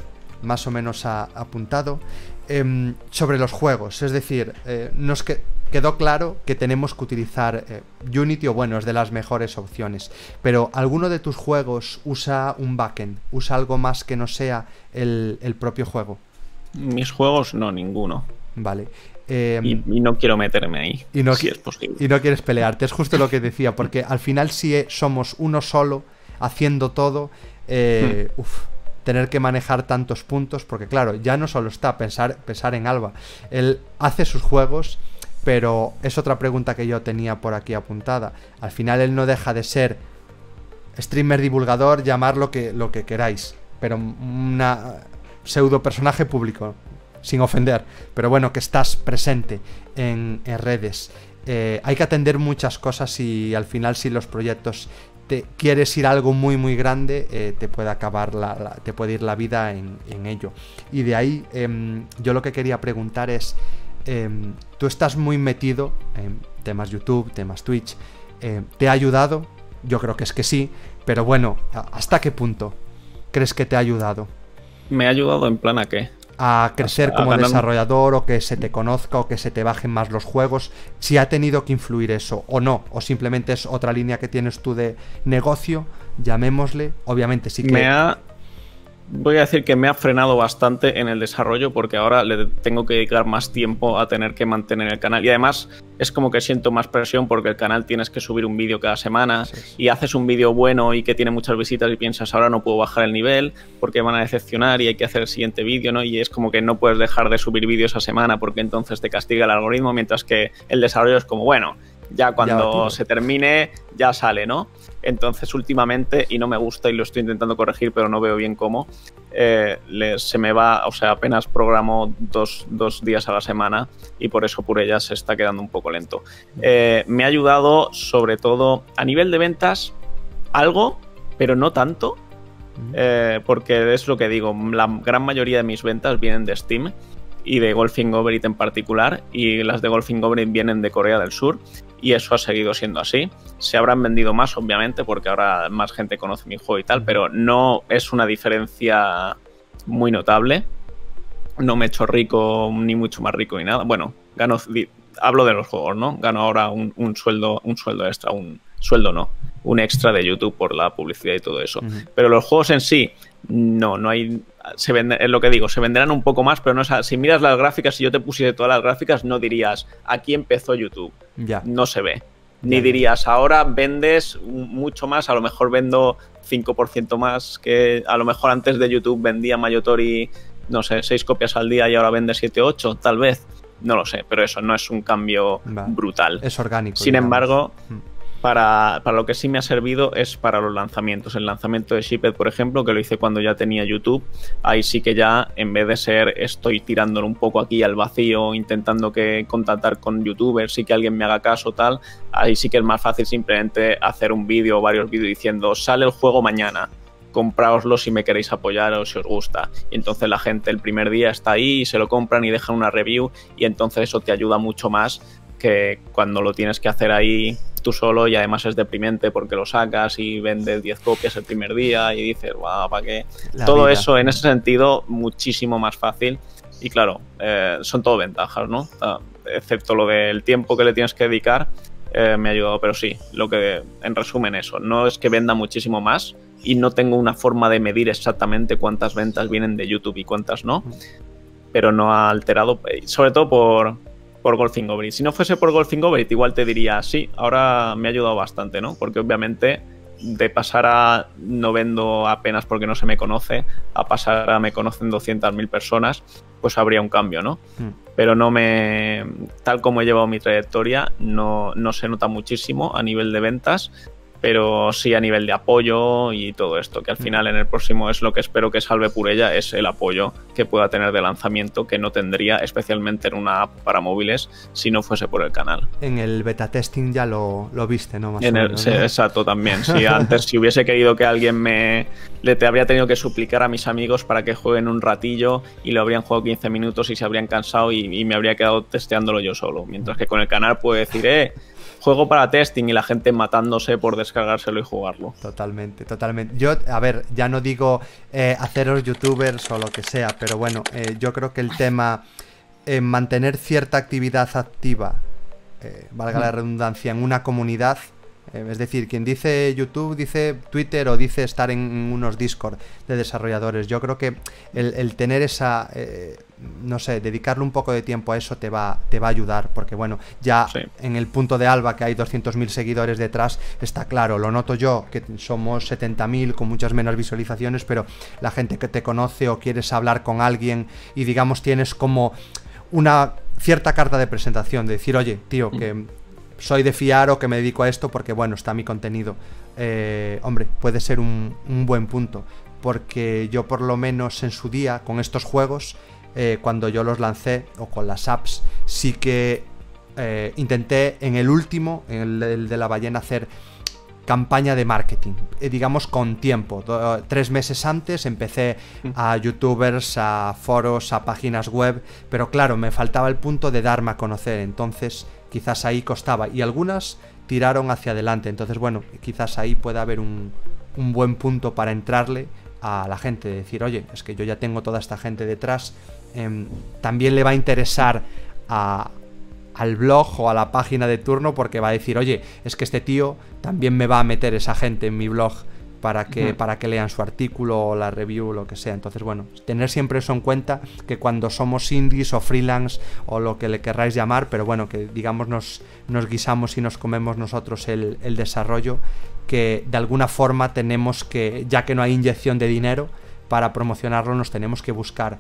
más o menos apuntado. Em, sobre los juegos, es decir, eh, nos que quedó claro que tenemos que utilizar eh, Unity o bueno, es de las mejores opciones. Pero ¿alguno de tus juegos usa un backend? ¿Usa algo más que no sea el, propio juego? Mis juegos no, ninguno. Vale. Em, y, no quiero meterme ahí, y no, si es posible. Y no quieres pelearte, es justo lo que decía, porque al final si e, somos uno solo haciendo todo, eh, hmm. tener que manejar tantos puntos, porque claro, ya no solo está pensar, pensar en Alba, él hace sus juegos pero es otra pregunta que yo tenía por aquí apuntada. Al final él no deja de ser streamer divulgador, llamar lo que, lo que queráis, pero una pseudo personaje público, sin ofender, pero bueno, que estás presente en, redes. Eh, hay que atender muchas cosas y al final si los proyectos te quieres ir algo muy muy grande, eh, te puede acabar la, te puede ir la vida en, ello. Y de ahí em, yo lo que quería preguntar es Em, tú estás muy metido en temas YouTube, temas Twitch. Em, ¿Te ha ayudado? Yo creo que es que sí, pero bueno, ¿hasta qué punto crees que te ha ayudado? ¿Me ha ayudado en plan a qué? A crecer como desarrollador o que se te conozca o que se te bajen más los juegos. Si ha tenido que influir eso o no, o simplemente es otra línea que tienes tú de negocio, llamémosle. Obviamente sí que. Me ha voy a decir que me ha frenado bastante en el desarrollo porque ahora le tengo que dedicar más tiempo a tener que mantener el canal. Y además es como que siento más presión porque el canal tienes que subir un vídeo cada semana y haces un vídeo bueno y que tiene muchas visitas y piensas ahora no puedo bajar el nivel porque van a decepcionar y hay que hacer el siguiente vídeo, ¿no? Y es como que no puedes dejar de subir vídeos a semana porque entonces te castiga el algoritmo, mientras que el desarrollo es como, bueno, ya cuando se termine ya sale, ¿no? Entonces últimamente, y no me gusta y lo estoy intentando corregir, pero no veo bien cómo, eh, se me va, o sea, apenas programo dos, días a la semana y por eso por ella se está quedando un poco lento. Eh, me ha ayudado sobre todo a nivel de ventas algo, pero no tanto. Eh, porque es lo que digo, la gran mayoría de mis ventas vienen de Steam y de Golfing Over en particular, y las de Golfing vienen de Corea del Sur y eso ha seguido siendo así. Se habrán vendido más, obviamente, porque ahora más gente conoce mi juego y tal, pero no es una diferencia muy notable. No me he hecho rico, ni mucho más rico ni nada. Bueno, gano, hablo de los juegos, ¿no? Gano ahora un, sueldo, un sueldo extra, un sueldo no, un extra de YouTube por la publicidad y todo eso. Pero los juegos en sí, no, no hay. Se vende, es lo que digo, se venderán un poco más, pero no es. Si miras las gráficas, si yo te pusiese todas las gráficas, no dirías aquí empezó YouTube. Ya. No se ve. Ni dirías ahora vendes mucho más, a lo mejor vendo 5% más que a lo mejor antes de YouTube vendía Mayotori, no sé, 6 copias al día y ahora vende 7, 8, tal vez. No lo sé, pero eso no es un cambio brutal. Es orgánico. Sin embargo. Mm. Para, lo que sí me ha servido es para los lanzamientos. El lanzamiento de Shipped, por ejemplo, que lo hice cuando ya tenía YouTube, ahí sí que ya, en vez de ser estoy tirándolo un poco aquí al vacío, intentando que contactar con youtubers y que alguien me haga caso, tal, ahí sí que es más fácil simplemente hacer un vídeo o varios vídeos diciendo sale el juego mañana. Compraoslo si me queréis apoyar o si os gusta. Y entonces la gente el primer día está ahí y se lo compran y dejan una review y entonces eso te ayuda mucho más que cuando lo tienes que hacer ahí tú solo y además es deprimente porque lo sacas y vendes 10 copias el primer día y dices, guau, ¿para qué? todo eso en ese sentido muchísimo más fácil. Y claro, eh, son todo ventajas, ¿no? Ah, excepto lo del tiempo que le tienes que dedicar, eh, me ha ayudado, pero sí, lo que en resumen eso, no es que venda muchísimo más y no tengo una forma de medir exactamente cuántas ventas vienen de YouTube y cuántas no, pero no ha alterado, eh, sobre todo por, por Golfing Over Si no fuese por Golfing Over igual te diría, sí, ahora me ha ayudado bastante, ¿no? Porque obviamente de pasar a no vendo apenas porque no se me conoce, a pasar a me conocen 200.000 personas, pues habría un cambio, ¿no? Hmm. pero no me. Tal como he llevado mi trayectoria, no, no se nota muchísimo a nivel de ventas pero sí a nivel de apoyo y todo esto, que al final en el próximo es lo que espero que salve Purella, es el apoyo que pueda tener de lanzamiento que no tendría, especialmente en una app para móviles, si no fuese por el canal. En el beta testing ya lo, viste, ¿no? en el, exacto, también. Si antes, si hubiese querido que alguien me... Le te habría tenido que suplicar a mis amigos para que jueguen un ratillo y lo habrían jugado 15 minutos y se habrían cansado y, y me habría quedado testeándolo yo solo. Mientras que con el canal puedo decir, eh juego para testing y la gente matándose por descargárselo y jugarlo. Totalmente, totalmente. Yo, a ver, ya no digo eh, haceros youtubers o lo que sea, pero bueno, eh, yo creo que el tema en mantener cierta actividad activa, eh, valga la redundancia, en una comunidad eh, es decir, quien dice YouTube dice Twitter o dice estar en unos Discord de desarrolladores. Yo creo que el, tener esa, eh, no sé, dedicarle un poco de tiempo a eso te va, te va a ayudar, porque bueno, ya en el punto de Alba que hay 200.000 seguidores detrás, está claro, lo noto yo, que somos 70.000 con muchas menos visualizaciones, pero la gente que te conoce o quieres hablar con alguien y digamos tienes como una cierta carta de presentación, de decir, oye, tío, que mm soy de fiar o que me dedico a esto porque, bueno, está mi contenido. Eh, hombre, puede ser un, buen punto. Porque yo por lo menos en su día, con estos juegos, eh, cuando yo los lancé, o con las apps, sí que eh, intenté en el último, en el, de la ballena, hacer campaña de marketing, digamos con tiempo. tres meses antes empecé a youtubers, a foros, a páginas web, pero claro, me faltaba el punto de darme a conocer. Entonces quizás ahí costaba. Y algunas tiraron hacia adelante. Entonces, bueno, quizás ahí pueda haber un, buen punto para entrarle a la gente. De decir, oye, es que yo ya tengo toda esta gente detrás. Em, también le va a interesar al blog o a la página de turno porque va a decir, oye, es que este tío también me va a meter esa gente en mi blog para que, para que lean su artículo o la review o lo que sea. Entonces, bueno, tener siempre eso en cuenta, que cuando somos indies o freelance o lo que le querráis llamar, pero bueno, que digamos nos, nos guisamos y nos comemos nosotros el, el desarrollo, que de alguna forma tenemos que, ya que no hay inyección de dinero, para promocionarlo nos tenemos que buscar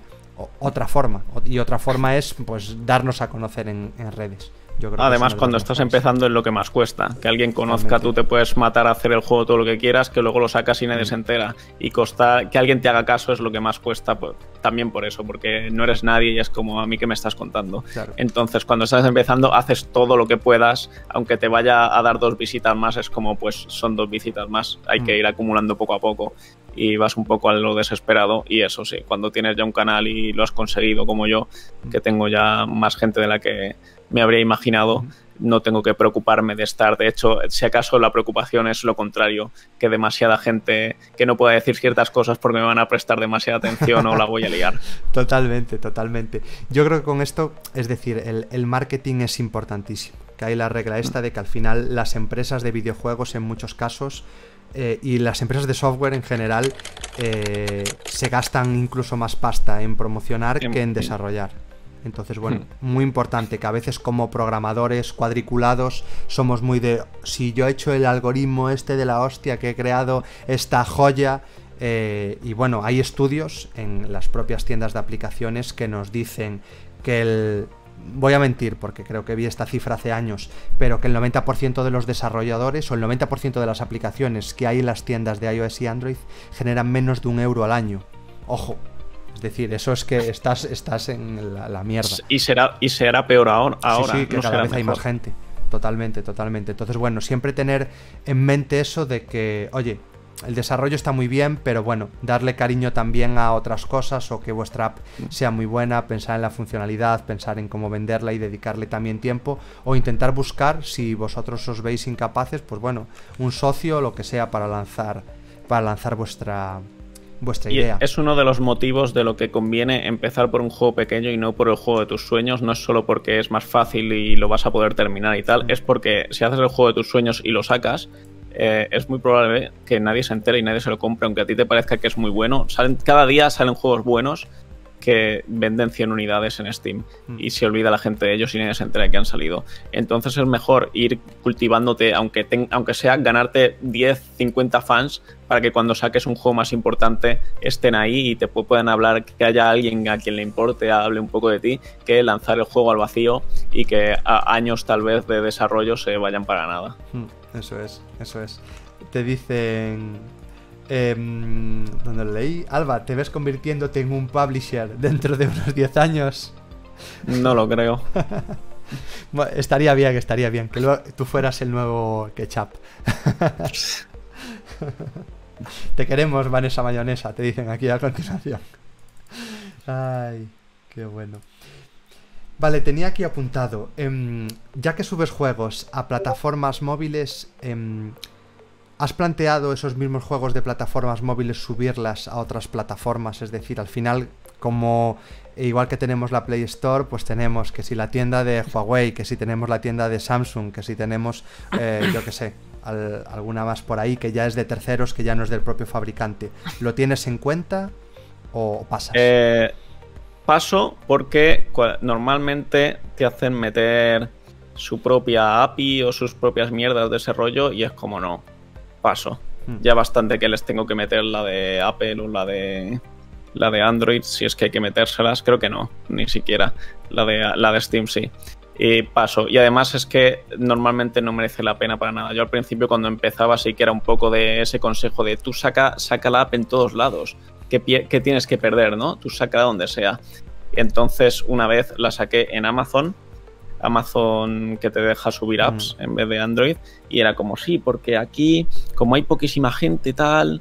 otra forma. Y otra forma es pues darnos a conocer en redes. Además, cuando estás empezando es lo que más cuesta. Que alguien conozca, tú te puedes matar a hacer el juego todo lo que quieras, que luego lo sacas y nadie se entera. Y costa, que alguien te haga caso es lo que más cuesta, también por eso, porque no eres nadie y es como a mí que me estás contando. Entonces, cuando estás empezando, haces todo lo que puedas, aunque te vaya a dar dos visitas más, es como pues son dos visitas más. Hay que mm. ir acumulando poco a poco y vas un poco a lo desesperado. Y eso sí, cuando tienes ya un canal y lo has conseguido como yo, que tengo ya más gente de la que me habría imaginado, no tengo que preocuparme de estar. De hecho, si acaso la preocupación es lo contrario, que demasiada gente que no pueda decir ciertas cosas porque me van a prestar demasiada atención o la voy a liar. Totalmente, totalmente. Yo creo que con esto, es decir, el, marketing es importantísimo. Que hay la regla esta de que al final las empresas de videojuegos en muchos casos eh, y las empresas de software en general eh, se gastan incluso más pasta en promocionar que en desarrollar. Entonces, bueno, hmm. muy importante que a veces como programadores cuadriculados somos muy de, si yo he hecho el algoritmo este de la hostia que he creado esta joya, eh, y bueno, hay estudios en las propias tiendas de aplicaciones que nos dicen que el... Voy a mentir porque creo que vi esta cifra hace años, pero que el 90% de los desarrolladores o el 90% de las aplicaciones que hay en las tiendas de iOS y Android generan menos de un euro al año. Ojo, es decir, eso es que estás, estás en la, mierda. Y será, y será peor ahora. Sí, sí que cada vez hay más gente. Totalmente, totalmente. Entonces, bueno, siempre tener en mente eso de que, oye, el desarrollo está muy bien, pero bueno, darle cariño también a otras cosas o que vuestra app sea muy buena, pensar en la funcionalidad, pensar en cómo venderla y dedicarle también tiempo o intentar buscar, si vosotros os veis incapaces, pues bueno, un socio o lo que sea para lanzar para lanzar vuestra vuestra idea. es uno de los motivos de lo que conviene empezar por un juego pequeño y no por el juego de tus sueños. No es solo porque es más fácil y lo vas a poder terminar y tal, es porque si haces el juego de tus sueños y lo sacas, eh, es muy probable que nadie se entere y nadie se lo compre, aunque a ti te parezca que es muy bueno. Salen, cada día salen juegos buenos que venden 100 unidades en Steam Mm. y se olvida la gente de ellos y nadie se entera de que han salido. Entonces es mejor ir cultivándote, aunque, ten- aunque sea ganarte 10, 50 fans, para que cuando saques un juego más importante estén ahí y te pu- puedan hablar, que haya alguien a quien le importe, hable un poco de ti, que lanzar el juego al vacío y que a- años tal vez de desarrollo se vayan para nada. Mm, Eso es, eso es. Te dicen... donde lo leí, Alba, ¿te ves convirtiéndote en un publisher dentro de unos 10 años? No lo creo. Bueno, estaría bien, estaría bien, que luego tú fueras el nuevo ketchup. te queremos, Vanessa Mayonesa, te dicen aquí a continuación. Ay, qué bueno. Vale, tenía aquí apuntado, em, ya que subes juegos a plataformas móviles, em, ¿has planteado esos mismos juegos de plataformas móviles subirlas a otras plataformas? Es decir, al final, como e igual que tenemos la Play Store, pues tenemos que si la tienda de Huawei, que si tenemos la tienda de Samsung, que si tenemos, eh, yo qué sé, al- alguna más por ahí que ya es de terceros, que ya no es del propio fabricante. ¿Lo tienes en cuenta o pasas? Eh, paso porque normalmente te hacen meter su propia API o sus propias mierdas de ese rollo y es como no. Paso. Hmm. Ya bastante que les tengo que meter la de Apple o la de la de Android, si es que hay que metérselas, creo que no, ni siquiera. La de, la de Steam sí. Y paso. Y además es que normalmente no merece la pena para nada. Yo al principio cuando empezaba sí que era un poco de ese consejo de tú saca, saca la app en todos lados. ¿Qué, pie- qué tienes que perder, no? Tú saca donde sea. Entonces una vez la saqué en Amazon. Amazon que te deja subir apps en vez de Android. Y era como, sí, porque aquí, como hay poquísima gente tal,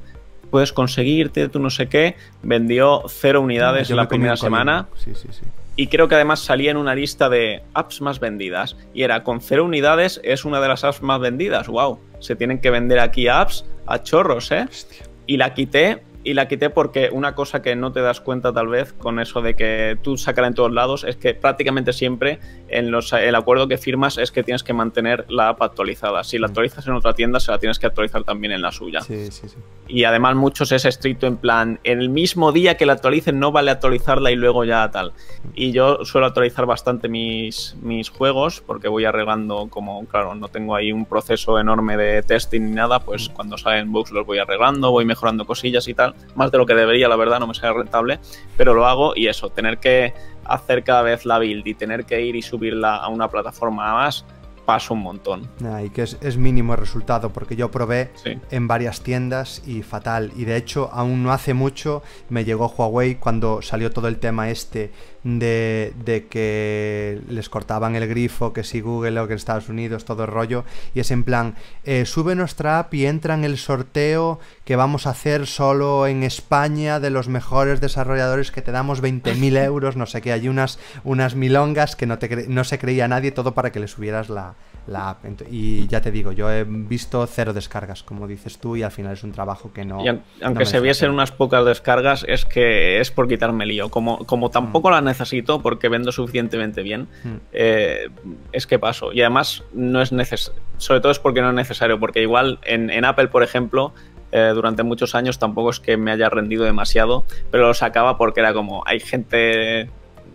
puedes conseguirte, tú no sé qué. Vendió cero unidades Yo la primera semana. Sí, sí, sí. Y creo que además salía en una lista de apps más vendidas. Y era con cero unidades es una de las apps más vendidas. ¡Wow! Se tienen que vender aquí apps a chorros, ¿eh? Hostia. Y la quité. Y la quité porque una cosa que no te das cuenta tal vez con eso de que tú sacarla en todos lados es que prácticamente siempre en los, el acuerdo que firmas es que tienes que mantener la app actualizada. Si la Mm. actualizas en otra tienda, se la tienes que actualizar también en la suya. Sí, sí, sí. Y además muchos es estricto en plan, el mismo día que la actualicen no vale actualizarla y luego ya tal. Y yo suelo actualizar bastante mis, mis juegos porque voy arreglando como, claro, no tengo ahí un proceso enorme de testing ni nada, pues cuando salen bugs los voy arreglando, voy mejorando cosillas y tal. Más de lo que debería, la verdad, no me sale rentable, pero lo hago y eso, tener que hacer cada vez la build y tener que ir y subirla a una plataforma más, paso un montón. Nah, y que es, es mínimo el resultado, porque yo probé Sí. en varias tiendas y fatal. Y de hecho, aún no hace mucho me llegó Huawei cuando salió todo el tema este de, de que les cortaban el grifo, que si Google o que en Estados Unidos, todo el rollo. Y es en plan, eh, sube nuestra app y entra en el sorteo que vamos a hacer solo en España de los mejores desarrolladores que te damos 20.000 euros, no sé qué, hay unas, unas milongas que no, te no se creía nadie, todo para que le subieras la, la app. Y ya te digo, yo he visto cero descargas, como dices tú, y al final es un trabajo que no... Y aun- no aunque se viesen unas pocas descargas, es que es por quitarme lío. Como, como tampoco las necesito porque vendo suficientemente bien, Mm. eh, es que paso. Y además no es necesario. Sobre todo es porque no es necesario. Porque igual en, en Apple, por ejemplo, eh, durante muchos años tampoco es que me haya rendido demasiado, pero lo sacaba porque era como, hay gente,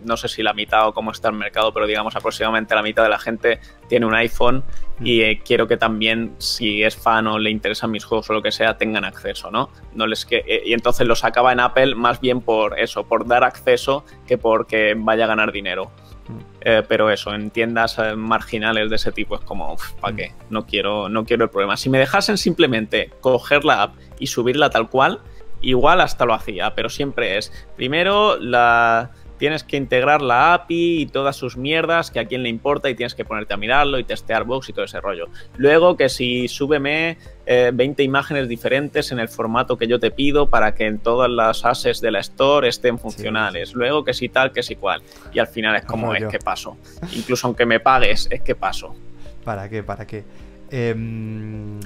no sé si la mitad o cómo está el mercado, pero digamos aproximadamente la mitad de la gente tiene un iPhone y eh, quiero que también, si es fan o le interesan mis juegos o lo que sea, tengan acceso, ¿no? no les que eh, y entonces lo sacaba en Apple más bien por eso, por dar acceso que porque vaya a ganar dinero. Mm. Eh, pero eso, en tiendas marginales de ese tipo es como, ¿para Mm. qué? No quiero, no quiero el problema. Si me dejasen simplemente coger la app y subirla tal cual, igual hasta lo hacía, pero siempre es, primero la tienes que integrar la API y todas sus mierdas, que a quién le importa y tienes que ponerte a mirarlo y testear bugs y todo ese rollo. Luego que si súbeme eh, 20 imágenes diferentes en el formato que yo te pido para que en todas las assets de la store estén funcionales. Luego que si tal, que si cual. Y al final es como, es que paso. Incluso aunque me pagues, es que paso. ¿Para qué? ¿Para qué? Em,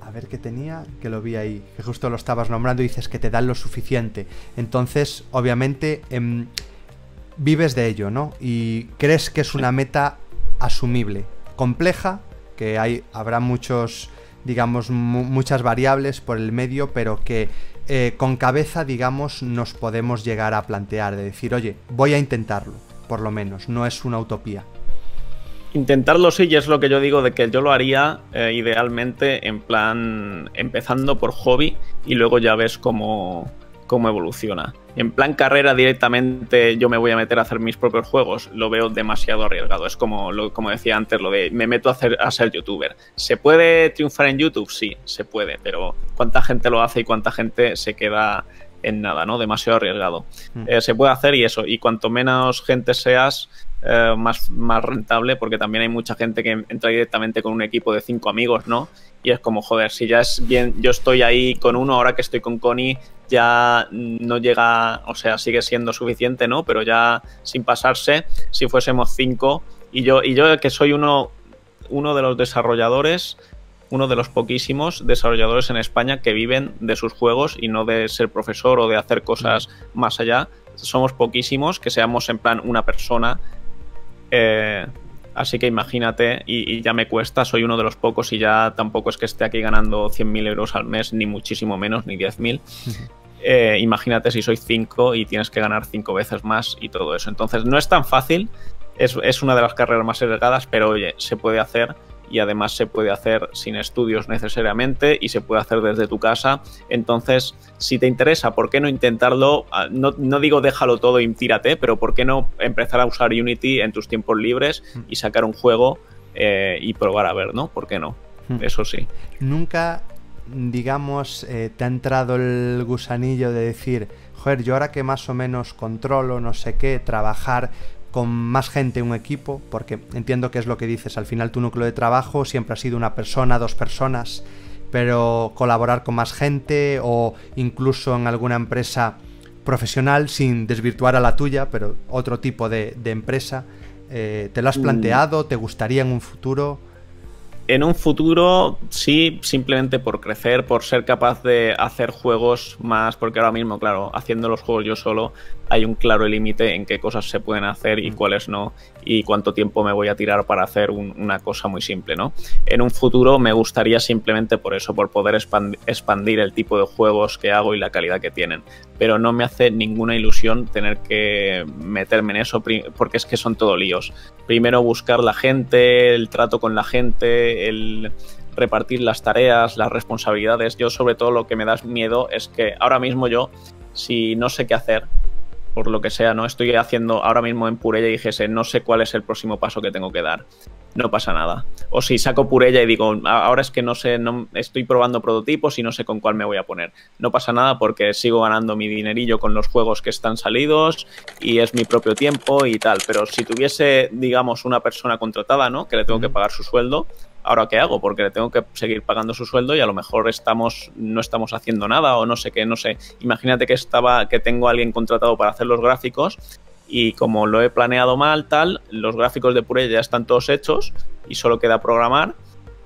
a ver qué tenía, que lo vi ahí, que justo lo estabas nombrando y dices que te dan lo suficiente. Entonces, obviamente, em, vives de ello, ¿no? Y crees que es una meta asumible, compleja, que hay, habrá muchos digamos, muchas variables por el medio, pero que eh, con cabeza, digamos, nos podemos llegar a plantear, de decir, oye, voy a intentarlo, por lo menos, no es una utopía. Intentarlo sí, y es lo que yo digo de que yo lo haría eh, idealmente en plan empezando por hobby y luego ya ves cómo, cómo evoluciona. En plan carrera directamente yo me voy a meter a hacer mis propios juegos, lo veo demasiado arriesgado. Es como, lo, como decía antes, lo de me meto a, hacer, a ser youtuber. ¿Se puede triunfar en YouTube? Sí, se puede, pero ¿cuánta gente lo hace y cuánta gente se queda en nada, ¿no? Demasiado arriesgado. Mm. Eh, se puede hacer y eso, y cuanto menos gente seas, eh, más, más rentable, porque también hay mucha gente que entra directamente con un equipo de cinco amigos, ¿no? Y es como, joder, si ya es bien, yo estoy ahí con uno, ahora que estoy con Connie, ya no llega, o sea, sigue siendo suficiente, ¿no? Pero ya sin pasarse, si fuésemos cinco, y yo, y yo que soy uno, uno de los desarrolladores, uno de los poquísimos desarrolladores en España que viven de sus juegos y no de ser profesor o de hacer cosas más allá. Somos poquísimos que seamos en plan una persona eh, así que imagínate, y, ya me cuesta, soy uno de los pocos y ya tampoco es que esté aquí ganando 100.000 euros al mes, ni muchísimo menos, ni 10.000. Eh, imagínate si soy 5 y tienes que ganar 5 veces más y todo eso. Entonces no es tan fácil, es, es una de las carreras más arriesgadas, pero oye, se puede hacer y además se puede hacer sin estudios necesariamente y se puede hacer desde tu casa. Entonces, si te interesa, ¿por qué no intentarlo? Ah, no, digo déjalo todo y tírate, pero ¿por qué no empezar a usar Unity en tus tiempos libres y sacar un juego eh, y probar a ver, ¿no? ¿Por qué no? Hmm. Eso sí. Nunca, digamos, eh, te ha entrado el gusanillo de decir, joder, yo ahora que más o menos controlo, no sé qué, trabajar con más gente un equipo, porque entiendo que es lo que dices, al final tu núcleo de trabajo siempre ha sido una persona, dos personas, pero colaborar con más gente o incluso en alguna empresa profesional sin desvirtuar a la tuya, pero otro tipo de, empresa, eh, ¿te lo has mm. planteado? ¿Te gustaría en un futuro? En un futuro, sí, simplemente por crecer, por ser capaz de hacer juegos más, porque ahora mismo, claro, haciendo los juegos yo solo, hay un claro límite en qué cosas se pueden hacer y mm. cuáles no, y cuánto tiempo me voy a tirar para hacer una cosa muy simple, ¿no? En un futuro me gustaría simplemente por eso, por poder expandir el tipo de juegos que hago y la calidad que tienen. Pero no me hace ninguna ilusión tener que meterme en eso, porque es que son todo líos. Primero buscar la gente, el trato con la gente, el repartir las tareas, las responsabilidades. Yo sobre todo lo que me da miedo es que ahora mismo yo, si no sé qué hacer, por lo que sea, no estoy haciendo ahora mismo en Purella y dijese, no sé cuál es el próximo paso que tengo que dar. No pasa nada. O si saco Purella y digo, ahora es que no sé, no estoy probando prototipos y no sé con cuál me voy a poner. No pasa nada porque sigo ganando mi dinerillo con los juegos que están salidos y es mi propio tiempo y tal. Pero si tuviese, digamos, una persona contratada, ¿no? Que le tengo que pagar su sueldo, ahora qué hago, porque le tengo que seguir pagando su sueldo y a lo mejor estamos, no estamos haciendo nada o no sé qué, no sé. Imagínate que estaba, que tengo a alguien contratado para hacer los gráficos y como lo he planeado mal, tal, los gráficos de Pure ya están todos hechos y solo queda programar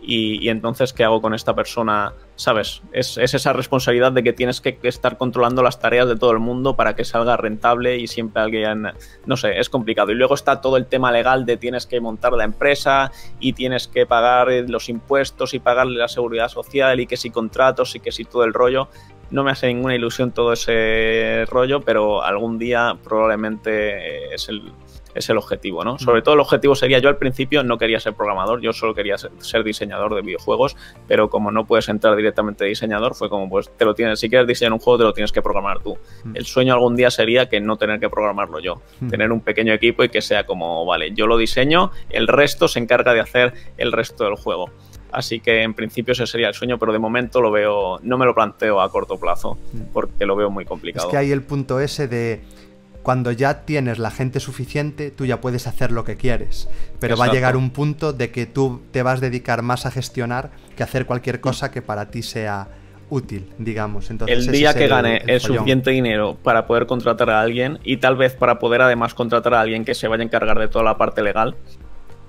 y, entonces, ¿qué hago con esta persona? ¿Sabes? Es, esa responsabilidad de que tienes que estar controlando las tareas de todo el mundo para que salga rentable y siempre alguien, no sé, es complicado. Y luego está todo el tema legal de tienes que montar la empresa y tienes que pagar los impuestos y pagarle la seguridad social y que si contratos y que si todo el rollo. No me hace ninguna ilusión todo ese rollo, pero algún día probablemente es el, es el objetivo, ¿no? Sobre todo el objetivo sería, yo al principio no quería ser programador, yo solo quería ser, diseñador de videojuegos, pero como no puedes entrar directamente de diseñador, fue como, pues te lo tienes, si quieres diseñar un juego, te lo tienes que programar tú. El sueño algún día sería que no tener que programarlo yo, tener un pequeño equipo y que sea como, vale, yo lo diseño, el resto se encarga de hacer el resto del juego. Así que en principio ese sería el sueño, pero de momento lo veo, no me lo planteo a corto plazo, porque lo veo muy complicado. Es que hay el punto ese de cuando ya tienes la gente suficiente, tú ya puedes hacer lo que quieres. Pero va a llegar un punto de que tú te vas a dedicar más a gestionar que a hacer cualquier cosa que para ti sea útil, digamos. Entonces, el día que gane el, suficiente dinero para poder contratar a alguien y tal vez para poder además contratar a alguien que se vaya a encargar de toda la parte legal,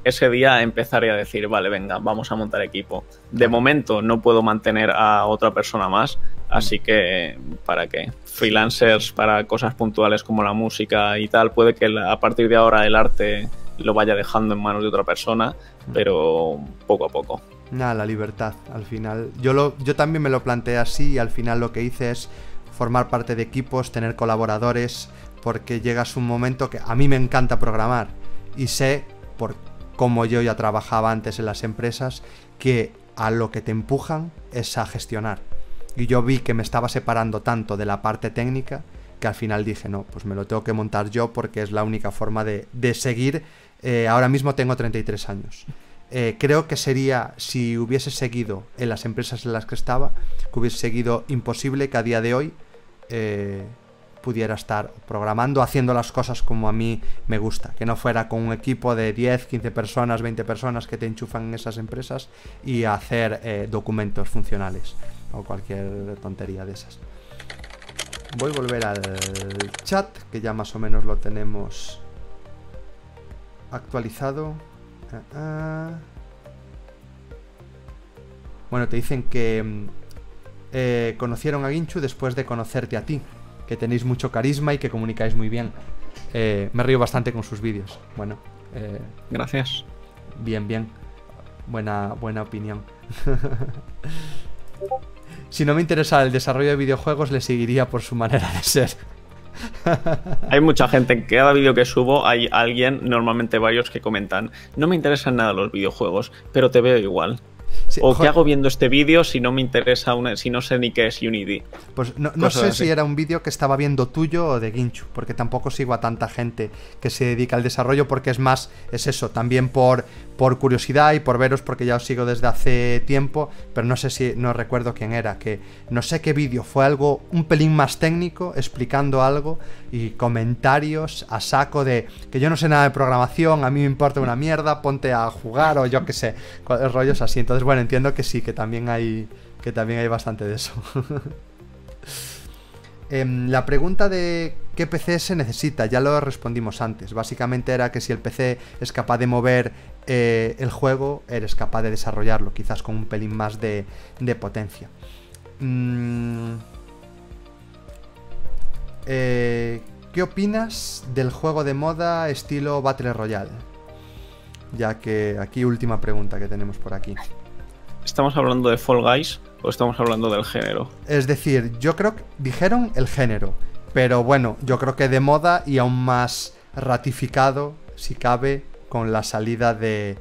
ese día empezaré a decir, vale, venga, vamos a montar equipo. De momento no puedo mantener a otra persona más, así que ¿para qué? Freelancers para cosas puntuales como la música y tal, puede que a partir de ahora el arte lo vaya dejando en manos de otra persona, pero poco a poco. Nada, la libertad, al final. Yo, lo, yo también me lo planteé así y al final lo que hice es formar parte de equipos, tener colaboradores, porque llegas un momento que a mí me encanta programar y sé, por como yo ya trabajaba antes en las empresas, que a lo que te empujan es a gestionar. Y yo vi que me estaba separando tanto de la parte técnica que al final dije, no, pues me lo tengo que montar yo porque es la única forma de, seguir. Eh, ahora mismo tengo 33 años. Eh, creo que sería, si hubiese seguido en las empresas en las que estaba, que hubiese seguido imposible que a día de hoy eh, pudiera estar programando, haciendo las cosas como a mí me gusta, que no fuera con un equipo de 10, 15 personas, 20 personas que te enchufan en esas empresas y hacer documentos funcionales o cualquier tontería de esas. Voy a volver al chat, que ya más o menos lo tenemos actualizado. Ah, ah. Bueno, te dicen que mm, eh, conocieron a Ginchu después de conocerte a ti, que tenéis mucho carisma y que comunicáis muy bien. Eh, me río bastante con sus vídeos. Bueno, eh, gracias. Bien, bien. Buena, buena opinión. si no me interesa el desarrollo de videojuegos, le seguiría por su manera de ser. hay mucha gente, en cada vídeo que subo hay alguien, normalmente varios, que comentan, no me interesan nada los videojuegos, pero te veo igual o qué hago viendo este vídeo si no me interesa, una, si no sé ni qué es Unity. Pues no, sé si era un vídeo que estaba viendo tuyo o de Ginchu, porque tampoco sigo a tanta gente que se dedica al desarrollo, porque es más, es eso, también por, por curiosidad y por veros, porque ya os sigo desde hace tiempo, pero no sé si, no recuerdo quién era, que no sé qué vídeo, fue algo un pelín más técnico, explicando algo y comentarios a saco de que yo no sé nada de programación, a mí me importa una mierda, ponte a jugar o yo qué sé, rollos así. Entonces, bueno, entiendo que sí, que también hay, que también hay bastante de eso. Em, la pregunta de qué PC se necesita, ya lo respondimos antes. Básicamente era que si el PC es capaz de mover eh, el juego, eres capaz de desarrollarlo, quizás con un pelín más de, potencia. Mm, eh, ¿Qué opinas del juego de moda estilo Battle Royale? Ya que aquí última pregunta que tenemos por aquí. ¿Estamos hablando de Fall Guys o estamos hablando del género? Es decir, yo creo que dijeron el género, pero bueno, yo creo que de moda y aún más ratificado, si cabe, con la salida de,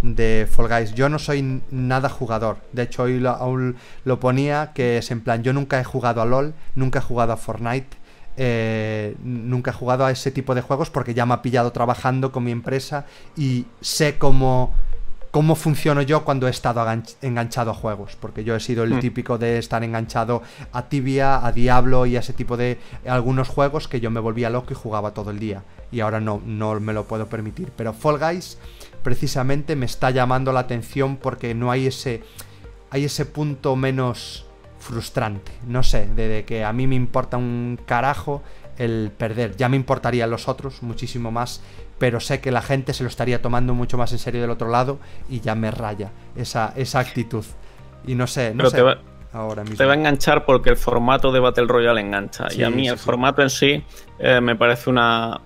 de Fall Guys. Yo no soy nada jugador. De hecho, hoy lo, aún lo ponía que es en plan, yo nunca he jugado a LOL, nunca he jugado a Fortnite. Eh, nunca he jugado a ese tipo de juegos porque ya me ha pillado trabajando con mi empresa y sé cómo cómo funciono yo cuando he estado enganchado a juegos, porque yo he sido el hmm. típico de estar enganchado a Tibia, a Diablo y a ese tipo de algunos juegos que yo me volvía loco y jugaba todo el día. Y ahora no, no me lo puedo permitir. Pero Fall Guys precisamente me está llamando la atención porque no hay ese, hay ese punto menos frustrante. No sé, de que a mí me importa un carajo el perder. Ya me importaría los otros muchísimo más pero sé que la gente se lo estaría tomando mucho más en serio del otro lado y ya me raya esa, esa actitud. Y no sé, no sé. ahora mismo. Te va a enganchar porque el formato de Battle Royale engancha. y a mí el formato en sí eh, me parece una,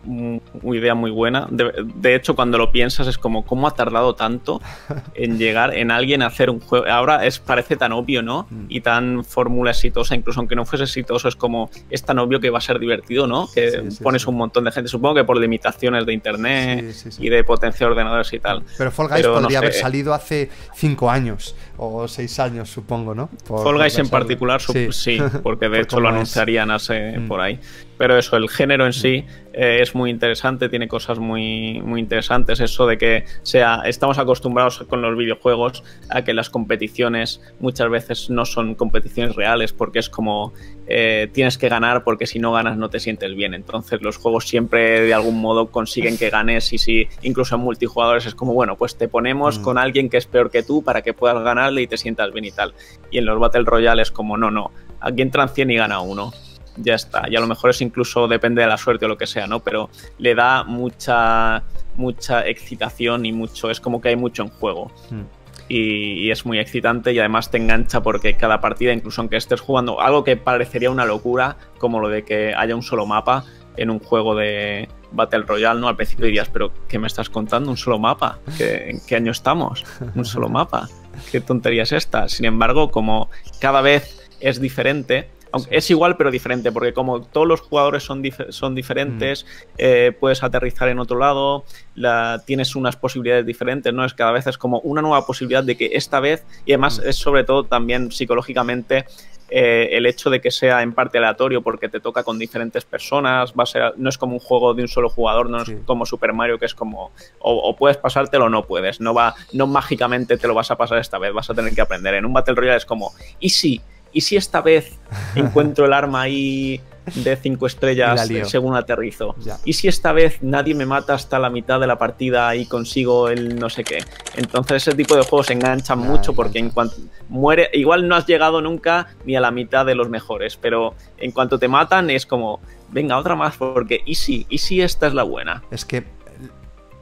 idea muy buena. De, hecho, cuando lo piensas es como, ¿cómo ha tardado tanto en llegar en alguien a hacer un juego? Ahora es, parece tan obvio, ¿no? Mm. Y tan fórmula exitosa, incluso aunque no fuese exitoso, es como, es tan obvio que va a ser divertido, ¿no? Que pones un montón de gente, supongo que por limitaciones de internet y de potencia de ordenadores y tal. Pero Fall Guys podría haber salido hace cinco años o seis años, supongo, ¿no? Fall Guys en particular, sí. porque de hecho lo anunciarían hace, mm. por ahí. Pero eso, el género en sí eh, es muy interesante, tiene cosas muy, muy interesantes. Eso de que sea, estamos acostumbrados con los videojuegos a que las competiciones muchas veces no son competiciones reales, porque es como eh, tienes que ganar porque si no ganas no te sientes bien. Entonces los juegos siempre de algún modo consiguen que ganes y si incluso en multijugadores es como, bueno, pues te ponemos mm. con alguien que es peor que tú para que puedas ganarle y te sientas bien y tal. Y en los Battle Royale es como, no, no, aquí entran 100 y gana uno ya está. Y a lo mejor es incluso depende de la suerte o lo que sea, ¿no? Pero le da mucha, mucha excitación y mucho, es como que hay mucho en juego. Hmm. Y, es muy excitante y además te engancha porque cada partida, incluso aunque estés jugando algo que parecería una locura, como lo de que haya un solo mapa en un juego de Battle Royale, ¿no? Al principio dirías, pero ¿qué me estás contando? ¿Un solo mapa? ¿En qué año estamos? ¿Un solo mapa? ¿qué tontería es esta? Sin embargo, como cada vez es diferente, aunque es igual pero diferente, porque como todos los jugadores son, son diferentes, mm. eh, puedes aterrizar en otro lado, la, tienes unas posibilidades diferentes, ¿no? Es cada vez es como una nueva posibilidad de que esta vez, y además mm. es sobre todo también psicológicamente eh, el hecho de que sea en parte aleatorio porque te toca con diferentes personas, va a ser, no es como un juego de un solo jugador, no es como Super Mario que es como o, puedes pasártelo o no puedes, no va, no mágicamente te lo vas a pasar esta vez, vas a tener que aprender. En un Battle Royale es como, ¿y si? ¿Y si esta vez encuentro el arma ahí de cinco estrellas según aterrizo? ¿Y si esta vez nadie me mata hasta la mitad de la partida y consigo el no sé qué? Entonces ese tipo de juegos enganchan mucho porque en cuanto muere, igual no has llegado nunca ni a la mitad de los mejores, pero en cuanto te matan es como, venga, otra más porque ¿y si? ¿Y si esta es la buena? Es que,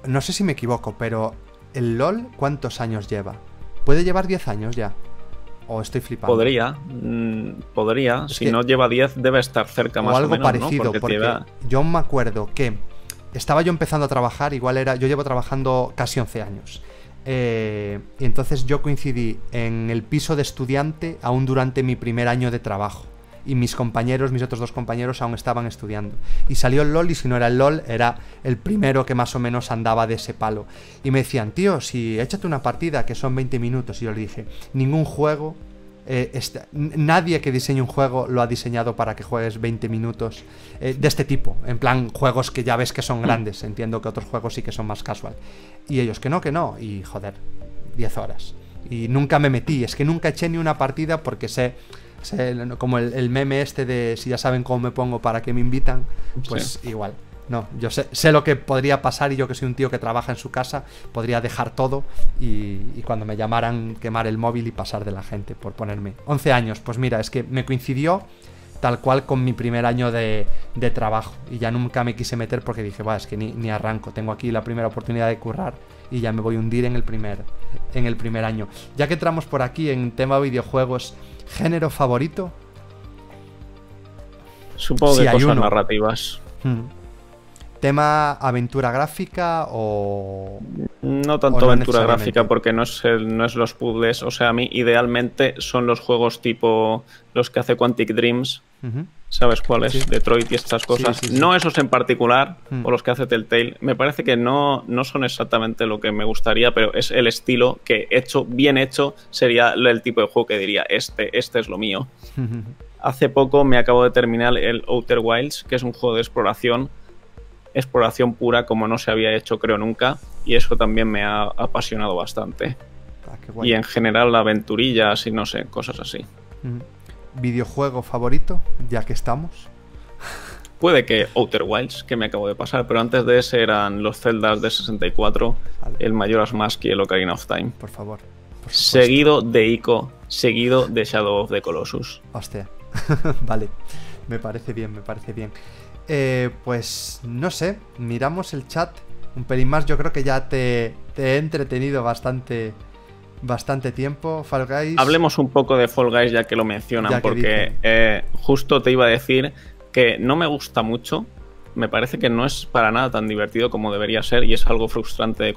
no sé si me equivoco, pero el LOL, ¿cuántos años lleva? Puede llevar 10 años ya. ¿O estoy flipando? Podría, mm, podría. si no lleva 10, debe estar cerca más o, algo menos, parecido, porque, yo me acuerdo que estaba yo empezando a trabajar, igual era. Yo llevo trabajando casi 11 años. Eh, y entonces yo coincidí en el piso de estudiante aún durante mi primer año de trabajo. Y mis compañeros, mis otros dos compañeros, aún estaban estudiando. Y salió el LOL, y si no era el LOL, era el primero que más o menos andaba de ese palo. Y me decían, tío, si échate una partida que son 20 minutos. Y yo le dije, ningún juego eh, nadie que diseñe un juego lo ha diseñado para que juegues 20 minutos eh, de este tipo. En plan, juegos que ya ves que son mm. grandes. Entiendo que otros juegos sí que son más casual. Y ellos que no, que no. Y joder, 10 horas. Y nunca me metí. Es que nunca eché ni una partida porque sé. Como el, meme este de si ya saben cómo me pongo para que me invitan, pues igual. No, yo sé, lo que podría pasar y yo que soy un tío que trabaja en su casa, podría dejar todo y, cuando me llamaran quemar el móvil y pasar de la gente por ponerme 11 años. Pues mira, es que me coincidió tal cual con mi primer año de, trabajo y ya nunca me quise meter porque dije, va, es que ni, arranco, tengo aquí la primera oportunidad de currar y ya me voy a hundir en el primer, en el primer año. Ya que entramos por aquí en tema videojuegos, ¿género favorito? Supongo que cosas narrativas. Hmm. ¿Tema aventura gráfica o.? No tanto aventura gráfica porque no es, no es los puzzles. O sea, a mí idealmente son los juegos tipo los que hace Quantic Dreams. ¿Sabes cuáles? Detroit y estas cosas. no esos en particular, mm. o los que hace Telltale. Me parece que no, no son exactamente lo que me gustaría, pero es el estilo que hecho, bien hecho, sería el tipo de juego que diría, este, este es lo mío. Hace poco me acabo de terminar el Outer Wilds, que es un juego de exploración exploración pura como no se había hecho creo nunca y eso también me ha apasionado bastante. Ah, y en general la aventurilla, así no sé, cosas así. ¿Videojuego favorito, ya que estamos? Puede que Outer Wilds, que me acabo de pasar, pero antes de ese eran los Zeldas de 64, el Majora's Mask y el Ocarina of Time. Por favor. seguido de Ico, seguido de Shadow of the Colossus. Hostia. vale. Me parece bien, me parece bien. Eh, pues no sé, miramos el chat un pelín más. Yo creo que ya te, he entretenido bastante, bastante tiempo, Fall Guys. Hablemos un poco de Fall Guys ya que lo mencionan, porque eh, justo te iba a decir que no me gusta mucho me parece que no es para nada tan divertido como debería ser y es algo frustrante.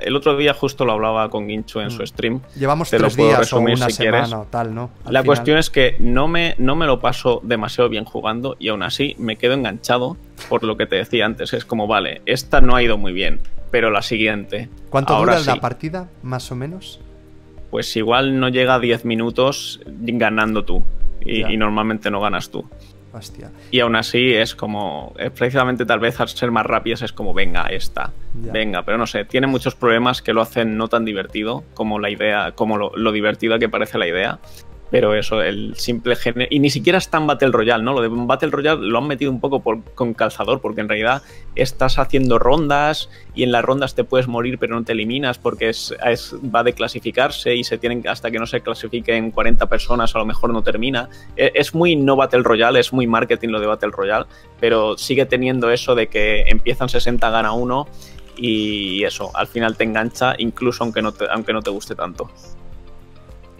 El otro día justo lo hablaba con Guincho en su mm. stream. Llevamos tres días o una semana o tal, ¿no? la cuestión es que no me, no me lo paso demasiado bien jugando y aún así me quedo enganchado por lo que te decía antes. Es como, vale, esta no ha ido muy bien, pero la siguiente. ¿Cuánto dura la partida, más o menos? Pues igual no llega a 10 minutos ganando tú. y normalmente no ganas tú. Y aún así es como, precisamente tal vez al ser más rápidas es como, venga, esta, venga, pero no sé, tiene muchos problemas que lo hacen no tan divertido como la idea, como lo, lo divertida que parece la idea. Pero eso, el simple género. Y ni siquiera es tan Battle Royale, ¿no? Lo de Battle Royale lo han metido un poco con calzador, porque en realidad estás haciendo rondas y en las rondas te puedes morir, pero no te eliminas porque es, va de clasificarse y se tienen hasta que no se clasifiquen 40 personas, a lo mejor no termina. E, es muy no Battle Royale, es muy marketing lo de Battle Royale, pero sigue teniendo eso de que empiezan 60, gana uno y eso, al final te engancha, incluso aunque no te, aunque no te guste tanto.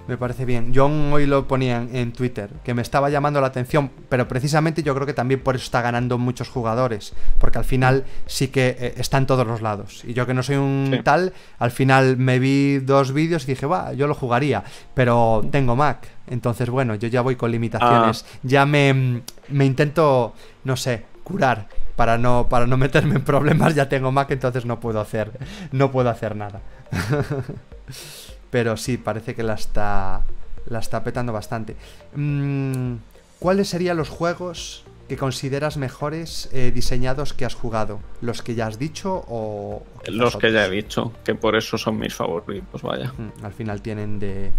Me parece bien. Yo hoy lo ponía en, Twitter, que me estaba llamando la atención, pero precisamente yo creo que también por eso está ganando muchos jugadores, porque al final sí que eh, está en todos los lados. Y yo que no soy un tal, al final me vi dos vídeos y dije, va, yo lo jugaría, pero tengo Mac. Entonces, bueno, yo ya voy con limitaciones. Ah. Ya me, me intento, no sé, curar para no, para no meterme en problemas, ya tengo Mac, entonces no puedo hacer, no puedo hacer nada. Pero sí, parece que la está, la está petando bastante. Mm, ¿Cuáles serían los juegos que consideras mejores eh, diseñados que has jugado? ¿Los que ya has dicho o...? Los que ya he dicho, que por eso son mis favoritos, vaya. Mm, al final tienen de,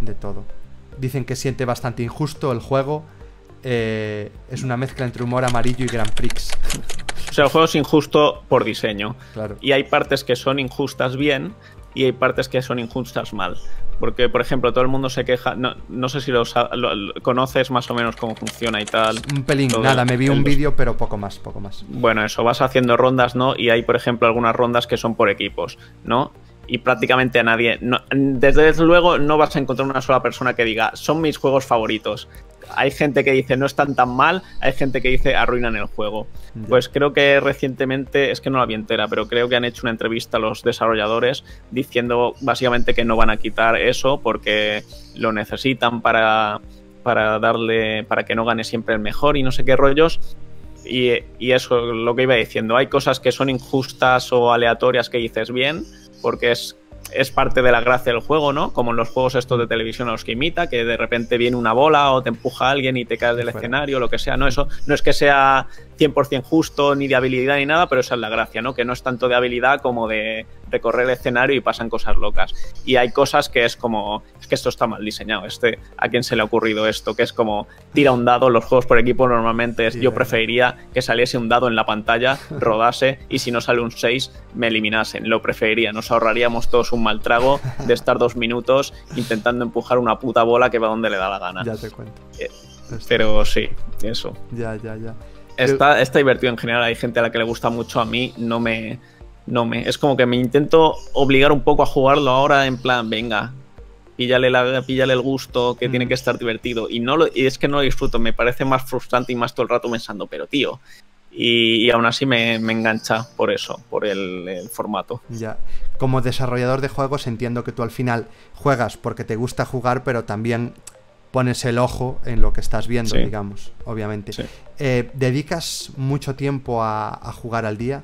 de todo. Dicen que siente bastante injusto el juego. Eh, es una mezcla entre humor amarillo y Grand Prix. O sea, el juego es injusto por diseño. Claro. Y hay partes que son injustas bien y hay partes que son injustas mal. Porque, por ejemplo, todo el mundo se queja. No, sé si lo, conoces más o menos cómo funciona y tal. Un pelín, nada, me vi un vídeo, pero poco más, poco más. Bueno, eso, vas haciendo rondas, ¿no? Y hay, por ejemplo, algunas rondas que son por equipos, ¿no? y prácticamente a nadie. desde luego no vas a encontrar una sola persona que diga, son mis juegos favoritos hay gente que dice no están tan mal, hay gente que dice arruinan el juego. Pues creo que recientemente, es que no la vi entera, pero creo que han hecho una entrevista a los desarrolladores diciendo básicamente que no van a quitar eso porque lo necesitan para, para darle, para que no gane siempre el mejor y no sé qué rollos. Y, y eso, lo que iba diciendo, hay cosas que son injustas o aleatorias que dices bien, porque es es parte de la gracia del juego, ¿no? Como en los juegos estos de televisión a los que imita, que de repente viene una bola o te empuja alguien y te caes del escenario, lo que sea, ¿no? Eso no es que sea 100% justo ni de habilidad ni nada, pero esa es la gracia, ¿no? Que no es tanto de habilidad como de recorrer el escenario y pasan cosas locas. Y hay cosas que es como, es que esto está mal diseñado, este, ¿a quién se le ha ocurrido esto? Que es como, tira un dado, los juegos por equipo normalmente es, yo preferiría que saliese un dado en la pantalla, rodase y si no sale un 6, me eliminasen, lo preferiría, nos ahorraríamos todos un mal trago de estar dos minutos intentando empujar una puta bola que va donde le da la gana. Ya te cuento. Eh, pero sí, eso. Ya, ya, ya. Está, está divertido en general, hay gente a la que le gusta mucho, a mí no me no me. Es como que me intento obligar un poco a jugarlo ahora en plan, venga, píllale, la, píllale el gusto, que tiene mm. que estar divertido. Y, no lo, y es que no lo disfruto, me parece más frustrante y más todo el rato pensando, pero tío. Y, aún así me, engancha por eso, por el, formato. Ya. Como desarrollador de juegos entiendo que tú al final juegas porque te gusta jugar, pero también pones el ojo en lo que estás viendo, digamos, obviamente. Eh, ¿Dedicas mucho tiempo a jugar al día?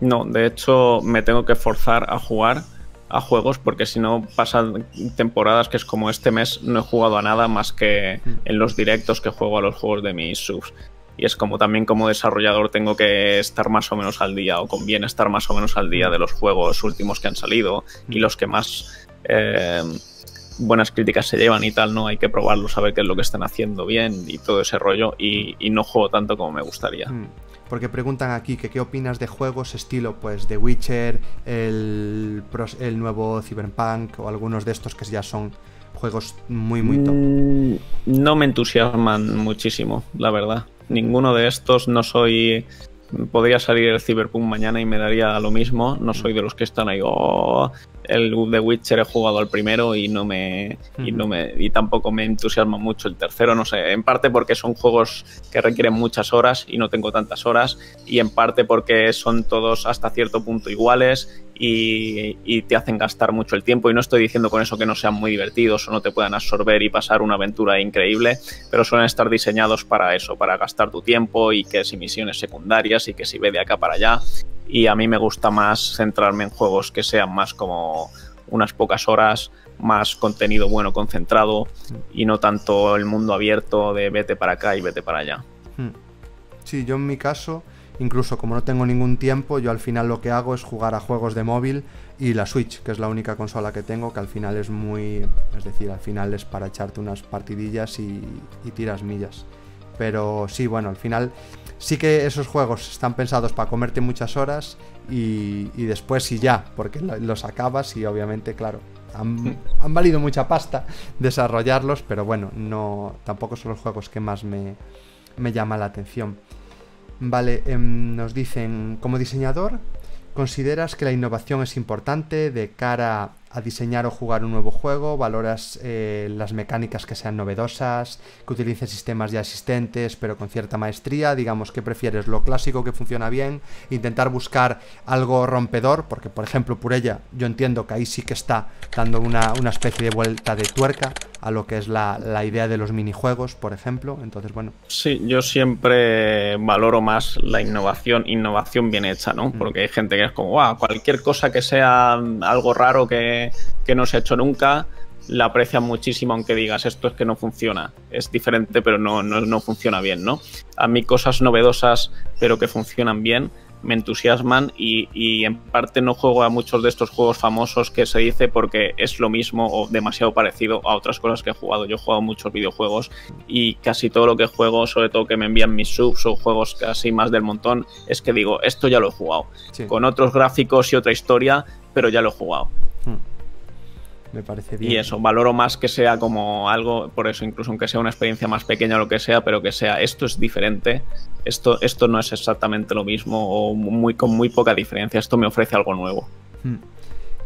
No, de hecho me tengo que forzar a jugar a juegos porque si no pasan temporadas que es como este mes no he jugado a nada más que mm. en los directos que juego a los juegos de mis subs. Y es como también como desarrollador tengo que estar más o menos al día o conviene estar más o menos al día de los juegos últimos que han salido y mm. los que más eh, buenas críticas se llevan y tal, ¿no? Hay que probarlos, saber qué es lo que están haciendo bien y todo ese rollo y, no juego tanto como me gustaría. Mm porque preguntan aquí que qué opinas de juegos estilo pues The Witcher, el, el nuevo Cyberpunk o algunos de estos que ya son juegos muy muy top. Mm, no me entusiasman muchísimo, la verdad. Ninguno de estos no soy podría salir el Cyberpunk mañana y me daría lo mismo. No soy de los que están ahí, oh, el The Witcher he jugado al primero y no me y no me y tampoco me entusiasma mucho el tercero, no sé, en parte porque son juegos que requieren muchas horas y no tengo tantas horas y en parte porque son todos hasta cierto punto iguales y, y, te hacen gastar mucho el tiempo y no estoy diciendo con eso que no sean muy divertidos o no te puedan absorber y pasar una aventura increíble, pero suelen estar diseñados para eso, para gastar tu tiempo y que si misiones secundarias y que si ve de acá para allá y a mí me gusta más centrarme en juegos que sean más como unas pocas horas, más contenido bueno concentrado y no tanto el mundo abierto de vete para acá y vete para allá. Hmm. Sí, yo en mi caso, incluso como no tengo ningún tiempo, yo al final lo que hago es jugar a juegos de móvil y la Switch, que es la única consola que tengo, que al final es muy... es decir, al final es para echarte unas partidillas y, y tiras millas. Pero sí, bueno, al final sí que esos juegos están pensados para comerte muchas horas y, después sí ya, porque los acabas y obviamente, claro, han, valido mucha pasta desarrollarlos, pero bueno, no tampoco son los juegos que más me, me llama la atención. Vale, em, nos dicen, como diseñador, ¿consideras que la innovación es importante de cara a diseñar o jugar un nuevo juego, valoras eh, las mecánicas que sean novedosas, que utilice sistemas ya existentes pero con cierta maestría, digamos que prefieres lo clásico que funciona bien, intentar buscar algo rompedor, porque por ejemplo Purella yo entiendo que ahí sí que está dando una, una especie de vuelta de tuerca a lo que es la, la, idea de los minijuegos, por ejemplo. Entonces, bueno. Sí, yo siempre valoro más la innovación, innovación bien hecha, ¿no? Mm. Porque hay gente que es como, wow, cualquier cosa que sea algo raro que, que no se ha hecho nunca, la aprecian muchísimo aunque digas esto es que no funciona. Es diferente, pero no, no, no funciona bien, ¿no? A mí cosas novedosas, pero que funcionan bien, me entusiasman y, en parte no juego a muchos de estos juegos famosos que se dice porque es lo mismo o demasiado parecido a otras cosas que he jugado. Yo he jugado muchos videojuegos y casi todo lo que juego, sobre todo que me envían mis subs o juegos casi más del montón, es que digo, esto ya lo he jugado. Con otros gráficos y otra historia, pero ya lo he jugado. Hmm. Me parece bien. Y eso, valoro más que sea como algo, por eso incluso aunque sea una experiencia más pequeña o lo que sea, pero que sea esto es diferente, esto, esto no es exactamente lo mismo o muy, con muy poca diferencia, esto me ofrece algo nuevo. Hmm.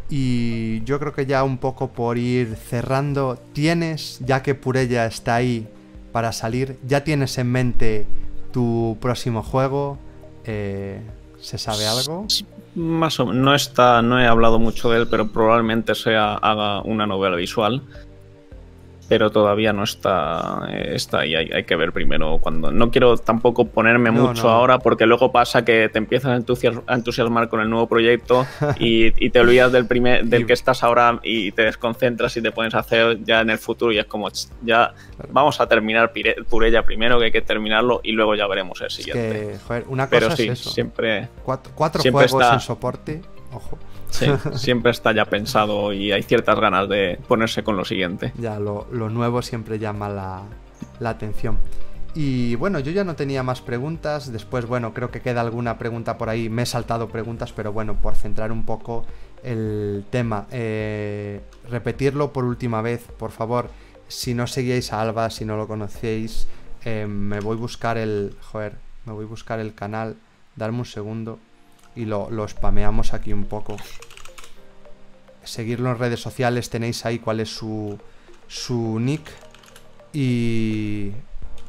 Y yo creo que ya un poco por ir cerrando, tienes, ya que Purella está ahí para salir, ya tienes en mente tu próximo juego, eh, ¿se sabe algo? Más o no está, no he hablado mucho de él, pero probablemente sea haga una novela visual pero todavía no está, está ahí. Hay, que ver primero cuando. No quiero tampoco ponerme mucho ahora porque luego pasa que te empiezas a, entusiasmar con el nuevo proyecto y, te olvidas del primer del que estás ahora y te desconcentras y te pones a hacer ya en el futuro y es como ya vamos a terminar Purella primero que hay que terminarlo y luego ya veremos el siguiente. una cosa pero sí, siempre cuatro, cuatro juegos en soporte, ojo. Sí, siempre está ya pensado y hay ciertas ganas de ponerse con lo siguiente. Ya, lo, nuevo siempre llama la, la atención. Y bueno, yo ya no tenía más preguntas. Después, bueno, creo que queda alguna pregunta por ahí. Me he saltado preguntas, pero bueno, por centrar un poco el tema. Eh, repetirlo por última vez, por favor. Si no seguíais a Alba, si no lo conocéis, eh, me voy a buscar el. Joder, me voy a buscar el canal. Darme un segundo y lo, lo spameamos aquí un poco. Seguirlo en redes sociales, tenéis ahí cuál es su, su nick y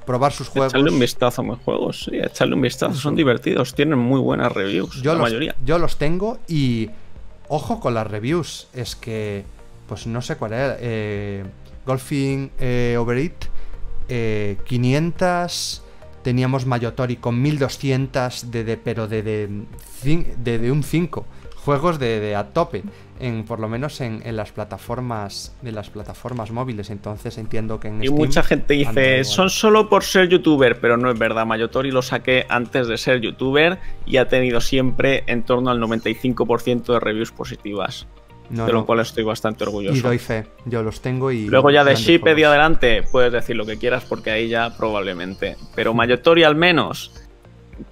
probar sus juegos. Echarle un vistazo a mis juegos, sí, echarle un vistazo, son divertidos, tienen muy buenas reviews, yo la los, mayoría. Yo los tengo y ojo con las reviews, es que, pues no sé cuál era, eh, Golfing eh, Overeat, eh, 500 teníamos Mayotori con 1200 de, de pero de, de, de, un 5 juegos de, a tope en por lo menos en, en, las plataformas de las plataformas móviles. Entonces entiendo que en y mucha gente dice son solo por ser youtuber pero no es verdad. Mayotori lo saqué antes de ser youtuber y ha tenido siempre en torno al 95% de reviews positivas de lo cual estoy bastante orgulloso. Y doy fe, yo los tengo y... Luego ya de Shiped y adelante puedes decir lo que quieras porque ahí ya probablemente. Pero Mayotori al menos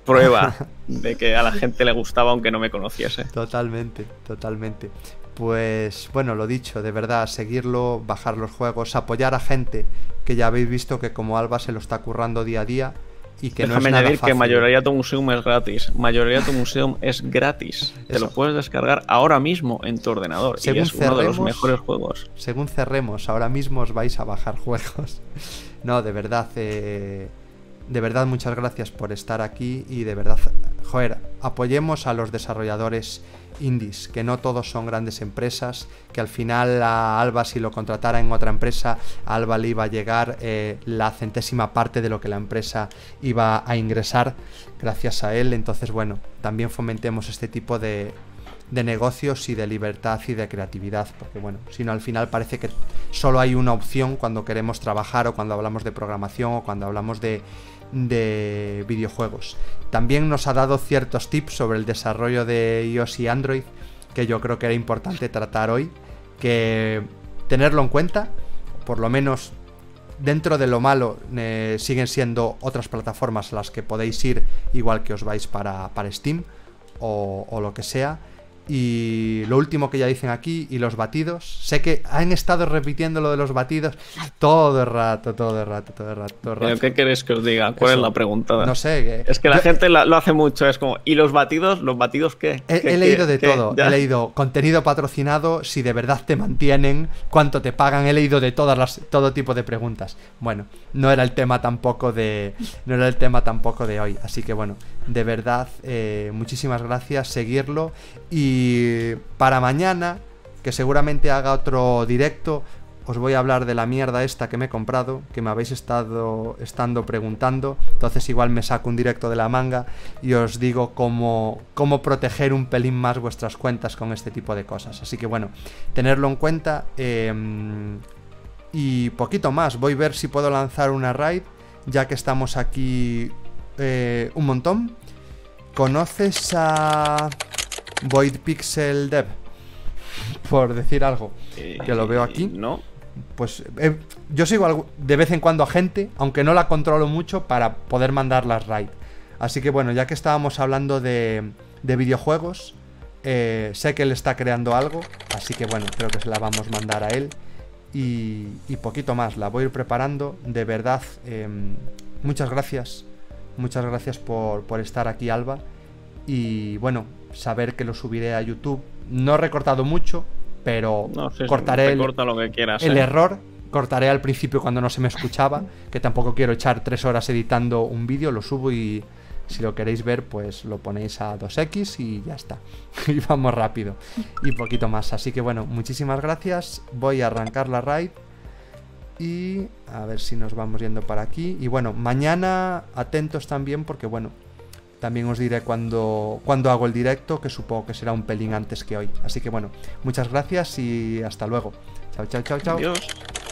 prueba de que a la gente le gustaba aunque no me conociese. Totalmente, totalmente. Pues bueno, lo dicho, de verdad, seguirlo, bajar los juegos, apoyar a gente que ya habéis visto que como Alba se lo está currando día a día y que Déjame no es añadir que Mayoría tu Museum es gratis. Mayoría tu Museum es gratis. Te lo puedes descargar ahora mismo en tu ordenador. y es uno de los mejores juegos. Según cerremos, ahora mismo os vais a bajar juegos. no, de verdad, eh, de verdad muchas gracias por estar aquí y de verdad, joder, apoyemos a los desarrolladores indies, que no todos son grandes empresas, que al final a Alba si lo contratara en otra empresa, a Alba le iba a llegar eh, la centésima parte de lo que la empresa iba a ingresar gracias a él. Entonces, bueno, también fomentemos este tipo de, de negocios y de libertad y de creatividad, porque bueno, si no al final parece que solo hay una opción cuando queremos trabajar o cuando hablamos de programación o cuando hablamos de de videojuegos. También nos ha dado ciertos tips sobre el desarrollo de iOS y Android que yo creo que era importante tratar hoy, que tenerlo en cuenta, por lo menos dentro de lo malo eh, siguen siendo otras plataformas a las que podéis ir igual que os vais para, para Steam o, o, lo que sea. Y lo último que ya dicen aquí, y los batidos. Sé que han estado repitiendo lo de los batidos todo el rato, todo el rato, todo el rato. Todo el rato. ¿Pero qué queréis que os diga? ¿Cuál Eso. es la pregunta? No sé. que- Es que la Yo gente la- lo hace mucho, es como, ¿y los batidos? ¿Los batidos qué? He, ¿Qué- he leído qué- de qué? todo. Ya. He leído contenido patrocinado, si de verdad te mantienen, cuánto te pagan. He leído de todas las, todo tipo de preguntas. Bueno, no era el tema tampoco de, no era el tema tampoco de hoy. Así que bueno, de verdad, eh, muchísimas gracias. Seguirlo y para mañana, que seguramente haga otro directo. Os voy a hablar de la mierda esta que me he comprado, que me habéis estado estando preguntando. Entonces igual me saco un directo de la manga y os digo cómo, cómo proteger un pelín más vuestras cuentas con este tipo de cosas. Así que bueno, tenerlo en cuenta. eh, y poquito más. Voy a ver si puedo lanzar una raid, ya que estamos aquí eh, un montón. ¿Conoces a Void Pixel Dev? Por decir algo. Eh, que lo veo aquí. No. Pues eh, yo sigo de vez en cuando a gente, aunque no la controlo mucho, para poder mandar las raid. Así que bueno, ya que estábamos hablando de, de videojuegos, eh, sé que él está creando algo, así que bueno, creo que se la vamos a mandar a él. Y, y poquito más, la voy a ir preparando. De verdad, em, muchas gracias. Muchas gracias por, por estar aquí, Alba. Y bueno, saber que lo subiré a YouTube. No he recortado mucho, pero No, cortaré te el, corta lo que quieras. el eh. error cortaré al principio cuando no se me escuchaba, que tampoco quiero echar tres horas editando un vídeo, lo subo y si lo queréis ver, pues lo ponéis a 2x y ya está. y vamos rápido. Y poquito más. Así que bueno, muchísimas gracias. Voy a arrancar la raid. Y a ver si nos vamos yendo para aquí. Y bueno, mañana atentos también porque bueno, también os diré cuando, cuando hago el directo, que supongo que será un pelín antes que hoy. Así que bueno, muchas gracias y hasta luego. Chao, chao, chao, chao. Adiós.